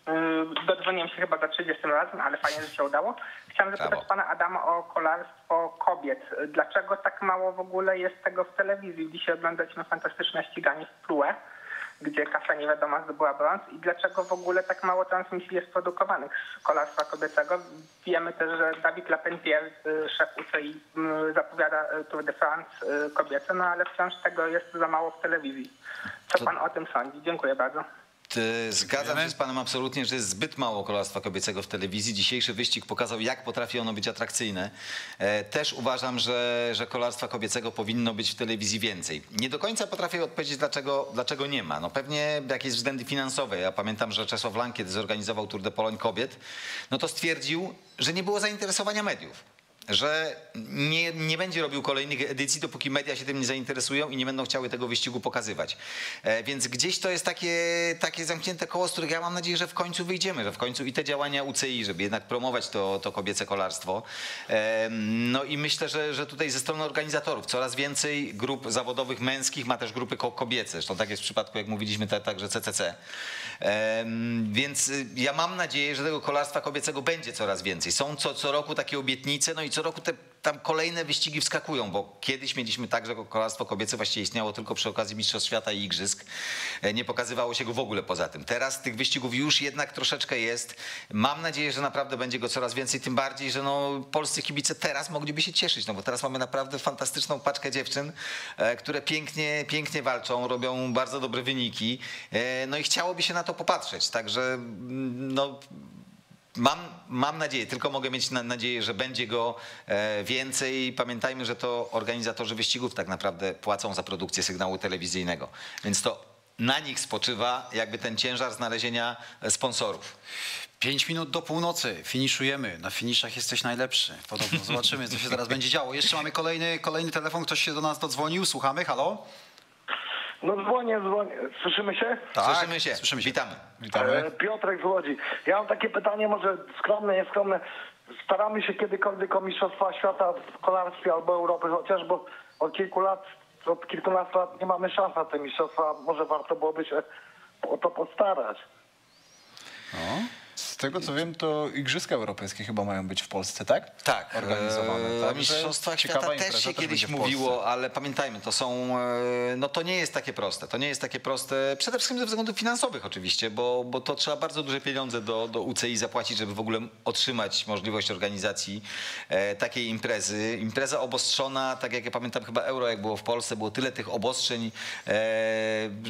y, dodzwoniłem się chyba za 30 razem, ale fajnie, że się udało. Chciałem zapytać Brawo. pana Adama o kolarstwo kobiet. Dlaczego tak mało w ogóle jest tego w telewizji? Dzisiaj oglądaliśmy fantastyczne ściganie w Plue, gdzie Kasia nie wiadomo zdobyła brąz i dlaczego w ogóle tak mało transmisji jest produkowanych z kolarstwa kobiecego? Wiemy też, że Dawid Lapentier, y, szef UCI, zapowiada Tour de France kobiece, no ale wciąż tego jest za mało w telewizji. Co pan o tym sądzi? Dziękuję bardzo. Zgadzam się z panem absolutnie, że jest zbyt mało kolarstwa kobiecego w telewizji. Dzisiejszy wyścig pokazał, jak potrafi ono być atrakcyjne. E, Też uważam, że, że kolarstwa kobiecego powinno być w telewizji więcej. Nie do końca potrafię odpowiedzieć, dlaczego, dlaczego nie ma. No pewnie jakieś względy finansowe. Ja pamiętam, że Czesław Lang, kiedy zorganizował Tour de Pologne kobiet, no to stwierdził, że nie było zainteresowania mediów że nie, nie będzie robił kolejnych edycji, dopóki media się tym nie zainteresują i nie będą chciały tego wyścigu pokazywać. E, więc gdzieś to jest takie, takie zamknięte koło, z których ja mam nadzieję, że w końcu wyjdziemy, że w końcu i te działania UCI, żeby jednak promować to, to kobiece kolarstwo. E, no i myślę, że, że tutaj ze strony organizatorów coraz więcej grup zawodowych męskich ma też grupy ko- kobiece. Zresztą tak jest w przypadku, jak mówiliśmy, także CCC. Więc y, ja mam nadzieję, że tego kolarstwa kobiecego będzie coraz więcej. Są co, co roku takie obietnice, no i co roku te tam kolejne wyścigi wskakują, bo kiedyś mieliśmy tak, że kolarstwo kobiece właściwie istniało tylko przy okazji Mistrzostw Świata i Igrzysk. E, Nie pokazywało się go w ogóle poza tym. Teraz tych wyścigów już jednak troszeczkę jest. Mam nadzieję, że naprawdę będzie go coraz więcej, tym bardziej, że no, polscy kibice teraz mogliby się cieszyć, no bo teraz mamy naprawdę fantastyczną paczkę dziewczyn, e, które pięknie, pięknie walczą, robią bardzo dobre wyniki. E, No i chciałoby się na to popatrzeć. Także mm, no, Mam, mam nadzieję, tylko mogę mieć na, nadzieję, że będzie go e, więcej. Pamiętajmy, że to organizatorzy wyścigów tak naprawdę płacą za produkcję sygnału telewizyjnego. Więc to na nich spoczywa jakby ten ciężar znalezienia e, sponsorów. Pięć minut do północy, finiszujemy. Na finiszach jesteś najlepszy. Podobno. Zobaczymy, co się zaraz będzie działo. Jeszcze mamy kolejny, kolejny telefon, ktoś się do nas dodzwonił. Słuchamy, halo? No dzwonię, dzwonię. Słyszymy się? Słyszymy się, słyszymy się. Witamy. E, Piotrek z Łodzi. Ja mam takie pytanie, może skromne, nieskromne. Staramy się kiedykolwiek o Mistrzostwa Świata w kolarstwie albo Europy, chociaż bo od kilku lat, od kilkunastu lat nie mamy szans na te mistrzostwa. Może warto byłoby się o to postarać. Z tego co wiem, to Igrzyska Europejskie chyba mają być w Polsce, tak? Tak, Organizowane. e, Także Mistrzostwa Świata też się kiedyś mówiło, ale pamiętajmy, to są, e, no to nie jest takie proste. To nie jest takie proste, przede wszystkim ze względów finansowych oczywiście, bo, bo to trzeba bardzo duże pieniądze do, do UCI zapłacić, żeby w ogóle otrzymać możliwość organizacji e, takiej imprezy. Impreza obostrzona, tak jak ja pamiętam chyba Euro, jak było w Polsce, było tyle tych obostrzeń,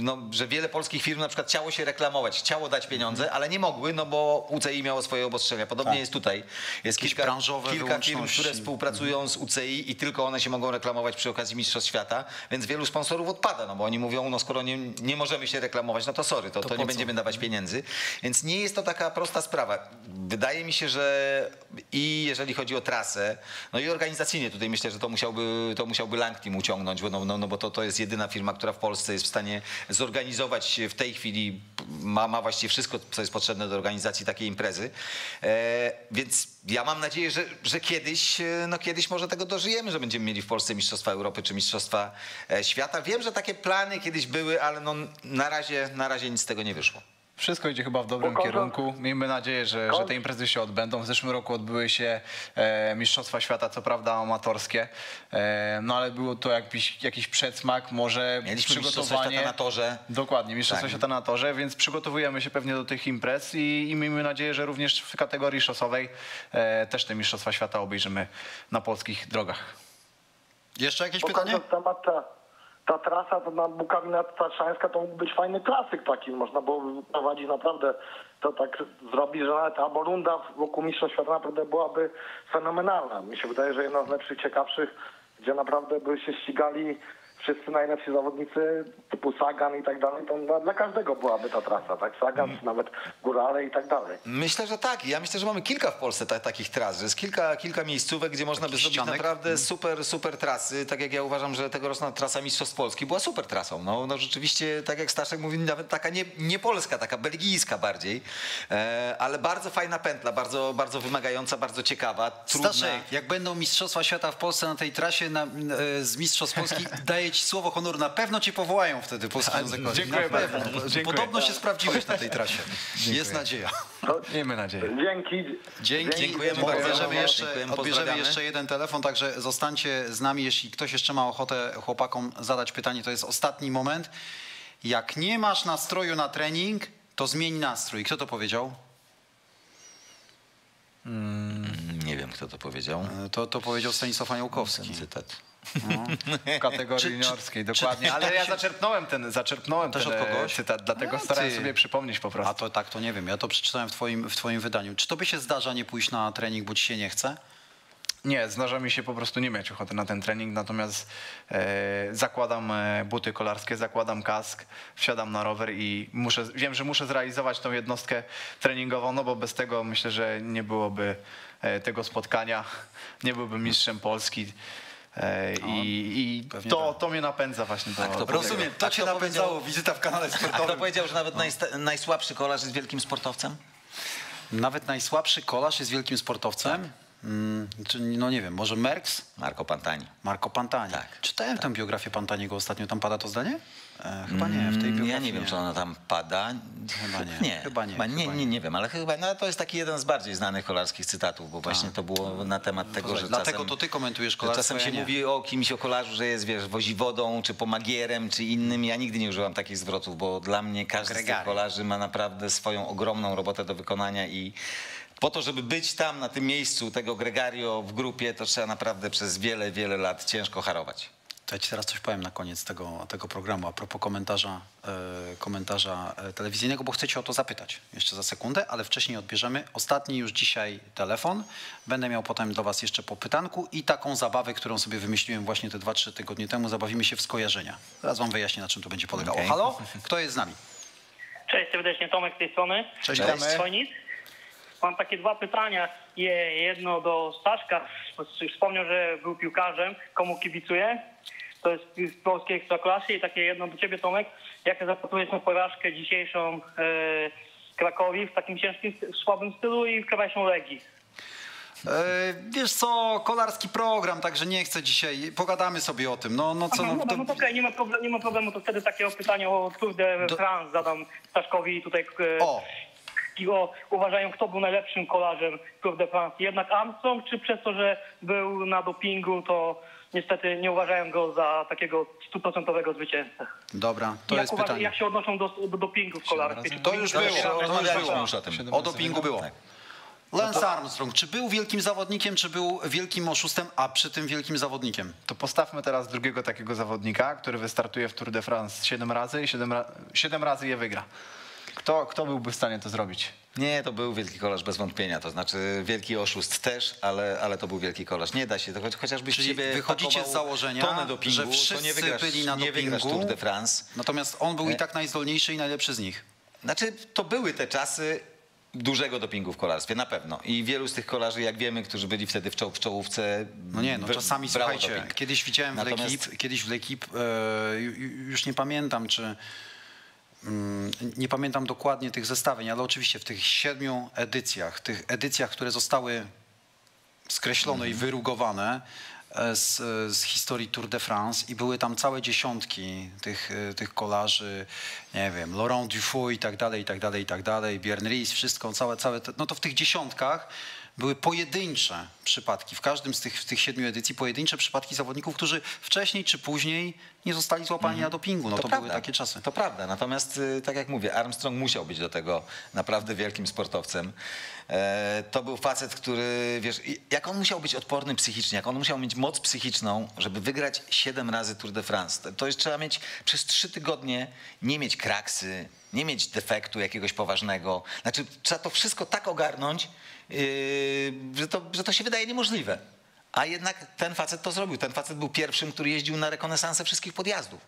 no, że wiele polskich firm na przykład chciało się reklamować, chciało dać pieniądze, ale nie mogły, no bo UCI miało swoje obostrzenia. Podobnie Tak. jest tutaj. Jest Jakieś kilka, kilka firm, które współpracują z UCI i tylko one się mogą reklamować przy okazji Mistrzostw Świata, więc wielu sponsorów odpada, no bo oni mówią, no skoro nie, nie możemy się reklamować, no to sorry, to, to, po nie co? będziemy dawać pieniędzy. Więc nie jest to taka prosta sprawa. Wydaje mi się, że i jeżeli chodzi o trasę, no i organizacyjnie tutaj myślę, że to musiałby, to musiałby Lang Team uciągnąć, bo, no, no, no bo to, to jest jedyna firma, która w Polsce jest w stanie zorganizować w tej chwili, ma, ma właściwie wszystko, co jest potrzebne do organizacji takiej imprezy. E, więc ja mam nadzieję, że, że kiedyś, e, no kiedyś może tego dożyjemy, że będziemy mieli w Polsce Mistrzostwa Europy czy Mistrzostwa e, Świata. Wiem, że takie plany kiedyś były, ale no na razie, na razie nic z tego nie wyszło. Wszystko idzie chyba w dobrym Bo kierunku. Miejmy nadzieję, że, że te imprezy się odbędą. W zeszłym roku odbyły się e, Mistrzostwa Świata, co prawda amatorskie, e, no ale było to jakiś, jakiś przedsmak, może Mieliśmy przygotowanie. Na torze. Dokładnie, Mistrzostwa Tak. Świata na torze, więc przygotowujemy się pewnie do tych imprez i, i miejmy nadzieję, że również w kategorii szosowej e, też te Mistrzostwa Świata obejrzymy na polskich drogach. Jeszcze jakieś Bo pytanie? Ta, trasa to na Bukawina Tatrzańska to mógł być fajny klasyk taki. Można było prowadzić naprawdę, to tak zrobić, że nawet albo runda wokół Mistrzostw Świata naprawdę byłaby fenomenalna. Mi się wydaje, że jedna z lepszych, ciekawszych, gdzie naprawdę by się ścigali wszyscy najlepsi zawodnicy typu Sagan i tak dalej, to dla, dla każdego byłaby ta trasa, tak? Sagan, czy nawet Górale i tak dalej. Myślę, że tak. Ja myślę, że mamy kilka w Polsce ta, takich tras, że jest kilka, kilka miejscówek, gdzie można by Takich zrobić ścianek? naprawdę super, super trasy. Tak jak ja uważam, że tegoroczna trasa Mistrzostw Polski była super trasą. No, no rzeczywiście, tak jak Staszek mówi, nawet taka nie, nie polska, taka belgijska bardziej, e, ale bardzo fajna pętla, bardzo, bardzo wymagająca, bardzo ciekawa, trudna. Staszek, jak będą Mistrzostwa Świata w Polsce na tej trasie na, e, z Mistrzostw Polski, (laughs) daję ci słowo honoru, na pewno ci powołają wtedy Związek Kolarski. dziękuję Na pewno. bardzo. Dziękuję. Podobno się sprawdziłeś na tej trasie. Jest nadzieja. Miejmy nadzieję. Dzięki. Dzięki, Dziękujemy bardzo. Odbierzemy jeszcze, Dziękujemy, odbierzemy jeszcze jeden telefon, także zostańcie z nami. Jeśli ktoś jeszcze ma ochotę chłopakom zadać pytanie, to jest ostatni moment. Jak nie masz nastroju na trening, to zmień nastrój. Kto to powiedział? Nie wiem, kto to powiedział. E, To, to powiedział Stanisław Aniołkowski. Ten cytat. W kategorii Czy- czy- juniorskiej, czy- dokładnie. Ale ja zaczerpnąłem ten, zaczerpnąłem Też ten od e, kogoś? cytat, dlatego A, starałem sobie przypomnieć po prostu. A to tak, to nie wiem. Ja to przeczytałem w twoim, w twoim wydaniu. Czy tobie się zdarza nie pójść na trening, bo ci się nie chce? Nie, zdarza mi się po prostu nie mieć ochoty na ten trening, natomiast e, zakładam e, buty kolarskie, zakładam kask, wsiadam na rower i muszę, wiem, że muszę zrealizować tą jednostkę treningową, no bo bez tego myślę, że nie byłoby e, tego spotkania, nie byłbym mistrzem Polski. E, I, i to, to mnie napędza właśnie do, do powiedział? tego. A kto powiedział- wizyta w kanale (laughs) A kto powiedział, że nawet najsta- najsłabszy kolarz jest wielkim sportowcem? Nawet najsłabszy kolarz jest wielkim sportowcem? Mm, no nie wiem, może Merckx? Marco Pantani. Marco Pantani. Tak. Czytałem tę biografię Pantaniego ostatnio. Tam pada to zdanie? E, chyba nie, w tej Mm, biografii Ja nie wiem, czy ona tam pada. Chyba nie, Nie, chyba nie, Chyba nie, nie, nie wiem, ale chyba no, to jest taki jeden z bardziej znanych kolarskich cytatów, bo właśnie to było na temat tego, że Dlatego czasem, to ty komentujesz kolarstwo, czasem ja się nie. mówi o kimś, o kolarzu, że jest, wiesz, woziwodą, czy pomagierem, czy innym. Ja nigdy nie używam takich zwrotów, bo dla mnie każdy z tych kolarzy ma naprawdę swoją ogromną robotę do wykonania i po to, żeby być tam, na tym miejscu tego gregario w grupie, to trzeba naprawdę przez wiele, wiele lat ciężko harować. To ja ci teraz coś powiem na koniec tego, tego programu a propos komentarza, e, komentarza e, telewizyjnego, bo chcę cię o to zapytać jeszcze za sekundę, ale wcześniej odbierzemy ostatni już dzisiaj telefon. Będę miał potem do was jeszcze po pytanku i taką zabawę, którą sobie wymyśliłem właśnie te 2-3 tygodnie temu. Zabawimy się w skojarzenia. Zaraz wam wyjaśnię, na czym to będzie polegało. Okej. Halo? Kto jest z nami? Cześć, serdecznie Tomek z tej strony. Cześć, Cześć. Tomek. Mam takie dwa pytania. Je- Jedno do Staszka. Wspomniał, że był piłkarzem. Komu kibicuje? To jest z polskiej ekstraklasy. I takie jedno do ciebie, Tomek. Jak zapatrujesz na porażkę dzisiejszą e, Krakowi w takim ciężkim, słabym stylu i wczorajszą Legii? E, wiesz co, kolarski program, także nie chcę dzisiaj, pogadamy sobie o tym. No, no co, Aha, no, to, no to nie, ma problemu, nie ma problemu, to wtedy takie pytanie o Tour de France zadam Staszkowi tutaj. e, O. I o, uważają, kto był najlepszym kolarzem Tour de France. Jednak Armstrong, czy przez to, że był na dopingu, to niestety nie uważają go za takiego stuprocentowego zwycięzcę. Dobra, to jak, jest uważa- pytanie. jak się odnoszą do, do dopingu w kolarstwie? To już było, to już Rozmawialiśmy było. już o tym. O dopingu było. Lance Armstrong, czy był wielkim zawodnikiem, czy był wielkim oszustem, a przy tym wielkim zawodnikiem? To postawmy teraz drugiego takiego zawodnika, który wystartuje w Tour de France 7 razy i 7, ra 7 razy je wygra. Kto, kto byłby w stanie to zrobić? Nie, to był wielki kolarz bez wątpienia, to znaczy wielki oszust też, ale, ale to był wielki kolarz. Nie da się, to choć, chociażbyś Czyli ciebie wychodzicie z założenia, tonę dopingu, że to wszyscy nie wygrasz, byli na nie wygrasz dopingu. Tour de France. Natomiast on był i tak najzdolniejszy i najlepszy z nich. Znaczy, to były te czasy dużego dopingu w kolarstwie, na pewno. I wielu z tych kolarzy, jak wiemy, którzy byli wtedy w, czoł, w czołówce... No nie, no czasami słuchajcie, doping. kiedyś widziałem w Natomiast- L'Equipe, kiedyś w L'Equipe, e, ju- ju- już nie pamiętam, czy nie pamiętam dokładnie tych zestawień, ale oczywiście w tych siedmiu edycjach, tych edycjach, które zostały skreślone i wyrugowane e, z, z historii Tour de France i były tam całe dziesiątki tych, e, tych kolarzy, nie wiem, Laurent Dufour i tak dalej, i tak dalej, i tak dalej, Björn Ries, wszystko, całe, całe, no to w tych dziesiątkach były pojedyncze przypadki, w każdym z tych, tych siedmiu edycji pojedyncze przypadki zawodników, którzy wcześniej czy później nie zostali złapani na dopingu. No to, były prawda. takie czasy. To prawda, natomiast y, tak jak mówię, Armstrong musiał być do tego naprawdę wielkim sportowcem. E, To był facet, który, wiesz, jak on musiał być odporny psychicznie, jak on musiał mieć moc psychiczną, żeby wygrać 7 razy Tour de France. To- To jest trzeba mieć przez 3 tygodnie nie mieć kraksy, nie mieć defektu jakiegoś poważnego. Znaczy trzeba to wszystko tak ogarnąć, że, to, że to się wydaje niemożliwe. A jednak ten facet to zrobił. Ten facet był pierwszym, który jeździł na rekonesansę wszystkich podjazdów.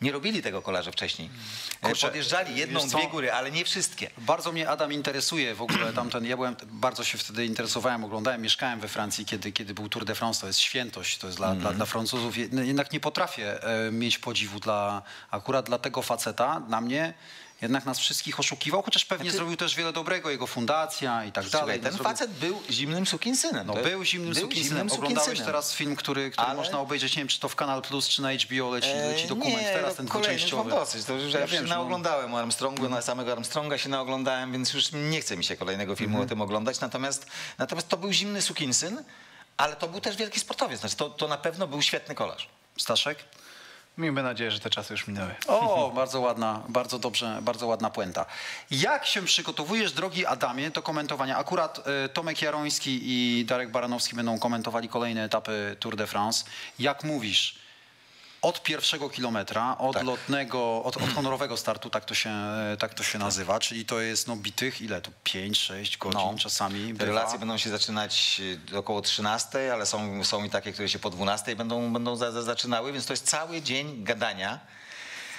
Nie robili tego kolarze wcześniej. E, Kurczę, Podjeżdżali jedną, dwie góry, ale nie wszystkie. Bardzo mnie Adam interesuje w ogóle (clears throat) tamten. Ja byłem, bardzo się wtedy interesowałem, oglądałem, mieszkałem we Francji, kiedy, kiedy był Tour de France. To jest świętość, to jest dla, dla, dla Francuzów. No, Jednak nie potrafię e, mieć podziwu dla akurat dla tego faceta. Dla mnie jednak nas wszystkich oszukiwał, chociaż pewnie zrobił też wiele dobrego, jego fundacja i tak Słuchaj, dalej. ten No, zrobił- facet był zimnym sukinsynem. No To- był zimnym był sukinsynem. zimnym Oglądałeś teraz film, który, który Ale- można obejrzeć, nie wiem, czy to w Kanal Plus, czy na HBO leci, E, leci dokument nie, teraz no, ten kolejny, dwuczęściowy. mam dosyć. To już ja, Ja wiem, no- naoglądałem o Armstrongu, na samego Armstronga się naoglądałem, więc już nie chce mi się kolejnego filmu Mhm. o tym oglądać. Natomiast, natomiast to był zimny sukinsyn, ale to był też wielki sportowiec. Znaczy, to, to na pewno był świetny kolarz. Staszek? Miejmy nadzieję, że te czasy już minęły. O, bardzo ładna, bardzo dobrze, bardzo ładna puenta. Jak się przygotowujesz, drogi Adamie, do komentowania? Akurat y, Tomek Jaroński i Darek Baranowski będą komentowali kolejne etapy Tour de France. Jak mówisz, od pierwszego kilometra, od lotnego, od, od (clears throat) honorowego startu, tak to się, tak to się nazywa, czyli to jest no bitych, ile tu, 5-6 godzin No. czasami. Te bywa. relacje będą się zaczynać y, około 13, ale są, są i takie, które się po 12 będą, będą za, za, zaczynały, więc to jest cały dzień gadania.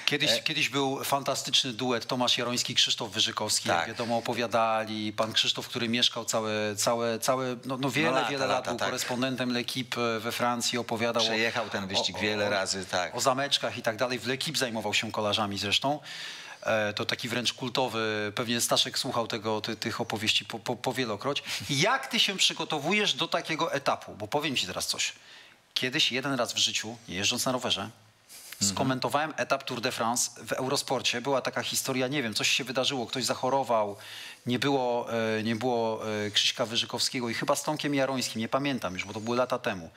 Kiedyś, E- kiedyś był fantastyczny duet Tomasz Jaroński, Krzysztof Wyżykowski. Tak. Jak wiadomo, opowiadali. Pan Krzysztof, który mieszkał całe, całe, całe no, no wiele, No lata, wiele lat, był tak. korespondentem L'Equipe we Francji, opowiadał. o- Przejechał ten wyścig wiele razy, tak. O zameczkach i tak dalej. W L'Equipe zajmował się kolarzami zresztą. E, To taki wręcz kultowy, pewnie Staszek słuchał tego, ty, tych opowieści po, po, powielokroć. Jak ty się przygotowujesz do takiego etapu? Bo powiem ci teraz coś. Kiedyś jeden raz w życiu, jeżdżąc na rowerze, skomentowałem etap Tour de France w Eurosporcie. Była taka historia, nie wiem, coś się wydarzyło, ktoś zachorował, nie było, e, nie było e, Krzyśka Wyżykowskiego i chyba z Tomkiem Jarońskim, nie pamiętam już, bo to były lata temu.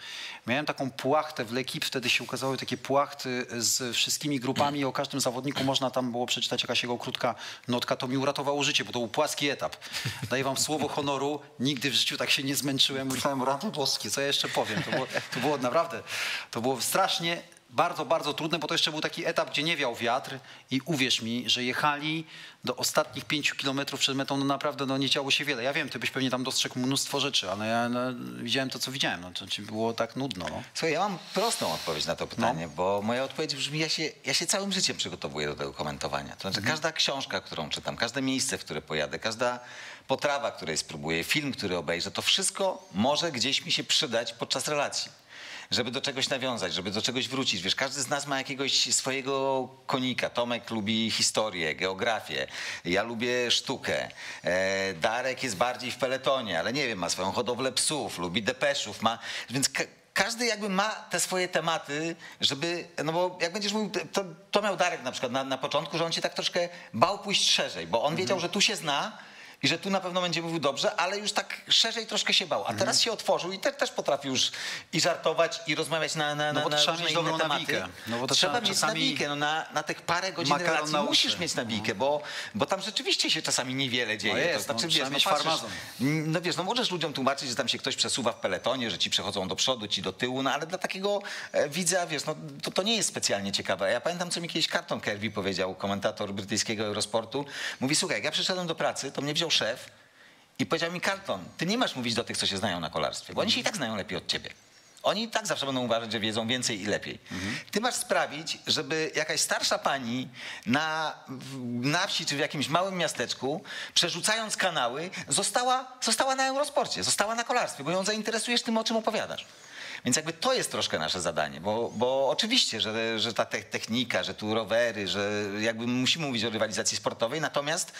Miałem taką płachtę w L'Equipe, wtedy się ukazały takie płachty z wszystkimi grupami o każdym zawodniku można tam było przeczytać jakaś jego krótka notka, to mi uratowało życie, bo to był płaski etap. Daję wam słowo honoru, nigdy w życiu tak się nie zmęczyłem, myślałem, rady boskie, co ja jeszcze powiem. To było, to było naprawdę, to było strasznie bardzo, bardzo trudne, bo to jeszcze był taki etap, gdzie nie wiał wiatr i uwierz mi, że jechali do ostatnich pięciu kilometrów przed metą, no naprawdę no, nie działo się wiele. Ja wiem, ty byś pewnie tam dostrzegł mnóstwo rzeczy, ale ja no, widziałem to, co widziałem. No, to ci było tak nudno. No. Słuchaj, ja mam prostą odpowiedź na to pytanie, bo moja odpowiedź brzmi, ja się, ja się całym życiem przygotowuję do tego komentowania. To znaczy Mhm. każda książka, którą czytam, każde miejsce, w które pojadę, każda potrawa, której spróbuję, film, który obejrzę, to wszystko może gdzieś mi się przydać podczas relacji. Żeby do czegoś nawiązać, żeby do czegoś wrócić. Wiesz, każdy z nas ma jakiegoś swojego konika. Tomek lubi historię, geografię. Ja lubię sztukę. E, Darek jest bardziej w peletonie, ale nie wiem, ma swoją hodowlę psów, lubi depeszów, ma... Więc ka- każdy jakby ma te swoje tematy, żeby, no bo jak będziesz mówił, to, to miał Darek na przykład na, na początku, że on się tak troszkę bał pójść szerzej, bo on wiedział, że tu się zna i że tu na pewno będzie mówił dobrze, ale już tak szerzej troszkę się bał. A teraz się otworzył i te, też potrafi już i żartować, i rozmawiać na, na, No bo na, na trzeba mieć dobrą nawikę. No bo trzeba trzeba mieć nawikę. No na, na tych parę godzin relacji na musisz mieć nawikę, bo, bo tam rzeczywiście się czasami niewiele dzieje. No jest, to no, znaczy, wiesz, mieć patrzysz- farmazon. no wiesz, no możesz ludziom tłumaczyć, że tam się ktoś przesuwa w peletonie, że ci przechodzą do przodu, ci do tyłu, no ale dla takiego e, widza, wiesz, no to, to nie jest specjalnie ciekawe. Ja pamiętam, co mi kiedyś Carton Kirby powiedział, komentator brytyjskiego Eurosportu. Mówi, słuchaj, jak ja przyszedłem do pracy, to mnie wziął szef i powiedział mi, Carton, ty nie masz mówić do tych, co się znają na kolarstwie, bo oni się i tak znają lepiej od ciebie. Oni i tak zawsze będą uważać, że wiedzą więcej i lepiej. Ty masz sprawić, żeby jakaś starsza pani na, na wsi czy w jakimś małym miasteczku, przerzucając kanały, została, została na Eurosporcie, została na kolarstwie, bo ją zainteresujesz tym, o czym opowiadasz. Więc jakby to jest troszkę nasze zadanie, bo, bo oczywiście, że, że ta te- technika, że tu rowery, że jakby musimy mówić o rywalizacji sportowej, natomiast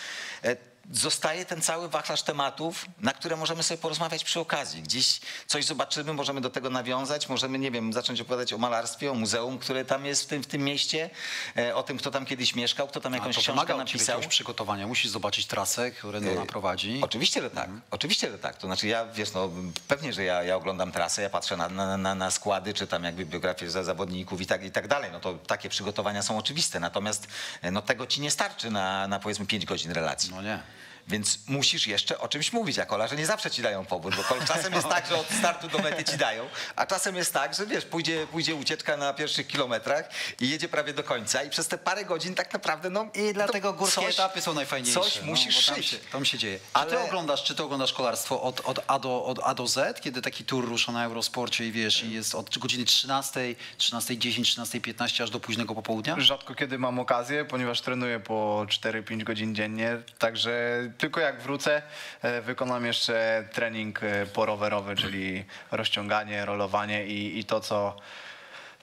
e, zostaje ten cały wachlarz tematów, na które możemy sobie porozmawiać przy okazji. Gdzieś coś zobaczymy, możemy do tego nawiązać, możemy, nie wiem, zacząć opowiadać o malarstwie, o muzeum, które tam jest w tym, w tym mieście, e, o tym, kto tam kiedyś mieszkał, kto tam jakąś książkę napisał. jakiegoś przygotowania. Musisz zobaczyć trasę, którędy ona prowadzi. Oczywiście, że tak. Oczywiście, że tak. To znaczy ja, wiesz, no pewnie, że ja, ja oglądam trasę, ja patrzę na, na, na, na składy, czy tam jakby biografię za zawodników i tak, i tak dalej. No to takie przygotowania są oczywiste. Natomiast e, no tego ci nie starczy na, na powiedzmy 5 godzin relacji. No nie. Więc musisz jeszcze o czymś mówić, a kolarze nie zawsze ci dają powód, bo czasem jest tak, że od startu do mety ci dają, a czasem jest tak, że wiesz, pójdzie, pójdzie ucieczka na pierwszych kilometrach i jedzie prawie do końca i przez te parę godzin tak naprawdę, no... I dlatego górskie coś- etapy są najfajniejsze. Coś no, musisz bo tam szyć. się, tam się dzieje. Czy Ale- ty oglądasz, czy ty oglądasz kolarstwo od, od, A do, od A do Z, kiedy taki tour rusza na Eurosporcie i wiesz, i jest od godziny 13, 13.10, 13.15 aż do późnego popołudnia? Rzadko kiedy mam okazję, ponieważ trenuję po 4-5 godzin dziennie, także tylko jak wrócę, e, wykonam jeszcze trening e, porowerowy, czyli rozciąganie, rolowanie i, i to, co,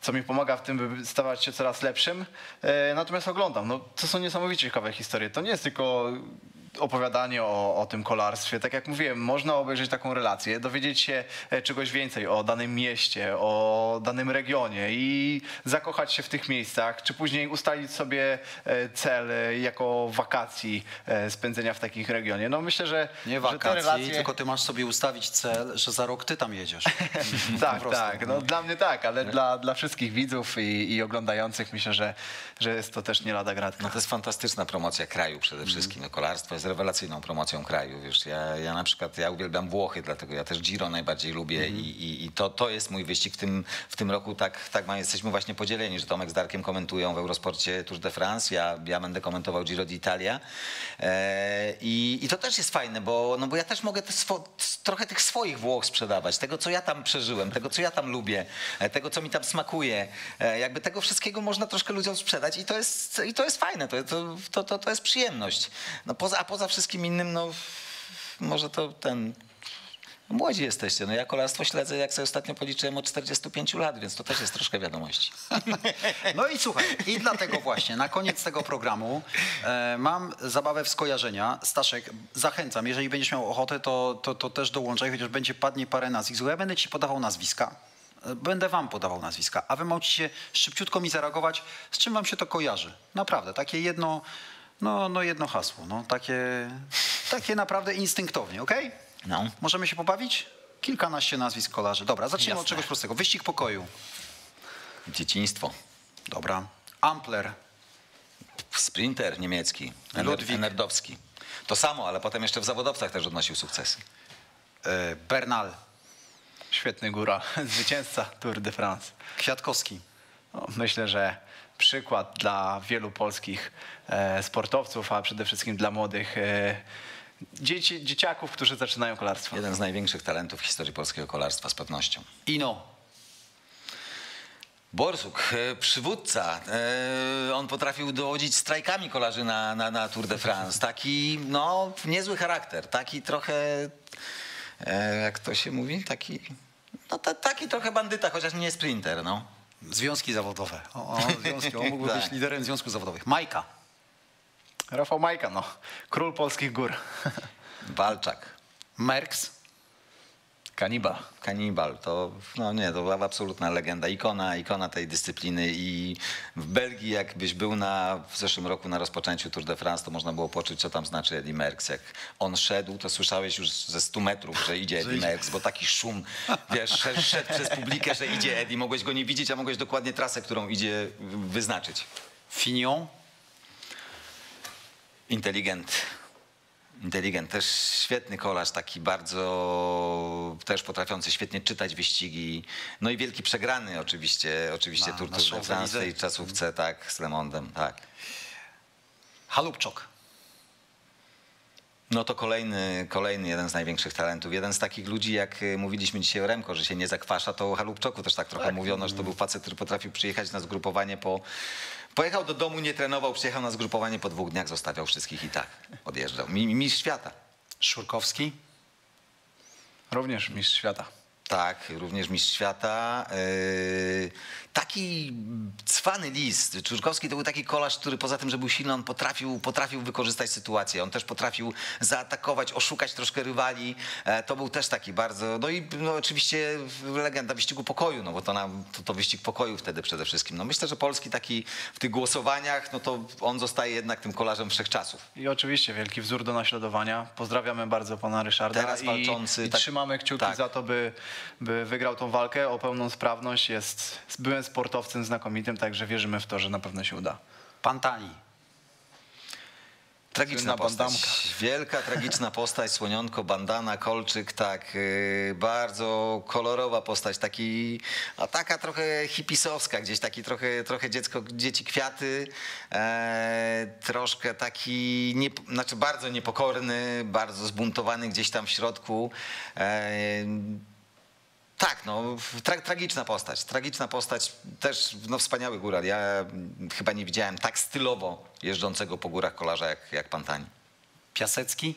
co mi pomaga w tym, by stawać się coraz lepszym. E, Natomiast oglądam. No, to są niesamowicie ciekawe historie. To nie jest tylko opowiadanie o, o tym kolarstwie. Tak jak mówiłem, można obejrzeć taką relację, dowiedzieć się e, czegoś więcej o danym mieście, o danym regionie i zakochać się w tych miejscach, czy później ustalić sobie e, cel e, jako wakacji spędzenia w takich regionie. No myślę, że, Nie że wakacji, te relacje... tylko ty masz sobie ustawić cel, że za rok ty tam jedziesz. (laughs) Tak, tak. No, dla mnie tak, ale dla, dla wszystkich widzów i, i oglądających myślę, że, że jest to też nie lada gratka. No to jest fantastyczna promocja kraju przede wszystkim. No, kolarstwo jest rewelacyjną promocją kraju. Wiesz, ja, ja na przykład ja uwielbiam Włochy, dlatego ja też Giro najbardziej lubię i, i, i to, to jest mój wyścig w tym, w tym roku. Tak, tak jesteśmy właśnie podzieleni, że Tomek z Darkiem komentują w Eurosporcie Tour de France, ja, ja będę komentował Giro d'Italia. E, i, I to też jest fajne, bo, no bo ja też mogę te swo, trochę tych swoich Włoch sprzedawać, tego co ja tam przeżyłem, tego co ja tam lubię, e, tego co mi tam smakuje. E, jakby tego wszystkiego można troszkę ludziom sprzedać i to jest, i to jest fajne, to, to, to, to, to jest przyjemność. No poza, poza wszystkim innym, no może to ten... Młodzi jesteście. No ja kolarstwo śledzę, jak sobie ostatnio policzyłem, od 45 lat, więc to też jest troszkę wiadomości. (laughs) No i słuchaj, i dlatego właśnie na koniec tego programu e, mam zabawę w skojarzenia. Staszek, zachęcam, jeżeli będziesz miał ochotę, to, to, to też dołączaj, chociaż będzie padnie parę nazwisk. Ja będę ci podawał nazwiska. E, Będę wam podawał nazwiska, a wy musicie szybciutko mi zareagować, z czym wam się to kojarzy. Naprawdę, takie jedno, no, no jedno hasło, no, takie, takie naprawdę instynktownie, okej? No. Możemy się pobawić? Kilkanaście nazwisk kolarzy. Dobra, zacznijmy od Jasne. czegoś prostego. Wyścig pokoju. Dzieciństwo. Dobra. Ampler. Sprinter niemiecki. Ludwik. Nerdowski. To samo, ale potem jeszcze w zawodowcach też odnosił sukcesy. E, Bernal. Świetny góra, (laughs) zwycięzca Tour de France. Kwiatkowski. No, myślę, że przykład dla wielu polskich e, sportowców, a przede wszystkim dla młodych e, dzieci, dzieciaków, którzy zaczynają kolarstwo. Jeden z największych talentów w historii polskiego kolarstwa z pewnością. Ino. Borsuk, e, przywódca. On potrafił dowodzić strajkami kolarzy na, na, na Tour de France. Taki, no, niezły charakter. Taki trochę, jak to się mówi, taki, no, ta, taki trochę bandyta, chociaż nie sprinter, no. Związki zawodowe. O, o, (laughs) związki. On mógłby Tak. być liderem związków zawodowych. Majka. Rafał Majka, no, król polskich gór. Walczak. Merks. Kanibal. Kanibal, to no nie, to była absolutna legenda, ikona, ikona tej dyscypliny i w Belgii jakbyś był na, w zeszłym roku na rozpoczęciu Tour de France, to można było poczuć, co tam znaczy Eddie Merckx. Jak on szedł, to słyszałeś już ze 100 metrów, że idzie Eddie Merckx, bo taki szum, wiesz, szedł, szedł przez publikę, że idzie Eddie, mogłeś go nie widzieć, a mogłeś dokładnie trasę, którą idzie wyznaczyć. Fignon. Inteligent. Inteligent, też świetny kolarz, taki bardzo też potrafiący świetnie czytać wyścigi. No i wielki przegrany oczywiście, oczywiście Tour de France tej czasówce, tak, z Le Mondem, tak. Halupczok. No to kolejny, kolejny jeden z największych talentów. Jeden z takich ludzi, jak y, mówiliśmy dzisiaj o Remko, że się nie zakwasza, to o Halupczoku też tak trochę mówiono, że to był facet, który potrafił przyjechać na zgrupowanie po... Pojechał do domu, nie trenował, przyjechał na zgrupowanie po dwóch dniach, zostawiał wszystkich i tak odjeżdżał. Mi- Mistrz świata. Szurkowski. Również mistrz świata. Tak, również mistrz świata. Yy, taki cwany list. Czurkowski to był taki kolarz, który poza tym, że był silny, on potrafił, potrafił wykorzystać sytuację. On też potrafił zaatakować, oszukać troszkę rywali. E, to był też taki bardzo... No i no, oczywiście legenda wyścigu pokoju, no bo to, nam, to, to wyścig pokoju wtedy przede wszystkim. No myślę, że Polski taki w tych głosowaniach, no to on zostaje jednak tym kolarzem wszechczasów. I oczywiście wielki wzór do naśladowania. Pozdrawiamy bardzo pana Ryszarda. Teraz i, walczący, I tak- trzymamy kciuki tak. za to, by, by wygrał tą walkę o pełną sprawność. Jest byłem sportowcem znakomitym, także wierzymy w to, że na pewno się uda. Pantani. Tragiczna postać. Wielka, tragiczna postać, słonionko, bandana, kolczyk, tak, yy, bardzo kolorowa postać, taki, a taka trochę hipisowska, gdzieś taki trochę, trochę dziecko, dzieci kwiaty, e, troszkę taki, nie, znaczy bardzo niepokorny, bardzo zbuntowany gdzieś tam w środku. E, tak, no, tra tragiczna postać. Tragiczna postać, też no, wspaniały góral. Ja mm, chyba nie widziałem tak stylowo jeżdżącego po górach kolarza jak, jak Pantani. Piasecki.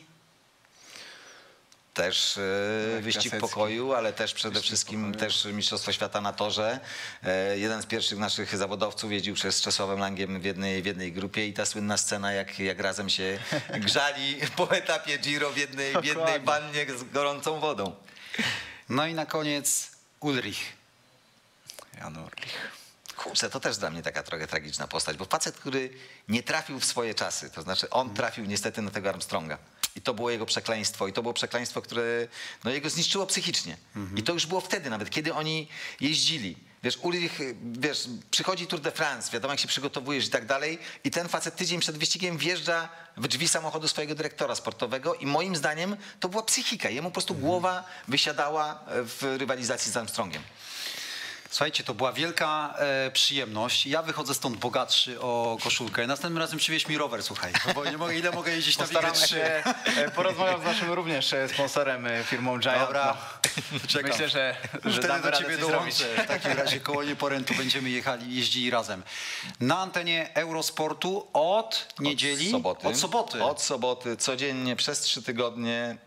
też e, wyścig Piasecki. pokoju, ale też przede wszystkim też Mistrzostwo Świata na torze. E, jeden z pierwszych naszych zawodowców jeździł przez Czesławem Langiem w jednej, w jednej grupie i ta słynna scena, jak, jak razem się (laughs) grzali po etapie Giro w jednej, w jednej Dokładnie. wannie z gorącą wodą. No i na koniec Ulrich. Jan Urlich. Kurczę, to też dla mnie taka trochę tragiczna postać, bo facet, który nie trafił w swoje czasy, to znaczy on trafił niestety na tego Armstronga. I to było jego przekleństwo. I to było przekleństwo, które no, jego zniszczyło psychicznie. I to już było wtedy nawet, kiedy oni jeździli. Wiesz, Ulrich, wiesz, przychodzi Tour de France, wiadomo jak się przygotowujesz i tak dalej i ten facet tydzień przed wyścigiem wjeżdża w drzwi samochodu swojego dyrektora sportowego i moim zdaniem to była psychika. Jemu po prostu głowa wysiadała w rywalizacji z Armstrongiem. Słuchajcie, to była wielka e, przyjemność. Ja wychodzę stąd bogatszy o koszulkę. Następnym razem przywieź mi rower, słuchaj, bo nie mogę, ile mogę jeździć na 3. się, e, porozmawiam z naszym również e, sponsorem, e, firmą Giant. Dobra, No, czekam. Myślę, że, że Wtedy do ciebie dołączę. W takim razie koło Nieporętu będziemy jechali, jeździli razem. Na antenie Eurosportu od niedzieli? Od soboty. Od soboty. Od soboty, codziennie przez trzy tygodnie.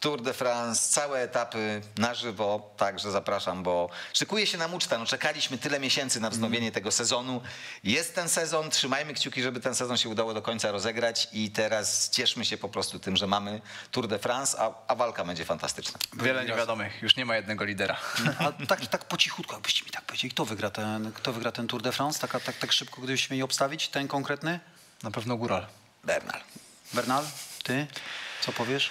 Tour de France, całe etapy na żywo, także zapraszam, bo szykuje się nam uczta. No, czekaliśmy tyle miesięcy na wznowienie tego sezonu. Jest ten sezon, trzymajmy kciuki, żeby ten sezon się udało do końca rozegrać i teraz cieszmy się po prostu tym, że mamy Tour de France, a, a walka będzie fantastyczna. Wiele niewiadomych, już nie ma jednego lidera. A tak, tak po cichutku, jakbyście mi tak powiedzieli, kto wygra ten, kto wygra ten Tour de France? Tak, tak, tak szybko, gdybyście mieli obstawić, ten konkretny? Na pewno Góral. Bernal. Bernal, ty? Co powiesz?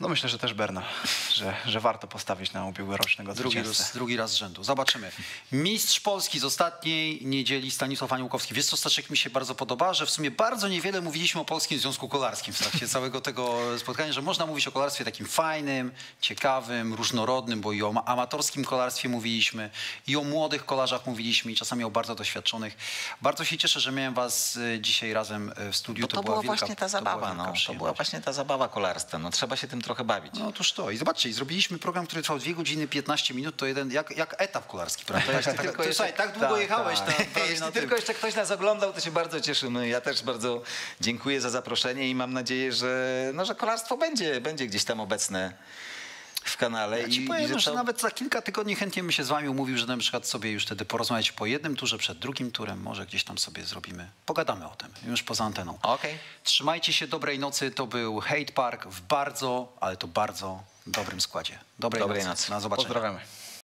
No myślę, że też Bernal, że, że warto postawić na ubiegłorocznego Drugi raz, drugi raz z rzędu. Zobaczymy. Mistrz Polski z ostatniej niedzieli Stanisław Aniłkowski. Wiesz co, Staszek, mi się bardzo podoba, że w sumie bardzo niewiele mówiliśmy o Polskim Związku Kolarskim w trakcie całego tego spotkania, że można mówić o kolarstwie takim fajnym, ciekawym, różnorodnym, bo i o amatorskim kolarstwie mówiliśmy, i o młodych kolarzach mówiliśmy, i czasami o bardzo doświadczonych. Bardzo się cieszę, że miałem was y, dzisiaj razem y, w studiu. No to, była była wielka- właśnie ta to była zabawa, no. To była właśnie ta zabawa kolarstwem. No, trzeba się tym trochę bawić. No otóż to. I zobaczcie, zrobiliśmy program, który trwał 2 godziny 15 minut, to jeden, jak, jak etap kolarski, prawda? jeśli tak, tylko ty, jeszcze- tak długo tak, jechałeś tak. tam prawie Jeśli tylko jeszcze ktoś nas oglądał, to się bardzo cieszymy. Ja też bardzo dziękuję za zaproszenie i mam nadzieję, że, no, że kolarstwo będzie, będzie gdzieś tam obecne w kanale. Ja ci i, powiem, i że że nawet za kilka tygodni chętnie bym się z wami umówił, że na przykład sobie już wtedy porozmawiać po jednym turze, przed drugim turem, może gdzieś tam sobie zrobimy, pogadamy o tym, już poza anteną. Okej. Trzymajcie się, dobrej nocy, to był Hate Park w bardzo, ale to bardzo dobrym składzie. Dobrej, Dobrej nocy. nocy. Na zobaczenie. Pozdrawiamy.